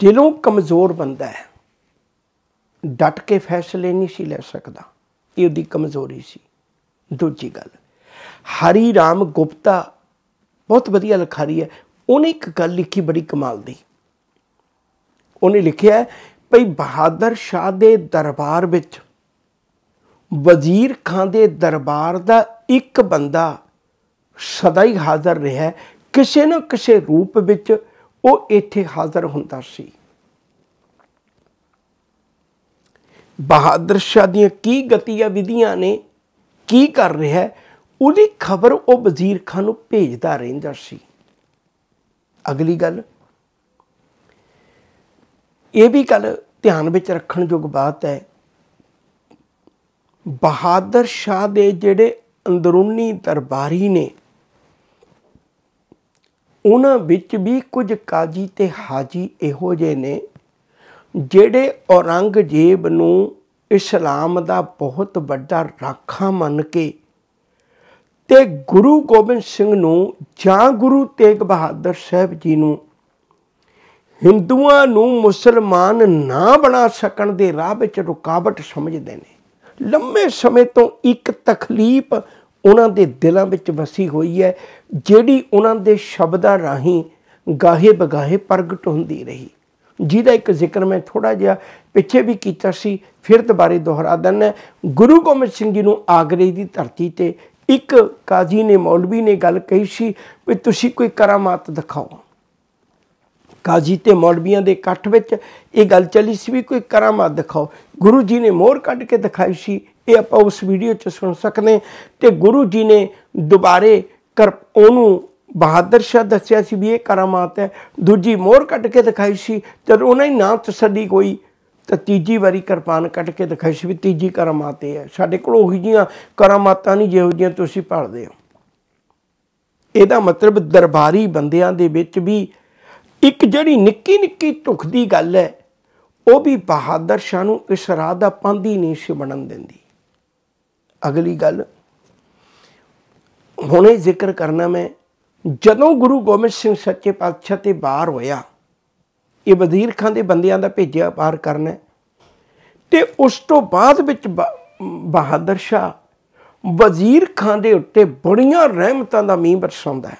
Speaker 1: ਦਿਲੋਂ ਕਮਜ਼ੋਰ ਬੰਦਾ ਹੈ। ਡਟ ਕੇ ਫੈਸਲੇ ਨਹੀਂ ਸੀ ਲੈ ਸਕਦਾ। ਇਹ ਉਹਦੀ ਕਮਜ਼ੋਰੀ ਸੀ। ਦੂਜੀ ਗੱਲ, ਹਰੀ ਰਾਮ ਗੁਪਤਾ ਬਹੁਤ ਵਧੀਆ ਲਿਖਾਰੀ ਹੈ। ਉਹਨੇ ਇੱਕ ਗੱਲ ਲਿਖੀ ਬੜੀ ਕਮਾਲ ਦੀ। ਉਹਨੇ ਲਿਖਿਆ ਭਈ ਬਹਾਦਰ ਸ਼ਾਹ ਦੇ ਦਰਬਾਰ ਵਿੱਚ ਵਜ਼ੀਰ ਖਾਨ ਦੇ ਦਰਬਾਰ ਦਾ ਇੱਕ ਬੰਦਾ ਸਦਾ ਹੀ ਹਾਜ਼ਰ ਰਿਹਾ ਕਿਸੇ ਨਾ ਕਿਸੇ ਰੂਪ ਵਿੱਚ ਉਹ ਇੱਥੇ ਹਾਜ਼ਰ ਹੁੰਦਾ ਸੀ। ਬਹਾਦਰ ਸ਼ਾਹ ਦੀਆਂ ਕੀ ਗਤੀਆਂ ਵਿਧੀਆਂ ਨੇ, ਕੀ ਕਰ ਰਿਹਾ ਉਹਦੀ ਖਬਰ ਉਹ ਵਜ਼ੀਰ ਖਾਨ ਨੂੰ ਭੇਜਦਾ ਰਹਿੰਦਾ ਸੀ। ਅਗਲੀ ਗੱਲ, ਇਹ ਵੀ ਗੱਲ ਧਿਆਨ ਵਿੱਚ ਰੱਖਣ ਯੋਗ ਬਾਤ ਹੈ, ਬਹਾਦਰ ਸ਼ਾਹ ਦੇ ਜਿਹੜੇ ਅੰਦਰੂਨੀ ਦਰਬਾਰੀ ਨੇ ਉਹਨਾਂ ਵਿੱਚ ਵੀ ਕੁਝ ਕਾਜੀ ਤੇ ਹਾਜੀ ਇਹੋ ਜਿਹੇ ਨੇ, ਜਿਹੜੇ ਔਰੰਗਜ਼ੇਬ ਨੂੰ ਇਸਲਾਮ ਦਾ ਬਹੁਤ ਵੱਡਾ ਰਾਖਾ ਮੰਨ ਕੇ ਤੇ ਗੁਰੂ ਗੋਬਿੰਦ ਸਿੰਘ ਨੂੰ ਜਾਂ ਗੁਰੂ ਤੇਗ ਬਹਾਦਰ ਸਾਹਿਬ ਜੀ ਨੂੰ ਹਿੰਦੂਆਂ ਨੂੰ ਮੁਸਲਮਾਨ ਨਾ ਬਣਾ ਸਕਣ ਦੇ ਰਾਹ ਵਿੱਚ ਰੁਕਾਵਟ ਸਮਝਦੇ ਨੇ। ਲੰਮੇ ਸਮੇਂ ਤੋਂ ਇੱਕ ਤਕਲੀਫ ਉਹਨਾਂ ਦੇ ਦਿਲਾਂ ਵਿੱਚ ਵਸੀ ਹੋਈ ਹੈ, ਜਿਹੜੀ ਉਹਨਾਂ ਦੇ ਸ਼ਬਦਾਂ ਰਾਹੀਂ ਗਾਹੇ ਬਗਾਹੇ ਪ੍ਰਗਟ ਹੁੰਦੀ ਰਹੀ। ਜਿਹਦਾ ਇੱਕ ਜ਼ਿਕਰ ਮੈਂ ਥੋੜਾ ਜਿਹਾ ਪਿੱਛੇ ਵੀ ਕੀਤਾ ਸੀ, ਫਿਰ ਦੁਬਾਰੇ ਦੁਹਰਾ ਦਿੰਦਾ ਗੁਰੂ ਗੋਬਿੰਦ ਸਿੰਘ ਜੀ ਨੂੰ ਆਗਰੇ ਦੀ ਧਰਤੀ ਤੇ ਇੱਕ ਕਾਜ਼ੀ ਨੇ, ਮੌਲਵੀ ਨੇ ਗੱਲ ਕਹੀ ਸੀ ਵੀ ਤੁਸੀਂ ਕੋਈ ਕਰਾਮਾਤ ਦਿਖਾਓ। ਕਾਜ਼ੀ ਤੇ ਮੌਲਵੀਆਂ ਦੇ ਇਕੱਠ ਵਿੱਚ ਇਹ ਗੱਲ ਚੱਲੀ ਸੀ ਵੀ ਕੋਈ ਕਰਾਮਾਤ ਦਿਖਾਓ। ਗੁਰੂ ਜੀ ਨੇ ਮੋਹਰ ਕੱਢ ਕੇ ਦਿਖਾਈ ਸੀ ਇਹ ਆਪਾਂ ਉਸ ਵੀਡੀਓ 'ਚ ਸੁਣ ਸਕਦੇ ਤੇ ਗੁਰੂ ਜੀ ਨੇ ਦੁਬਾਰੇ ਕਰ ਉਹਨੂੰ ਬਹਾਦਰ ਸ਼ਾਹ ਦੱਸਿਆ ਸੀ ਵੀ ਇਹ ਕਰਾਮਾਤ ਹੈ। ਦੂਜੀ ਮੋਹਰ ਕੱਢ ਕੇ ਦਿਖਾਈ ਸੀ। ਜਦ ਉਹਨਾਂ ਹੀ ਨਾ ਤਸੱਲੀ ਕੋਈ, ਤਾਂ ਤੀਜੀ ਵਾਰੀ ਕਿਰਪਾਨ ਕੱਢ ਕੇ ਦਿਖਾਈ ਸੀ ਵੀ ਤੀਜੀ ਕਰਾਮਾਤ ਇਹ ਹੈ। ਸਾਡੇ ਕੋਲ ਉਹੀ ਜੀਆਂ ਕਰਾਮਾਤਾਂ ਨਹੀਂ ਜਿਹੋ ਜੀਆਂ ਤੁਸੀਂ ਪੜ੍ਹਦੇ ਹੋ। ਇਹਦਾ ਮਤਲਬ ਦਰਬਾਰੀ ਬੰਦਿਆਂ ਦੇ ਵਿੱਚ ਵੀ ਇੱਕ ਜਿਹੜੀ ਨਿੱਕੀ ਨਿੱਕੀ ਢੁੱਖ ਦੀ ਗੱਲ ਹੈ, ਉਹ ਵੀ ਬਹਾਦਰ ਸ਼ਾਹ ਨੂੰ ਇਸ ਰਾਹ ਦਾ ਪਾਂਦੀ ਨਹੀਂ ਸੀ ਬਣਨ ਦਿੰਦੀ। ਅਗਲੀ ਗੱਲ, ਹੁਣੇ ਜ਼ਿਕਰ ਕਰਨਾ ਮੈਂ, ਜਦੋਂ ਗੁਰੂ ਗੋਬਿੰਦ ਸਿੰਘ ਸੱਚੇ ਪਾਤਸ਼ਾਹ ਤੇ ਬਾਹਰ ਹੋਇਆ, ਇਹ ਵਜ਼ੀਰ ਖਾਨ ਦੇ ਬੰਦਿਆਂ ਦਾ ਭੇਜਿਆ ਪਾਰ ਕਰਨਾ, ਤੇ ਉਸ ਤੋਂ ਬਾਅਦ ਵਿੱਚ ਬਹਾਦਰ ਸ਼ਾਹ ਵਜ਼ੀਰ ਖਾਨ ਦੇ ਉੱਤੇ ਬੜੀਆਂ ਰਹਿਮਤਾਂ ਦਾ ਮੀਂਹ ਬਰਸਾਉਂਦਾ ਹੈ।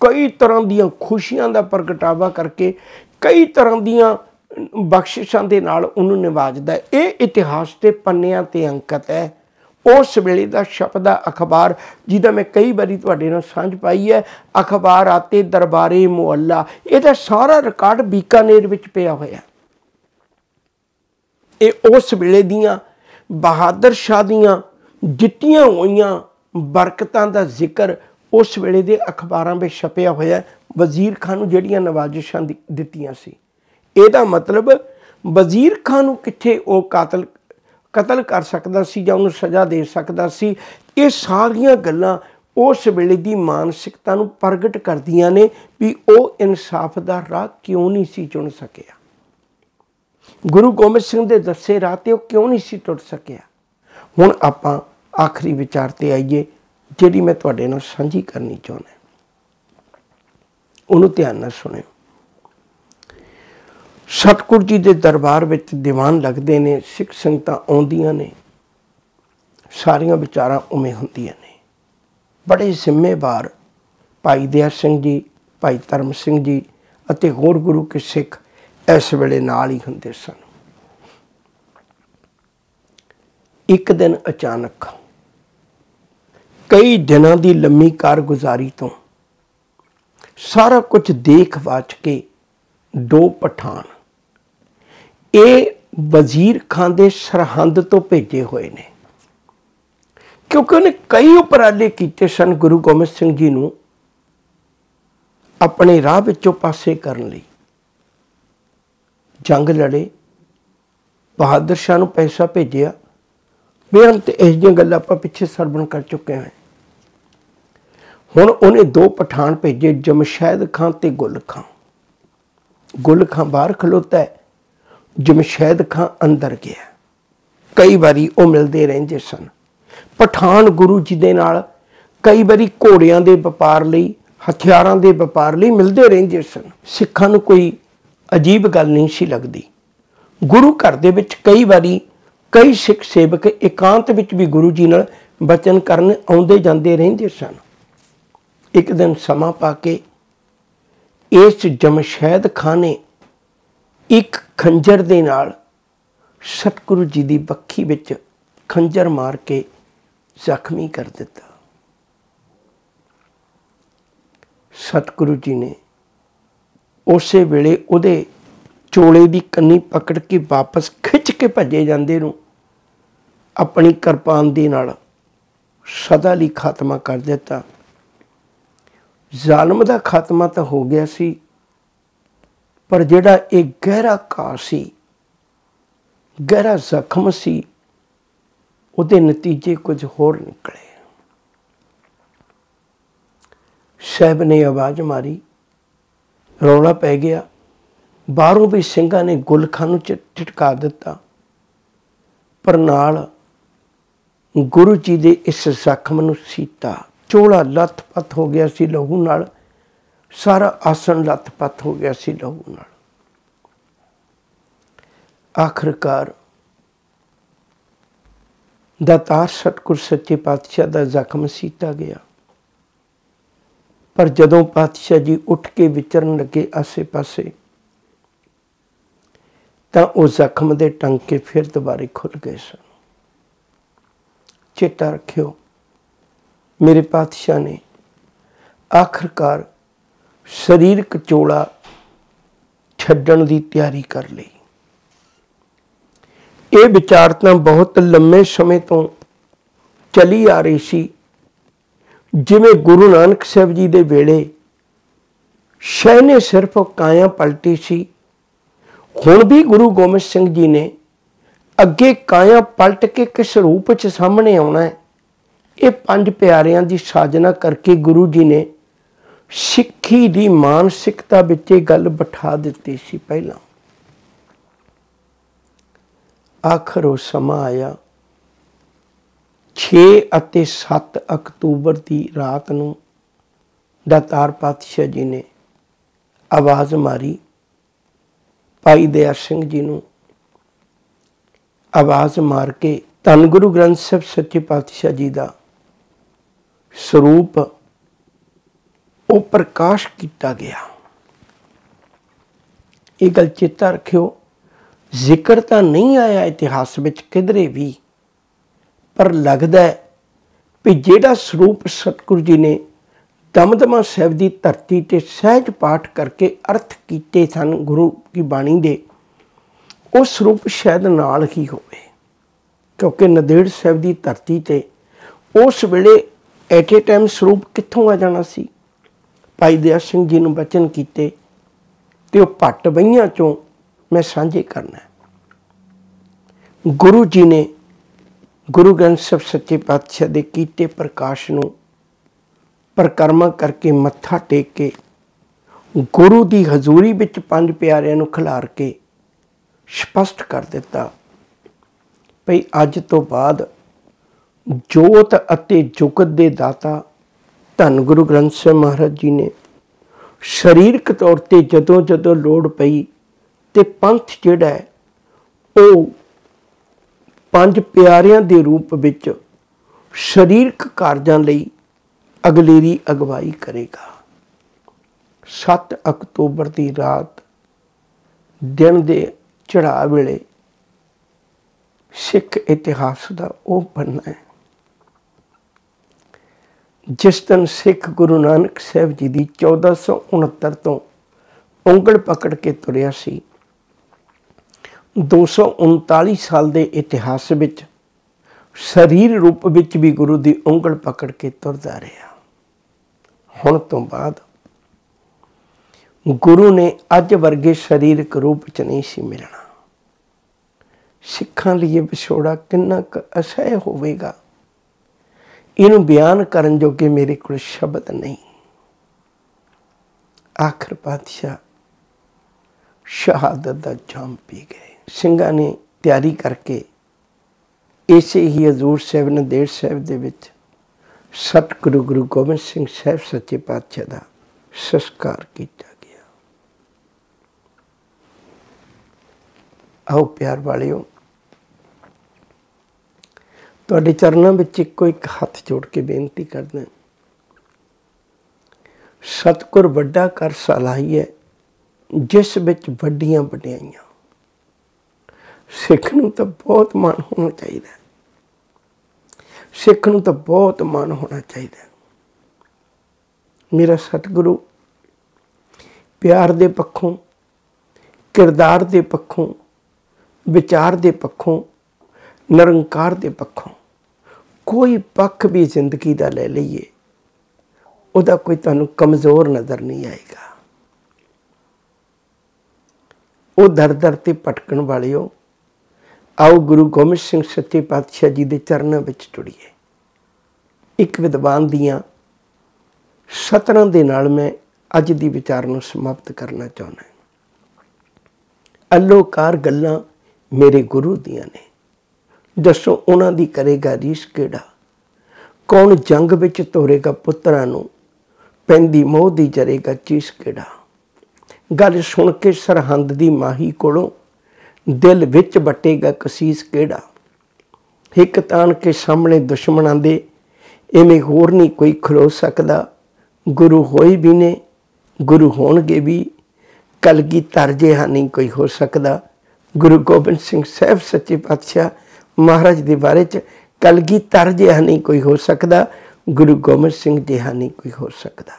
Speaker 1: ਕਈ ਤਰ੍ਹਾਂ ਦੀਆਂ ਖੁਸ਼ੀਆਂ ਦਾ ਪ੍ਰਗਟਾਵਾ ਕਰਕੇ, ਕਈ ਤਰ੍ਹਾਂ ਦੀਆਂ ਬਖਸ਼ਿਸ਼ਾਂ ਦੇ ਨਾਲ ਉਹਨੂੰ ਨਿਵਾਜਦਾ ਇਹ ਇਤਿਹਾਸ ਦੇ ਪੰਨਿਆਂ ਤੇ ਅੰਕਿਤ ਹੈ। ਉਸ ਵੇਲੇ ਦਾ ਸ਼ਬਦ ਆ ਅਖਬਾਰ, ਜਿਹਦਾ ਮੈਂ ਕਈ ਵਾਰੀ ਤੁਹਾਡੇ ਨਾਲ ਸਾਂਝ ਪਾਈ ਹੈ, ਅਖਬਾਰ ਆਤੇ ਦਰਬਾਰੇ ਮੁਹੱਲਾ। ਇਹਦਾ ਸਾਰਾ ਰਿਕਾਰਡ ਬੀਕਾਨੇਰ ਵਿੱਚ ਪਿਆ ਹੋਇਆ। ਇਹ ਉਸ ਵੇਲੇ ਦੀਆਂ ਬਹਾਦਰ ਸ਼ਾਹ ਦੀਆਂ ਜਿੱਤੀਆਂ ਹੋਈਆਂ ਬਰਕਤਾਂ ਦਾ ਜ਼ਿਕਰ ਉਸ ਵੇਲੇ ਦੇ ਅਖਬਾਰਾਂ ਵਿੱਚ ਛਪਿਆ ਹੋਇਆ। ਵਜ਼ੀਰ ਖਾਨ ਨੂੰ ਜਿਹੜੀਆਂ ਨਵਾਜ਼ਿਸ਼ਾਂ ਦਿੱਤੀਆਂ ਸੀ। ਇਹਦਾ ਮਤਲਬ ਵਜ਼ੀਰ ਖਾਨ ਨੂੰ ਕਿੱਥੇ ਉਹ ਕਾਤਲ, ਕਤਲ ਕਰ ਸਕਦਾ ਸੀ ਜਾਂ ਉਹਨੂੰ ਸਜ਼ਾ ਦੇ ਸਕਦਾ ਸੀ, ਇਹ ਸਾਰੀਆਂ ਗੱਲਾਂ ਉਸ ਵੇਲੇ ਦੀ ਮਾਨਸਿਕਤਾ ਨੂੰ ਪ੍ਰਗਟ ਕਰਦੀਆਂ ਨੇ ਵੀ ਉਹ ਇਨਸਾਫ ਦਾ ਰਾਹ ਕਿਉਂ ਨਹੀਂ ਸੀ ਚੁਣ ਸਕਿਆ। ਗੁਰੂ ਗੋਬਿੰਦ ਸਿੰਘ ਦੇ ਦੱਸੇ ਰਾਹ ਤੇ ਉਹ ਕਿਉਂ ਨਹੀਂ ਸੀ ਟੁੱਟ ਸਕਿਆ। ਹੁਣ ਆਪਾਂ ਆਖਰੀ ਵਿਚਾਰ ਤੇ ਆਈਏ, ਜਿਹੜੀ ਮੈਂ ਤੁਹਾਡੇ ਨਾਲ ਸਾਂਝੀ ਕਰਨੀ ਚਾਹੁੰਦਾ। ਉਹਨੂੰ ਧਿਆਨ ਨਾਲ ਸੁਣਿਓ। ਸਤਗੁਰ ਜੀ ਦੇ ਦਰਬਾਰ ਵਿੱਚ ਦੀਵਾਨ ਲੱਗਦੇ ਨੇ, ਸਿੱਖ ਸੰਗਤਾਂ ਆਉਂਦੀਆਂ ਨੇ, ਸਾਰੀਆਂ ਵਿਚਾਰਾਂ ਉਵੇਂ ਹੁੰਦੀਆਂ ਨੇ। ਬੜੇ ਜ਼ਿੰਮੇਵਾਰ ਭਾਈ ਦਿਆ ਸਿੰਘ ਜੀ, ਭਾਈ ਧਰਮ ਸਿੰਘ ਜੀ ਅਤੇ ਹੋਰ ਗੁਰੂ ਕੇ ਸਿੱਖ ਇਸ ਵੇਲੇ ਨਾਲ ਹੀ ਹੁੰਦੇ ਸਨ। ਇੱਕ ਦਿਨ ਅਚਾਨਕ ਕਈ ਦਿਨਾਂ ਦੀ ਲੰਮੀ ਕਾਰਗੁਜ਼ਾਰੀ ਤੋਂ ਸਾਰਾ ਕੁਝ ਦੇਖ ਵਾਚ ਕੇ ਦੋ ਪਠਾਨ ਇਹ ਵਜ਼ੀਰ ਖਾਨ ਦੇ ਸਰਹੰਦ ਤੋਂ ਭੇਜੇ ਹੋਏ ਨੇ। ਕਿਉਂਕਿ ਉਹਨੇ ਕਈ ਉਪਰਾਲੇ ਕੀਤੇ ਸਨ ਗੁਰੂ ਗੋਬਿੰਦ ਸਿੰਘ ਜੀ ਨੂੰ ਆਪਣੇ ਰਾਹ ਵਿੱਚੋਂ ਪਾਸੇ ਕਰਨ ਲਈ। ਜੰਗ ਲੜੇ, ਬਹਾਦਰ ਸ਼ਾਹ ਨੂੰ ਪੈਸਾ ਭੇਜਿਆ। ਬੇਅੰਤ ਇਸ ਦੀਆਂ ਗੱਲਾਂ ਆਪਾਂ ਪਿੱਛੇ ਸਰਵਣ ਕਰ ਚੁੱਕੇ ਹਾਂ। ਹੁਣ ਉਹਨੇ ਦੋ ਪਠਾਨ ਭੇਜੇ ਜਮਸ਼ੈਦ ਖਾਨ ਤੇ ਗੁਲ ਖਾਨ। ਗੁਲ ਖਾਨ ਬਾਹਰ ਖਲੋਤਾ ਹੈ। ਜਮਸ਼ੈਦ ਖਾਂ ਅੰਦਰ ਗਿਆ। ਕਈ ਵਾਰੀ ਉਹ ਮਿਲਦੇ ਰਹਿੰਦੇ ਸਨ। ਪਠਾਨ ਗੁਰੂ ਜੀ ਦੇ ਨਾਲ ਕਈ ਵਾਰੀ ਘੋੜਿਆਂ ਦੇ ਵਪਾਰ ਲਈ, ਹਥਿਆਰਾਂ ਦੇ ਵਪਾਰ ਲਈ ਮਿਲਦੇ ਰਹਿੰਦੇ ਸਨ। ਸਿੱਖਾਂ ਨੂੰ ਕੋਈ ਅਜੀਬ ਗੱਲ ਨਹੀਂ ਸੀ ਲੱਗਦੀ। ਗੁਰੂ ਘਰ ਦੇ ਵਿੱਚ ਕਈ ਵਾਰੀ ਕਈ ਸਿੱਖ ਸੇਵਕ ਇਕਾਂਤ ਵਿੱਚ ਵੀ ਗੁਰੂ ਜੀ ਨਾਲ ਬਚਨ ਕਰਨ ਆਉਂਦੇ ਜਾਂਦੇ ਰਹਿੰਦੇ ਸਨ। ਇੱਕ ਦਿਨ ਸਮਾਂ ਪਾ ਕੇ ਇਸ ਜਮਸ਼ੈਦ ਖਾਨ ਨੇ ਇੱਕ ਖੰਜਰ ਦੇ ਨਾਲ ਸਤਿਗੁਰੂ ਜੀ ਦੀ ਬੱਖੀ ਵਿੱਚ ਖੰਜਰ ਮਾਰ ਕੇ ਜ਼ਖਮੀ ਕਰ ਦਿੱਤਾ। ਸਤਿਗੁਰੂ ਜੀ ਨੇ ਉਸੇ ਵੇਲੇ ਉਹਦੇ ਚੋਲੇ ਦੀ ਕੰਨੀ ਪਕੜ ਕੇ ਵਾਪਸ ਖਿੱਚ ਕੇ ਭੱਜੇ ਜਾਂਦੇ ਨੂੰ ਆਪਣੀ ਕਿਰਪਾਨ ਦੇ ਨਾਲ ਸਦਾ ਲਈ ਖਾਤਮਾ ਕਰ ਦਿੱਤਾ। ਜ਼ਾਲਮ ਦਾ ਖਾਤਮਾ ਤਾਂ ਹੋ ਗਿਆ ਸੀ। ਪਰ ਜਿਹੜਾ ਇਹ ਗਹਿਰਾ ਘਾਹ ਸੀ, ਗਹਿਰਾ ਜ਼ਖਮ ਸੀ, ਉਹਦੇ ਨਤੀਜੇ ਕੁਝ ਹੋਰ ਨਿਕਲੇ। ਸਹਿਬ ਨੇ ਆਵਾਜ਼ ਮਾਰੀ, ਰੌਲਾ ਪੈ ਗਿਆ। ਬਾਹਰੋਂ ਵੀ ਸਿੰਘਾਂ ਨੇ ਗੁਲਖਾਂ ਨੂੰ ਝਟਕਾ ਦਿੱਤਾ। ਪਰ ਨਾਲ ਗੁਰੂ ਜੀ ਦੇ ਇਸ ਜ਼ਖਮ ਨੂੰ ਸੀਤਾ, ਚੋਲਾ ਲੱਥ ਪੱਥ ਹੋ ਗਿਆ ਸੀ ਲਹੂ ਨਾਲ। ਸਾਰਾ ਆਸਣ ਲੱਥ ਪੱਥ ਹੋ ਗਿਆ ਸੀ ਲਹੂ ਨਾਲ। ਆਖਰਕਾਰ ਦਾਤਾਰ ਸਤਗੁਰ ਸੱਚੇ ਪਾਤਸ਼ਾਹ ਦਾ ਜ਼ਖਮ ਸੀਤਾ ਗਿਆ। ਪਰ ਜਦੋਂ ਪਾਤਸ਼ਾਹ ਜੀ ਉੱਠ ਕੇ ਵਿਚਰਨ ਲੱਗੇ ਆਸੇ-ਪਾਸੇ, ਤਾਂ ਉਹ ਜ਼ਖਮ ਦੇ ਟੰਕੇ ਫਿਰ ਦੁਬਾਰੇ ਖੁੱਲ ਗਏ ਸਨ। ਚੇਤਾ ਰੱਖਿਓ, ਮੇਰੇ ਪਾਤਸ਼ਾਹ ਨੇ ਆਖਰਕਾਰ ਸਰੀਰਕ ਚੋਲਾ ਛੱਡਣ ਦੀ ਤਿਆਰੀ ਕਰ ਲਈ। ਇਹ ਵਿਚਾਰ ਤਾਂ ਬਹੁਤ ਲੰਮੇ ਸਮੇਂ ਤੋਂ ਚਲੀ ਆ ਰਹੀ ਸੀ। ਜਿਵੇਂ ਗੁਰੂ ਨਾਨਕ ਸਾਹਿਬ ਜੀ ਦੇ ਵੇਲੇ ਸ਼ੈ ਨੇ ਸਿਰਫ ਕਾਇਆ ਪਲਟੀ ਸੀ। ਹੁਣ ਵੀ ਗੁਰੂ ਗੋਬਿੰਦ ਸਿੰਘ ਜੀ ਨੇ ਅੱਗੇ ਕਾਇਆ ਪਲਟ ਕੇ ਕਿਸ ਰੂਪ 'ਚ ਸਾਹਮਣੇ ਆਉਣਾ ਹੈ, ਇਹ ਪੰਜ ਪਿਆਰਿਆਂ ਦੀ ਸਾਜਨਾ ਕਰਕੇ ਗੁਰੂ ਜੀ ਨੇ ਸਿੱਖੀ ਦੀ ਮਾਨਸਿਕਤਾ ਵਿੱਚ ਇਹ ਗੱਲ ਬਿਠਾ ਦਿੱਤੀ ਸੀ ਪਹਿਲਾਂ। ਆਖਰ ਉਹ ਸਮਾਂ ਆਇਆ। 6 ਅਤੇ 7 ਅਕਤੂਬਰ ਦੀ ਰਾਤ ਨੂੰ ਦਾਤਾਰ ਪਾਤਸ਼ਾਹ ਜੀ ਨੇ ਆਵਾਜ਼ ਮਾਰੀ। ਭਾਈ ਦਇਆ ਸਿੰਘ ਜੀ ਨੂੰ ਆਵਾਜ਼ ਮਾਰ ਕੇ ਧੰਨ ਗੁਰੂ ਗ੍ਰੰਥ ਸਾਹਿਬ ਸੱਚੇ ਪਾਤਸ਼ਾਹ ਜੀ ਦਾ ਸਰੂਪ ਉਹ ਪ੍ਰਕਾਸ਼ ਕੀਤਾ ਗਿਆ। ਇਹ ਗੱਲ ਚੇਤਾ ਰੱਖਿਓ, ਜ਼ਿਕਰ ਤਾਂ ਨਹੀਂ ਆਇਆ ਇਤਿਹਾਸ ਵਿੱਚ ਕਿਧਰੇ ਵੀ, ਪਰ ਲੱਗਦਾ ਹੈ ਕਿ ਜਿਹੜਾ ਸਰੂਪ ਸਤਿਗੁਰੂ ਜੀ ਨੇ ਦਮਦਮਾ ਸਾਹਿਬ ਦੀ ਧਰਤੀ ਤੇ ਸਹਿਜ ਪਾਠ ਕਰਕੇ ਅਰਥ ਕੀਤੇ ਸਨ ਗੁਰੂ ਕੀ ਬਾਣੀ ਦੇ, ਉਹ ਸਰੂਪ ਸ਼ਾਇਦ ਨਾਲ ਹੀ ਹੋਵੇ। ਕਿਉਂਕਿ ਨਦੇੜ ਸਾਹਿਬ ਦੀ ਧਰਤੀ ਤੇ ਉਸ ਵੇਲੇ ਐਟ ਏ ਟਾਈਮ ਸਰੂਪ ਕਿੱਥੋਂ ਆ ਜਾਣਾ ਸੀ? ਭਾਈ ਦਇਆ ਸਿੰਘ ਜੀ ਨੂੰ ਬਚਨ ਕੀਤੇ ਤੇ ਉਹ ਭੱਟ ਬਈਆਂ ਚੋਂ ਮੈਂ ਸਾਂਝੇ ਕਰਨਾ ਗੁਰੂ ਜੀ ਨੇ ਗੁਰੂ ਗ੍ਰੰਥ ਸਾਹਿਬ ਸੱਚੇ ਪਾਤਸ਼ਾਹ ਦੇ ਕੀਤੇ ਪ੍ਰਕਾਸ਼ ਨੂੰ ਪ੍ਰਕਰਮਾ ਕਰਕੇ ਮੱਥਾ ਟੇਕ ਕੇ ਗੁਰੂ ਦੀ ਹਜ਼ੂਰੀ ਵਿੱਚ ਪੰਜ ਪਿਆਰਿਆਂ ਨੂੰ ਖਿਲਾਰ ਕੇ ਸਪਸ਼ਟ ਕਰ ਦਿੱਤਾ ਭਈ ਅੱਜ ਤੋਂ ਬਾਅਦ ਜੋਤ ਅਤੇ ਜੁਗਤ ਦੇ ਦਾਤਾ ਧੰਨ ਗੁਰੂ ਗ੍ਰੰਥ ਸਾਹਿਬ ਮਹਾਰਾਜ ਜੀ ਨੇ। ਸਰੀਰਕ ਤੌਰ ਤੇ ਜਦੋਂ ਜਦੋਂ ਲੋੜ ਪਈ ਤੇ ਪੰਥ ਜਿਹੜਾ ਹੈ, ਉਹ ਪੰਜ ਪਿਆਰਿਆਂ ਦੇ ਰੂਪ ਵਿੱਚ ਸਰੀਰਕ ਕਾਰਜਾਂ ਲਈ ਅਗਲੇਰੀ ਅਗਵਾਈ ਕਰੇਗਾ। 7 ਅਕਤੂਬਰ ਦੀ ਰਾਤ, ਦਿਨ ਦੇ ਚੜਾ ਵੇਲੇ ਸਿੱਖ ਇਤਿਹਾਸ ਦਾ ਉਹ ਪੰਨਾ ਹੈ। ਜਿਸ ਦਿਨ ਸਿੱਖ ਗੁਰੂ ਨਾਨਕ ਸਾਹਿਬ ਜੀ ਦੀ 1469 ਤੋਂ ਉਂਗਲ ਪਕੜ ਕੇ ਤੁਰਿਆ ਸੀ 239 ਸਾਲ ਦੇ ਇਤਿਹਾਸ ਵਿੱਚ ਸਰੀਰ ਰੂਪ ਵਿੱਚ ਵੀ ਗੁਰੂ ਦੀ ਉਂਗਲ ਪਕੜ ਕੇ ਤੁਰਦਾ ਰਿਹਾ। ਹੁਣ ਤੋਂ ਬਾਅਦ ਗੁਰੂ ਨੇ ਅੱਜ ਵਰਗੇ ਸਰੀਰਕ ਰੂਪ ਚ ਨਹੀਂ ਸੀ ਮਿਲਣਾ। ਸਿੱਖਾਂ ਲਈ ਇਹ ਵਿਛੋੜਾ ਕਿੰਨਾ ਕੁ ਅਸਹਿ ਹੋਵੇਗਾ। ਇਹਨੂੰ ਬਿਆਨ ਕਰਨ ਜੋਗੇ ਮੇਰੇ ਕੋਲ ਸ਼ਬਦ ਨਹੀਂ। ਆਖਰ ਪਾਤਸ਼ਾਹ ਸ਼ਹਾਦਤ ਦਾ ਜਾਮ ਪੀ ਗਏ। ਸਿੰਘਾਂ ਨੇ ਤਿਆਰੀ ਕਰਕੇ ਇਸੇ ਹੀ ਹਜ਼ੂਰ ਸਾਹਿਬ ਨੰਦੇੜ ਸਾਹਿਬ ਦੇ ਵਿੱਚ ਸਤਿਗੁਰੂ ਗੁਰੂ ਗੋਬਿੰਦ ਸਿੰਘ ਸਾਹਿਬ ਸੱਚੇ ਪਾਤਸ਼ਾਹ ਦਾ ਸੰਸਕਾਰ ਕੀਤਾ ਗਿਆ। ਆਓ ਪਿਆਰ ਵਾਲਿਓ ਤੁਹਾਡੇ ਚਰਨਾਂ ਵਿੱਚ ਇੱਕੋ ਇੱਕ ਹੱਥ ਜੋੜ ਕੇ ਬੇਨਤੀ ਕਰਦਾ ਸਤਿਗੁਰ ਵੱਡਾ ਕਰ ਸਲਾਹੀ ਹੈ, ਜਿਸ ਵਿੱਚ ਵੱਡੀਆਂ ਵਡਿਆਈਆਂ। ਸਿੱਖ ਨੂੰ ਤਾਂ ਬਹੁਤ ਮਾਣ ਹੋਣਾ ਚਾਹੀਦਾ ਸਿੱਖ ਨੂੰ ਤਾਂ ਬਹੁਤ ਮਾਣ ਹੋਣਾ ਚਾਹੀਦਾ ਮੇਰਾ ਸਤਿਗੁਰੂ, ਪਿਆਰ ਦੇ ਪੱਖੋਂ, ਕਿਰਦਾਰ ਦੇ ਪੱਖੋਂ, ਵਿਚਾਰ ਦੇ ਪੱਖੋਂ ਨਿਰੰਕਾਰ ਦੇ ਪੱਖੋਂ। ਕੋਈ ਪੱਖ ਵੀ ਜ਼ਿੰਦਗੀ ਦਾ ਲੈ ਲਈਏ, ਉਹਦਾ ਕੋਈ ਤੁਹਾਨੂੰ ਕਮਜ਼ੋਰ ਨਜ਼ਰ ਨਹੀਂ ਆਏਗਾ। ਉਹ ਦਰ ਦਰ ਤੇ ਭਟਕਣ ਵਾਲਿਓ, ਆਓ ਗੁਰੂ ਗੋਬਿੰਦ ਸਿੰਘ ਸੱਚੇ ਪਾਤਸ਼ਾਹ ਜੀ ਦੇ ਚਰਨਾਂ ਵਿੱਚ ਜੁੜੀਏ। ਇੱਕ ਵਿਦਵਾਨ ਦੀਆਂ ਸਤਰਾਂ ਦੇ ਨਾਲ ਮੈਂ ਅੱਜ ਦੀ ਵਿਚਾਰ ਨੂੰ ਸਮਾਪਤ ਕਰਨਾ ਚਾਹੁੰਦਾ ਅਲੋਕਾਰ ਗੱਲਾਂ ਮੇਰੇ ਗੁਰੂ ਦੀਆਂ ਨੇ। ਦੱਸੋ ਉਹਨਾਂ ਦੀ ਕਰੇਗਾ ਰੀਸ ਕਿਹੜਾ? ਕੌਣ ਜੰਗ ਵਿੱਚ ਤੋਰੇਗਾ ਪੁੱਤਰਾਂ ਨੂੰ? ਪੈਂਦੀ ਮੋਹ ਦੀ ਜਰੇਗਾ ਚੀਸ ਕਿਹੜਾ? ਗੱਲ ਸੁਣ ਕੇ ਸਰਹੰਦ ਦੀ ਮਾਹੀ ਕੋਲੋਂ ਦਿਲ ਵਿੱਚ ਬਟੇਗਾ ਕਸੀਸ ਕਿਹੜਾ? ਇੱਕ ਤਾਨ ਕੇ ਸਾਹਮਣੇ ਦੁਸ਼ਮਣਾਂ ਦੇ ਐਵੇਂ ਹੋਰ ਨਹੀਂ ਕੋਈ ਖਲੋ ਸਕਦਾ। ਗੁਰੂ ਹੋਈ ਵੀ ਨੇ, ਗੁਰੂ ਹੋਣਗੇ ਵੀ। ਕਲਗੀ ਤਰਜੇ ਹਾਨੀ ਕੋਈ ਹੋ ਸਕਦਾ। ਗੁਰੂ ਗੋਬਿੰਦ ਸਿੰਘ ਸਾਹਿਬ ਸੱਚੇ ਪਾਤਸ਼ਾਹ ਮਹਾਰਾਜ ਦੇ ਬਾਰੇ ਚ ਕਲਗੀ ਤਰਜੇ ਨਹੀਂ ਕੋਈ ਹੋ ਸਕਦਾ, ਗੁਰੂ ਗੋਬਿੰਦ ਸਿੰਘ ਜਿਹਾ ਨਹੀਂ ਕੋਈ ਹੋ ਸਕਦਾ।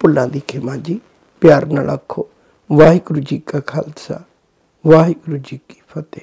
Speaker 1: ਭੁੱਲਾਂ ਦੀ ਖਿਮਾ ਜੀ, ਪਿਆਰ ਨਾਲ ਆਖੋ, ਵਾਹਿਗੁਰੂ ਜੀ ਕਾ ਖਾਲਸਾ, ਵਾਹਿਗੁਰੂ ਜੀ ਕੀ ਫਤਿਹ।